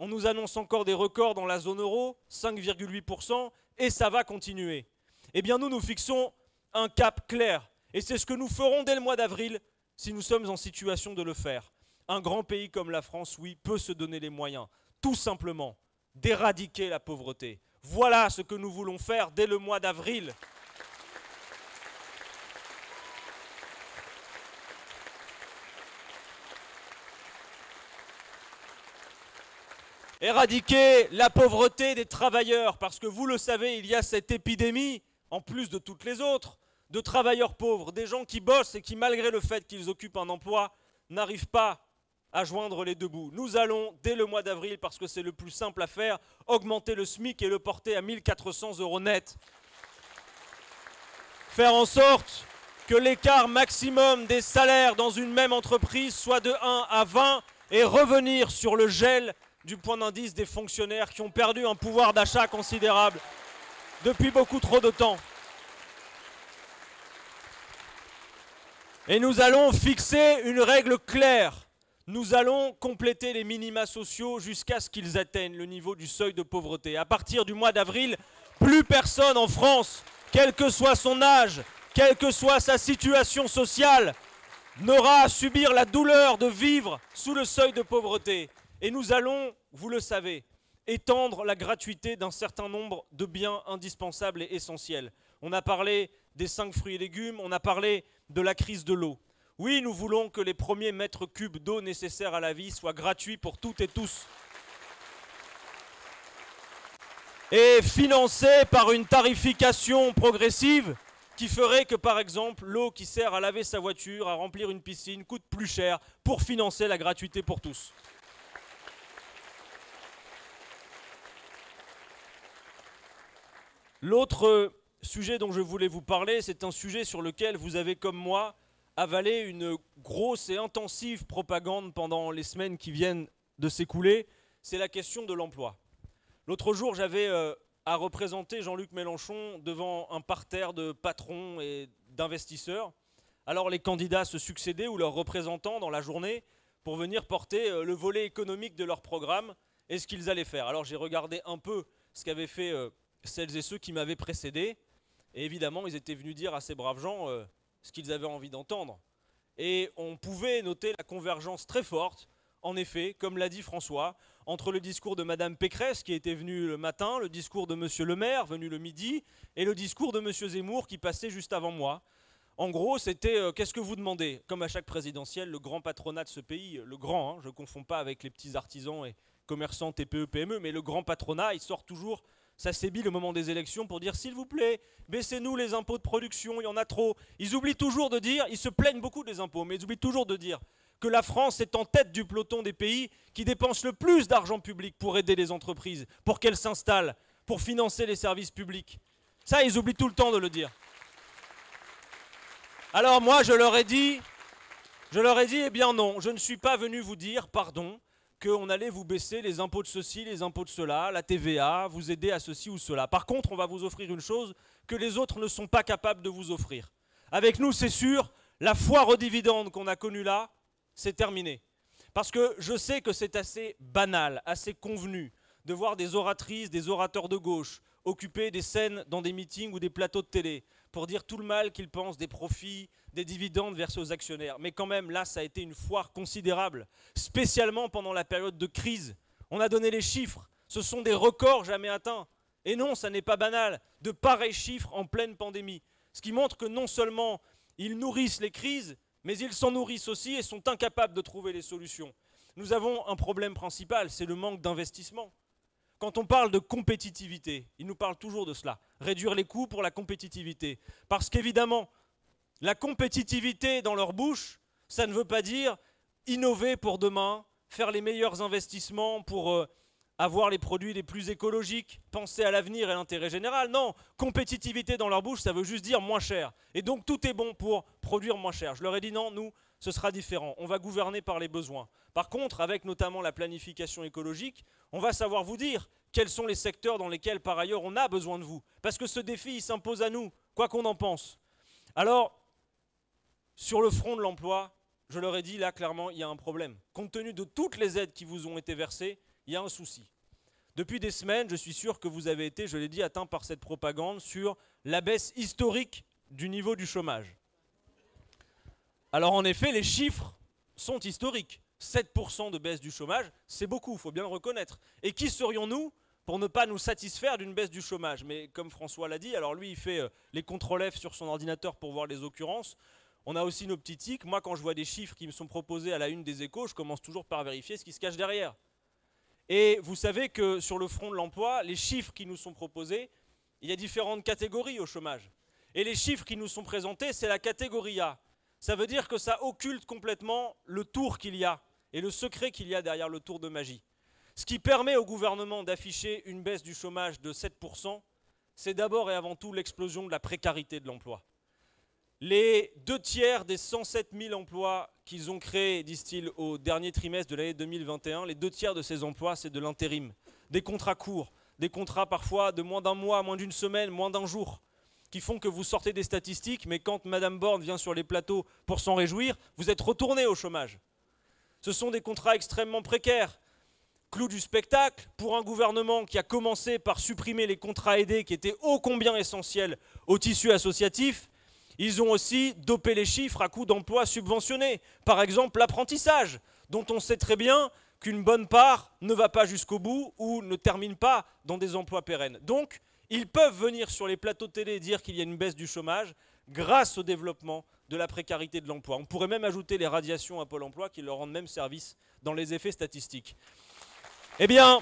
on nous annonce encore des records dans la zone euro, 5,8%, et ça va continuer. Eh bien nous, nous fixons un cap clair, et c'est ce que nous ferons dès le mois d'avril si nous sommes en situation de le faire. Un grand pays comme la France, oui, peut se donner les moyens, tout simplement, d'éradiquer la pauvreté. Voilà ce que nous voulons faire dès le mois d'avril. Éradiquer la pauvreté des travailleurs, parce que vous le savez, il y a cette épidémie, en plus de toutes les autres, de travailleurs pauvres, des gens qui bossent et qui, malgré le fait qu'ils occupent un emploi, n'arrivent pas à joindre les deux bouts. Nous allons, dès le mois d'avril, parce que c'est le plus simple à faire, augmenter le SMIC et le porter à 1400 euros net. Faire en sorte que l'écart maximum des salaires dans une même entreprise soit de 1 à 20 et revenir sur le gel du point d'indice des fonctionnaires qui ont perdu un pouvoir d'achat considérable depuis beaucoup trop de temps. Et nous allons fixer une règle claire. Nous allons compléter les minima sociaux jusqu'à ce qu'ils atteignent le niveau du seuil de pauvreté. À partir du mois d'avril, plus personne en France, quel que soit son âge, quelle que soit sa situation sociale, n'aura à subir la douleur de vivre sous le seuil de pauvreté. Et nous allons, vous le savez, étendre la gratuité d'un certain nombre de biens indispensables et essentiels. On a parlé des cinq fruits et légumes, on a parlé de la crise de l'eau. Oui, nous voulons que les premiers mètres cubes d'eau nécessaires à la vie soient gratuits pour toutes et tous. Et financés par une tarification progressive qui ferait que, par exemple, l'eau qui sert à laver sa voiture, à remplir une piscine, coûte plus cher pour financer la gratuité pour tous. L'autre sujet dont je voulais vous parler, c'est un sujet sur lequel vous avez, comme moi, avalé une grosse et intensive propagande pendant les semaines qui viennent de s'écouler, c'est la question de l'emploi. L'autre jour, j'avais euh, à représenter Jean-Luc Mélenchon devant un parterre de patrons et d'investisseurs. Alors les candidats se succédaient ou leurs représentants dans la journée pour venir porter euh, le volet économique de leur programme et ce qu'ils allaient faire. Alors j'ai regardé un peu ce qu'avaient fait euh, celles et ceux qui m'avaient précédé. Et évidemment, ils étaient venus dire à ces braves gens ce qu'ils avaient envie d'entendre. Et on pouvait noter la convergence très forte, en effet, comme l'a dit François, entre le discours de Madame Pécresse, qui était venue le matin, le discours de Monsieur le maire, venu le midi, et le discours de Monsieur Zemmour, qui passait juste avant moi. En gros, c'était euh, qu'est-ce que vous demandez? Comme à chaque présidentielle, le grand patronat de ce pays, le grand, hein, je ne confonds pas avec les petits artisans et commerçants TPE, PME, mais le grand patronat, il sort toujours ça sébile au moment des élections pour dire s'il vous plaît, baissez-nous les impôts de production, il y en a trop. Ils oublient toujours de dire, ils se plaignent beaucoup des impôts, mais ils oublient toujours de dire que la France est en tête du peloton des pays qui dépensent le plus d'argent public pour aider les entreprises, pour qu'elles s'installent, pour financer les services publics. Ça, ils oublient tout le temps de le dire. Alors moi, je leur ai dit, je leur ai dit, eh bien non, je ne suis pas venu vous dire pardon, qu'on allait vous baisser les impôts de ceci, les impôts de cela, la TVA, vous aider à ceci ou cela. Par contre, on va vous offrir une chose que les autres ne sont pas capables de vous offrir. Avec nous, c'est sûr, la foire aux dividendes qu'on a connue là, c'est terminé. Parce que je sais que c'est assez banal, assez convenu de voir des oratrices, des orateurs de gauche occuper des scènes dans des meetings ou des plateaux de télé pour dire tout le mal qu'ils pensent des profits, des dividendes versés aux actionnaires. Mais quand même, là, ça a été une foire considérable, spécialement pendant la période de crise. On a donné les chiffres, ce sont des records jamais atteints. Et non, ça n'est pas banal, de pareils chiffres en pleine pandémie. Ce qui montre que non seulement ils nourrissent les crises, mais ils s'en nourrissent aussi et sont incapables de trouver les solutions. Nous avons un problème principal, c'est le manque d'investissement. Quand on parle de compétitivité, ils nous parlent toujours de cela, réduire les coûts pour la compétitivité. Parce qu'évidemment, la compétitivité dans leur bouche, ça ne veut pas dire innover pour demain, faire les meilleurs investissements pour euh, avoir les produits les plus écologiques, penser à l'avenir et à l'intérêt général. Non, compétitivité dans leur bouche, ça veut juste dire moins cher. Et donc tout est bon pour produire moins cher. Je leur ai dit non, nous, ce sera différent. On va gouverner par les besoins. Par contre, avec notamment la planification écologique, on va savoir vous dire quels sont les secteurs dans lesquels, par ailleurs, on a besoin de vous. Parce que ce défi, s'impose à nous, quoi qu'on en pense. Alors, sur le front de l'emploi, je leur ai dit, là, clairement, il y a un problème. Compte tenu de toutes les aides qui vous ont été versées, il y a un souci. Depuis des semaines, je suis sûr que vous avez été, je l'ai dit, atteint par cette propagande sur la baisse historique du niveau du chômage. Alors en effet, les chiffres sont historiques. 7% de baisse du chômage, c'est beaucoup, il faut bien le reconnaître. Et qui serions-nous pour ne pas nous satisfaire d'une baisse du chômage? Mais comme François l'a dit, alors lui, il fait euh, les contrôles F sur son ordinateur pour voir les occurrences. On a aussi nos petits tics. Moi, quand je vois des chiffres qui me sont proposés à la une des échos, je commence toujours par vérifier ce qui se cache derrière. Et vous savez que sur le front de l'emploi, les chiffres qui nous sont proposés, il y a différentes catégories au chômage. Et les chiffres qui nous sont présentés, c'est la catégorie A. Ça veut dire que ça occulte complètement le tour qu'il y a et le secret qu'il y a derrière le tour de magie. Ce qui permet au gouvernement d'afficher une baisse du chômage de 7%, c'est d'abord et avant tout l'explosion de la précarité de l'emploi. Les deux tiers des 107 000 emplois qu'ils ont créés, disent-ils, au dernier trimestre de l'année 2021, les deux tiers de ces emplois, c'est de l'intérim, des contrats courts, des contrats parfois de moins d'un mois, moins d'une semaine, moins d'un jour, qui font que vous sortez des statistiques, mais quand Madame Borne vient sur les plateaux pour s'en réjouir, vous êtes retourné au chômage. Ce sont des contrats extrêmement précaires. Clou du spectacle, pour un gouvernement qui a commencé par supprimer les contrats aidés qui étaient ô combien essentiels au tissu associatif, ils ont aussi dopé les chiffres à coût d'emplois subventionnés. Par exemple, l'apprentissage, dont on sait très bien qu'une bonne part ne va pas jusqu'au bout ou ne termine pas dans des emplois pérennes. Donc, ils peuvent venir sur les plateaux de télé dire qu'il y a une baisse du chômage grâce au développement de la précarité de l'emploi. On pourrait même ajouter les radiations à Pôle emploi qui leur rendent même service dans les effets statistiques. Eh bien,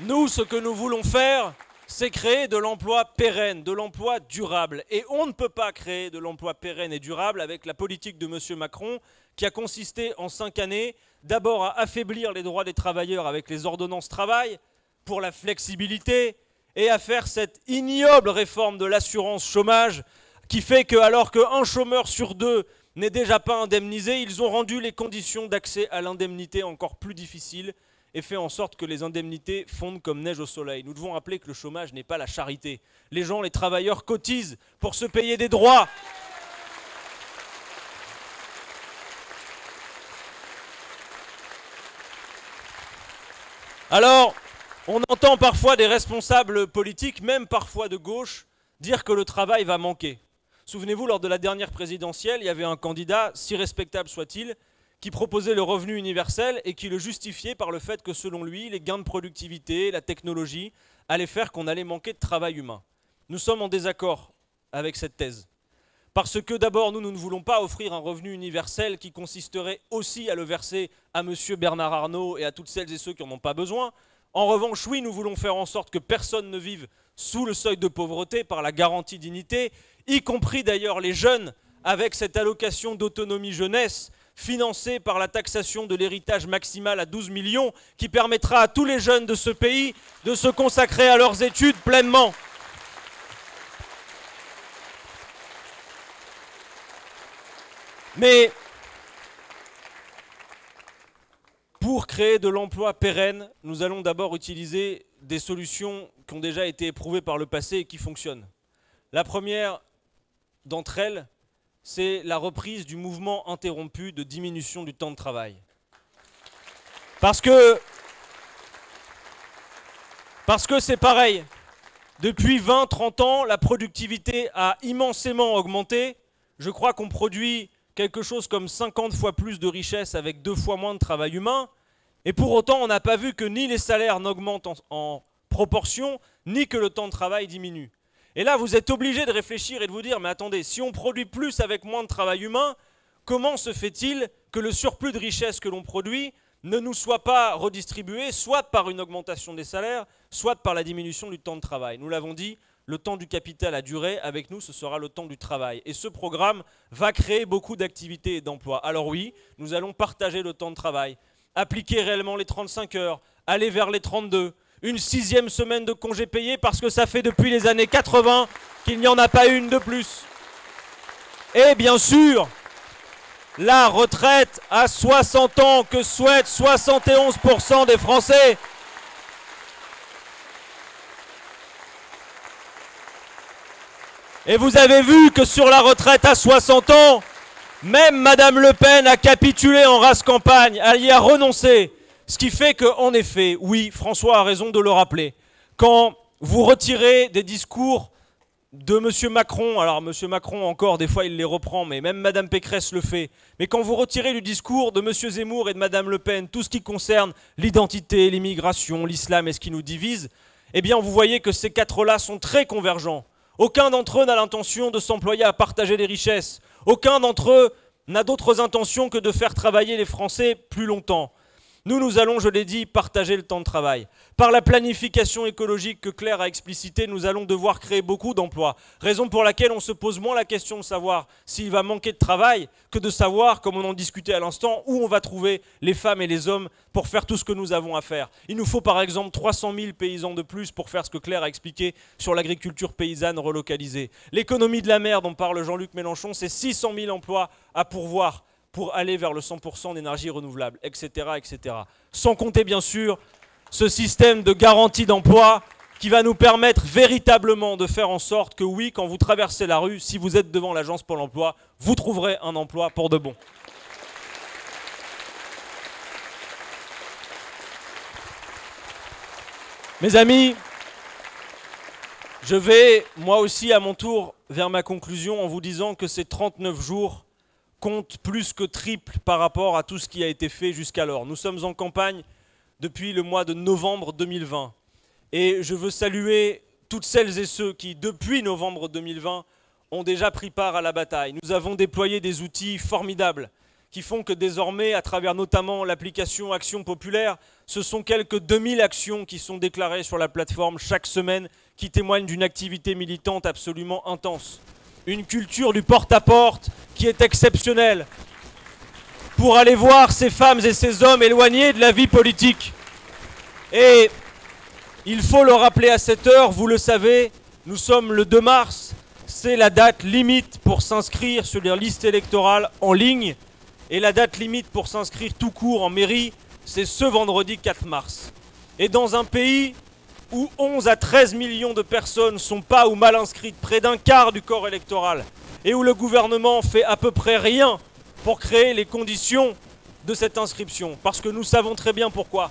nous, ce que nous voulons faire, c'est créer de l'emploi pérenne, de l'emploi durable. Et on ne peut pas créer de l'emploi pérenne et durable avec la politique de M. Macron qui a consisté en cinq années d'abord à affaiblir les droits des travailleurs avec les ordonnances travail pour la flexibilité et à faire cette ignoble réforme de l'assurance chômage qui fait que alors qu'un chômeur sur deux n'est déjà pas indemnisé, ils ont rendu les conditions d'accès à l'indemnité encore plus difficiles et fait en sorte que les indemnités fondent comme neige au soleil. Nous devons rappeler que le chômage n'est pas la charité. Les gens, les travailleurs cotisent pour se payer des droits. Alors, on entend parfois des responsables politiques, même parfois de gauche, dire que le travail va manquer. Souvenez-vous, lors de la dernière présidentielle, il y avait un candidat, si respectable soit-il, qui proposait le revenu universel et qui le justifiait par le fait que selon lui, les gains de productivité, la technologie allaient faire qu'on allait manquer de travail humain. Nous sommes en désaccord avec cette thèse. Parce que d'abord, nous, ne voulons pas offrir un revenu universel qui consisterait aussi à le verser à M. Bernard Arnault et à toutes celles et ceux qui n'en ont pas besoin. En revanche, oui, nous voulons faire en sorte que personne ne vive sous le seuil de pauvreté par la garantie dignité, y compris d'ailleurs les jeunes, avec cette allocation d'autonomie jeunesse financée par la taxation de l'héritage maximal à 12 millions, qui permettra à tous les jeunes de ce pays de se consacrer à leurs études pleinement. Mais pour créer de l'emploi pérenne, nous allons d'abord utiliser des solutions qui ont déjà été éprouvées par le passé et qui fonctionnent. La première d'entre elles, c'est la reprise du mouvement interrompu de diminution du temps de travail. Parce que parce que c'est pareil. Depuis 20-30 ans, la productivité a immensément augmenté. Je crois qu'on produit quelque chose comme 50 fois plus de richesse avec deux fois moins de travail humain. Et pour autant, on n'a pas vu que ni les salaires n'augmentent en, proportion, ni que le temps de travail diminue. Et là, vous êtes obligé de réfléchir et de vous dire, mais attendez, si on produit plus avec moins de travail humain, comment se fait-il que le surplus de richesse que l'on produit ne nous soit pas redistribué, soit par une augmentation des salaires, soit par la diminution du temps de travail? Nous l'avons dit, le temps du capital a duré, avec nous ce sera le temps du travail. Et ce programme va créer beaucoup d'activités et d'emplois. Alors oui, nous allons partager le temps de travail, appliquer réellement les 35 heures, aller vers les 32, une sixième semaine de congés payés parce que ça fait depuis les années 80 qu'il n'y en a pas une de plus. Et bien sûr, la retraite à 60 ans que souhaitent 71% des Français. Et vous avez vu que sur la retraite à 60 ans, même Madame Le Pen a capitulé en race campagne, elle y a renoncé. Ce qui fait qu'en effet, oui, François a raison de le rappeler, quand vous retirez des discours de M. Macron, alors M. Macron encore, des fois il les reprend, mais même Mme Pécresse le fait, mais quand vous retirez du discours de M. Zemmour et de Mme Le Pen tout ce qui concerne l'identité, l'immigration, l'islam et ce qui nous divise, eh bien vous voyez que ces quatre-là sont très convergents. Aucun d'entre eux n'a l'intention de s'employer à partager les richesses. Aucun d'entre eux n'a d'autres intentions que de faire travailler les Français plus longtemps. Nous, nous allons, je l'ai dit, partager le temps de travail. Par la planification écologique que Claire a explicité, nous allons devoir créer beaucoup d'emplois. Raison pour laquelle on se pose moins la question de savoir s'il va manquer de travail que de savoir, comme on en discutait à l'instant, où on va trouver les femmes et les hommes pour faire tout ce que nous avons à faire. Il nous faut par exemple 300 000 paysans de plus pour faire ce que Claire a expliqué sur l'agriculture paysanne relocalisée. L'économie de la mer dont parle Jean-Luc Mélenchon, c'est 600 000 emplois à pourvoir pour aller vers le 100% d'énergie renouvelable, etc., etc. Sans compter bien sûr ce système de garantie d'emploi qui va nous permettre véritablement de faire en sorte que oui, quand vous traversez la rue, si vous êtes devant l'agence Pôle Emploi, vous trouverez un emploi pour de bon. Mes amis, je vais moi aussi à mon tour vers ma conclusion en vous disant que ces 39 jours compte plus que triple par rapport à tout ce qui a été fait jusqu'alors. Nous sommes en campagne depuis le mois de novembre 2020 et je veux saluer toutes celles et ceux qui, depuis novembre 2020, ont déjà pris part à la bataille. Nous avons déployé des outils formidables qui font que désormais, à travers notamment l'application Action Populaire, ce sont quelques 2000 actions qui sont déclarées sur la plateforme chaque semaine qui témoignent d'une activité militante absolument intense une culture du porte-à-porte qui est exceptionnelle pour aller voir ces femmes et ces hommes éloignés de la vie politique. Et il faut le rappeler à cette heure, vous le savez, nous sommes le 2 mars, c'est la date limite pour s'inscrire sur les listes électorales en ligne. Et la date limite pour s'inscrire tout court en mairie, c'est ce vendredi 4 mars. Et dans un pays où 11 à 13 millions de personnes sont pas ou mal inscrites, près d'un quart du corps électoral, et où le gouvernement fait à peu près rien pour créer les conditions de cette inscription. Parce que nous savons très bien pourquoi.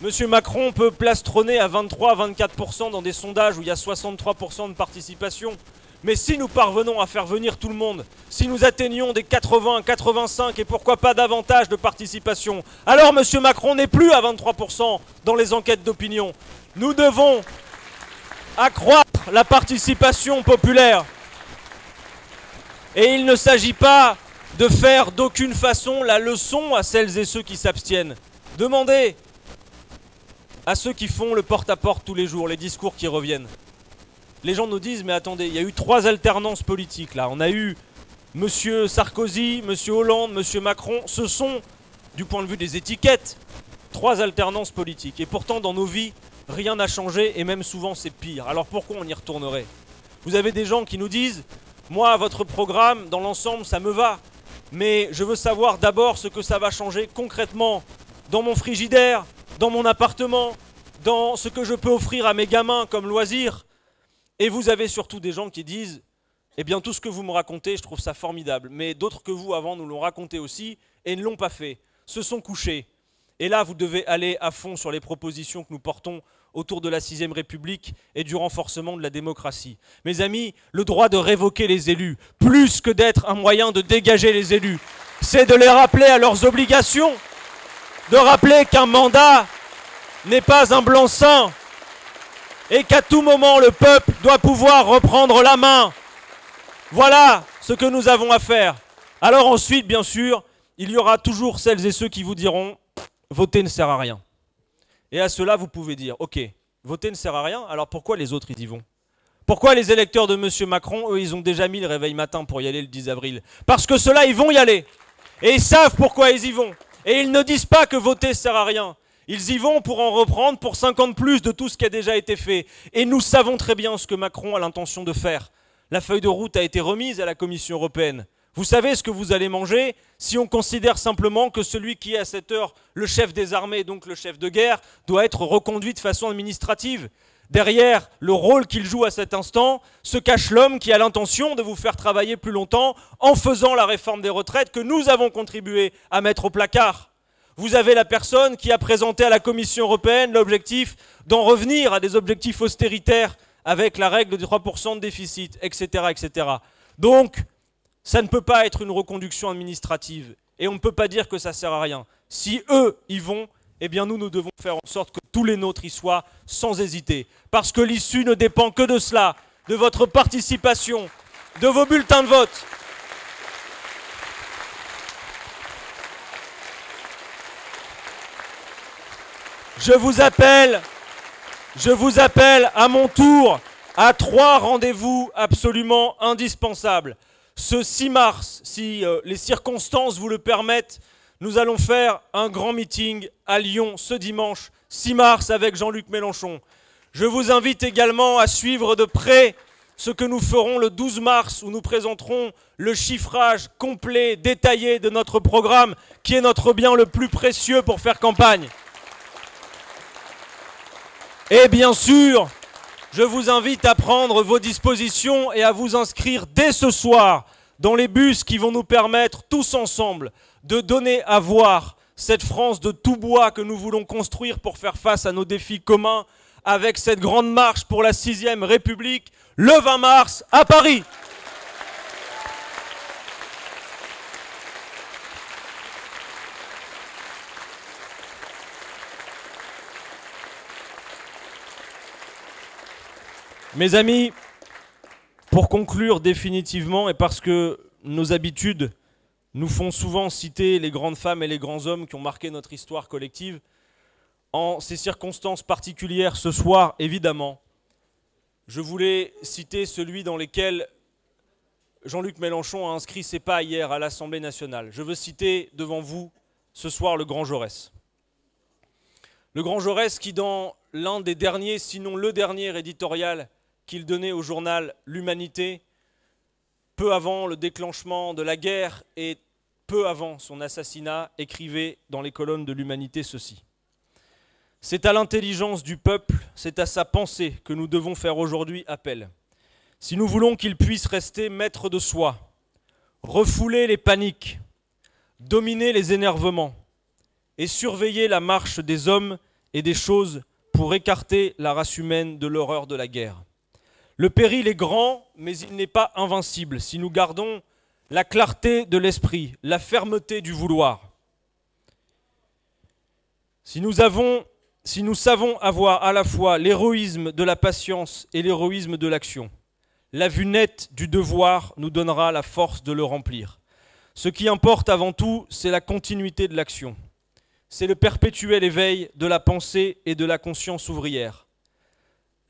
Monsieur Macron peut plastronner à 23-24% dans des sondages où il y a 63% de participation. Mais si nous parvenons à faire venir tout le monde, si nous atteignons des 80, 85 et pourquoi pas davantage de participation, alors M. Macron n'est plus à 23% dans les enquêtes d'opinion. Nous devons accroître la participation populaire. Et il ne s'agit pas de faire d'aucune façon la leçon à celles et ceux qui s'abstiennent. Demandez à ceux qui font le porte-à-porte -porte tous les jours, les discours qui reviennent les gens nous disent mais attendez, il y a eu trois alternances politiques là. On a eu Monsieur Sarkozy, Monsieur Hollande, Monsieur Macron. Ce sont, du point de vue des étiquettes, trois alternances politiques. Et pourtant, dans nos vies, rien n'a changé et même souvent c'est pire. Alors pourquoi on y retournerait? Vous avez des gens qui nous disent moi, votre programme, dans l'ensemble, ça me va. Mais je veux savoir d'abord ce que ça va changer concrètement dans mon frigidaire, dans mon appartement, dans ce que je peux offrir à mes gamins comme loisir, et vous avez surtout des gens qui disent Eh bien, tout ce que vous me racontez, je trouve ça formidable. Mais d'autres que vous avant nous l'ont raconté aussi et ne l'ont pas fait, se sont couchés. Et là, vous devez aller à fond sur les propositions que nous portons autour de la Sixième République et du renforcement de la démocratie. Mes amis, le droit de révoquer les élus, plus que d'être un moyen de dégager les élus, c'est de les rappeler à leurs obligations, de rappeler qu'un mandat n'est pas un blanc-seing, et qu'à tout moment le peuple doit pouvoir reprendre la main. Voilà ce que nous avons à faire. Alors ensuite, bien sûr, il y aura toujours celles et ceux qui vous diront voter ne sert à rien. Et à cela, vous pouvez dire ok, voter ne sert à rien, alors pourquoi les autres ils y vont? Pourquoi les électeurs de M. Macron, eux, ils ont déjà mis le réveil matin pour y aller le 10 avril? Parce que ceux-là, ils vont y aller. Et ils savent pourquoi ils y vont. Et ils ne disent pas que voter sert à rien. Ils y vont pour en reprendre pour 50 plus de tout ce qui a déjà été fait. Et nous savons très bien ce que Macron a l'intention de faire. La feuille de route a été remise à la Commission européenne. Vous savez ce que vous allez manger si on considère simplement que celui qui est à cette heure le chef des armées, donc le chef de guerre, doit être reconduit de façon administrative. Derrière le rôle qu'il joue à cet instant se cache l'homme qui a l'intention de vous faire travailler plus longtemps en faisant la réforme des retraites que nous avons contribué à mettre au placard vous avez la personne qui a présenté à la Commission européenne l'objectif d'en revenir à des objectifs austéritaires avec la règle de 3% de déficit, etc.. Donc, ça ne peut pas être une reconduction administrative. Et on ne peut pas dire que ça sert à rien. Si eux y vont, eh bien nous, nous devons faire en sorte que tous les nôtres y soient sans hésiter. Parce que l'issue ne dépend que de cela, de votre participation, de vos bulletins de vote. Je vous appelle, à mon tour à trois rendez-vous absolument indispensables. Ce 6 mars, si euh, les circonstances vous le permettent, nous allons faire un grand meeting à Lyon ce dimanche 6 mars avec Jean-Luc Mélenchon. Je vous invite également à suivre de près ce que nous ferons le 12 mars où nous présenterons le chiffrage complet, détaillé de notre programme qui est notre bien le plus précieux pour faire campagne. Et bien sûr, je vous invite à prendre vos dispositions et à vous inscrire dès ce soir dans les bus qui vont nous permettre tous ensemble de donner à voir cette France de tout bois que nous voulons construire pour faire face à nos défis communs avec cette grande marche pour la sixième République le 20 mars à Paris. Mes amis, pour conclure définitivement, et parce que nos habitudes nous font souvent citer les grandes femmes et les grands hommes qui ont marqué notre histoire collective, en ces circonstances particulières ce soir, évidemment, je voulais citer celui dans lequel Jean-Luc Mélenchon a inscrit ses pas hier à l'Assemblée nationale. Je veux citer devant vous ce soir le grand Jaurès. Le grand Jaurès qui, dans l'un des derniers, sinon le dernier éditorial qu'il donnait au journal L'Humanité, peu avant le déclenchement de la guerre et peu avant son assassinat, écrivait dans les colonnes de L'Humanité ceci. C'est à l'intelligence du peuple, c'est à sa pensée que nous devons faire aujourd'hui appel. Si nous voulons qu'il puisse rester maître de soi, refouler les paniques, dominer les énervements et surveiller la marche des hommes et des choses pour écarter la race humaine de l'horreur de la guerre. Le péril est grand, mais il n'est pas invincible si nous gardons la clarté de l'esprit, la fermeté du vouloir. Si nous, savons avoir à la fois l'héroïsme de la patience et l'héroïsme de l'action, la vue nette du devoir nous donnera la force de le remplir. Ce qui importe avant tout, c'est la continuité de l'action. C'est le perpétuel éveil de la pensée et de la conscience ouvrière.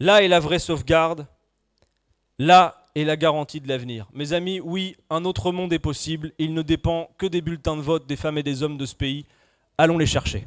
Là est la vraie sauvegarde, Là est la garantie de l'avenir. Mes amis, oui, un autre monde est possible. Il ne dépend que des bulletins de vote des femmes et des hommes de ce pays. Allons les chercher.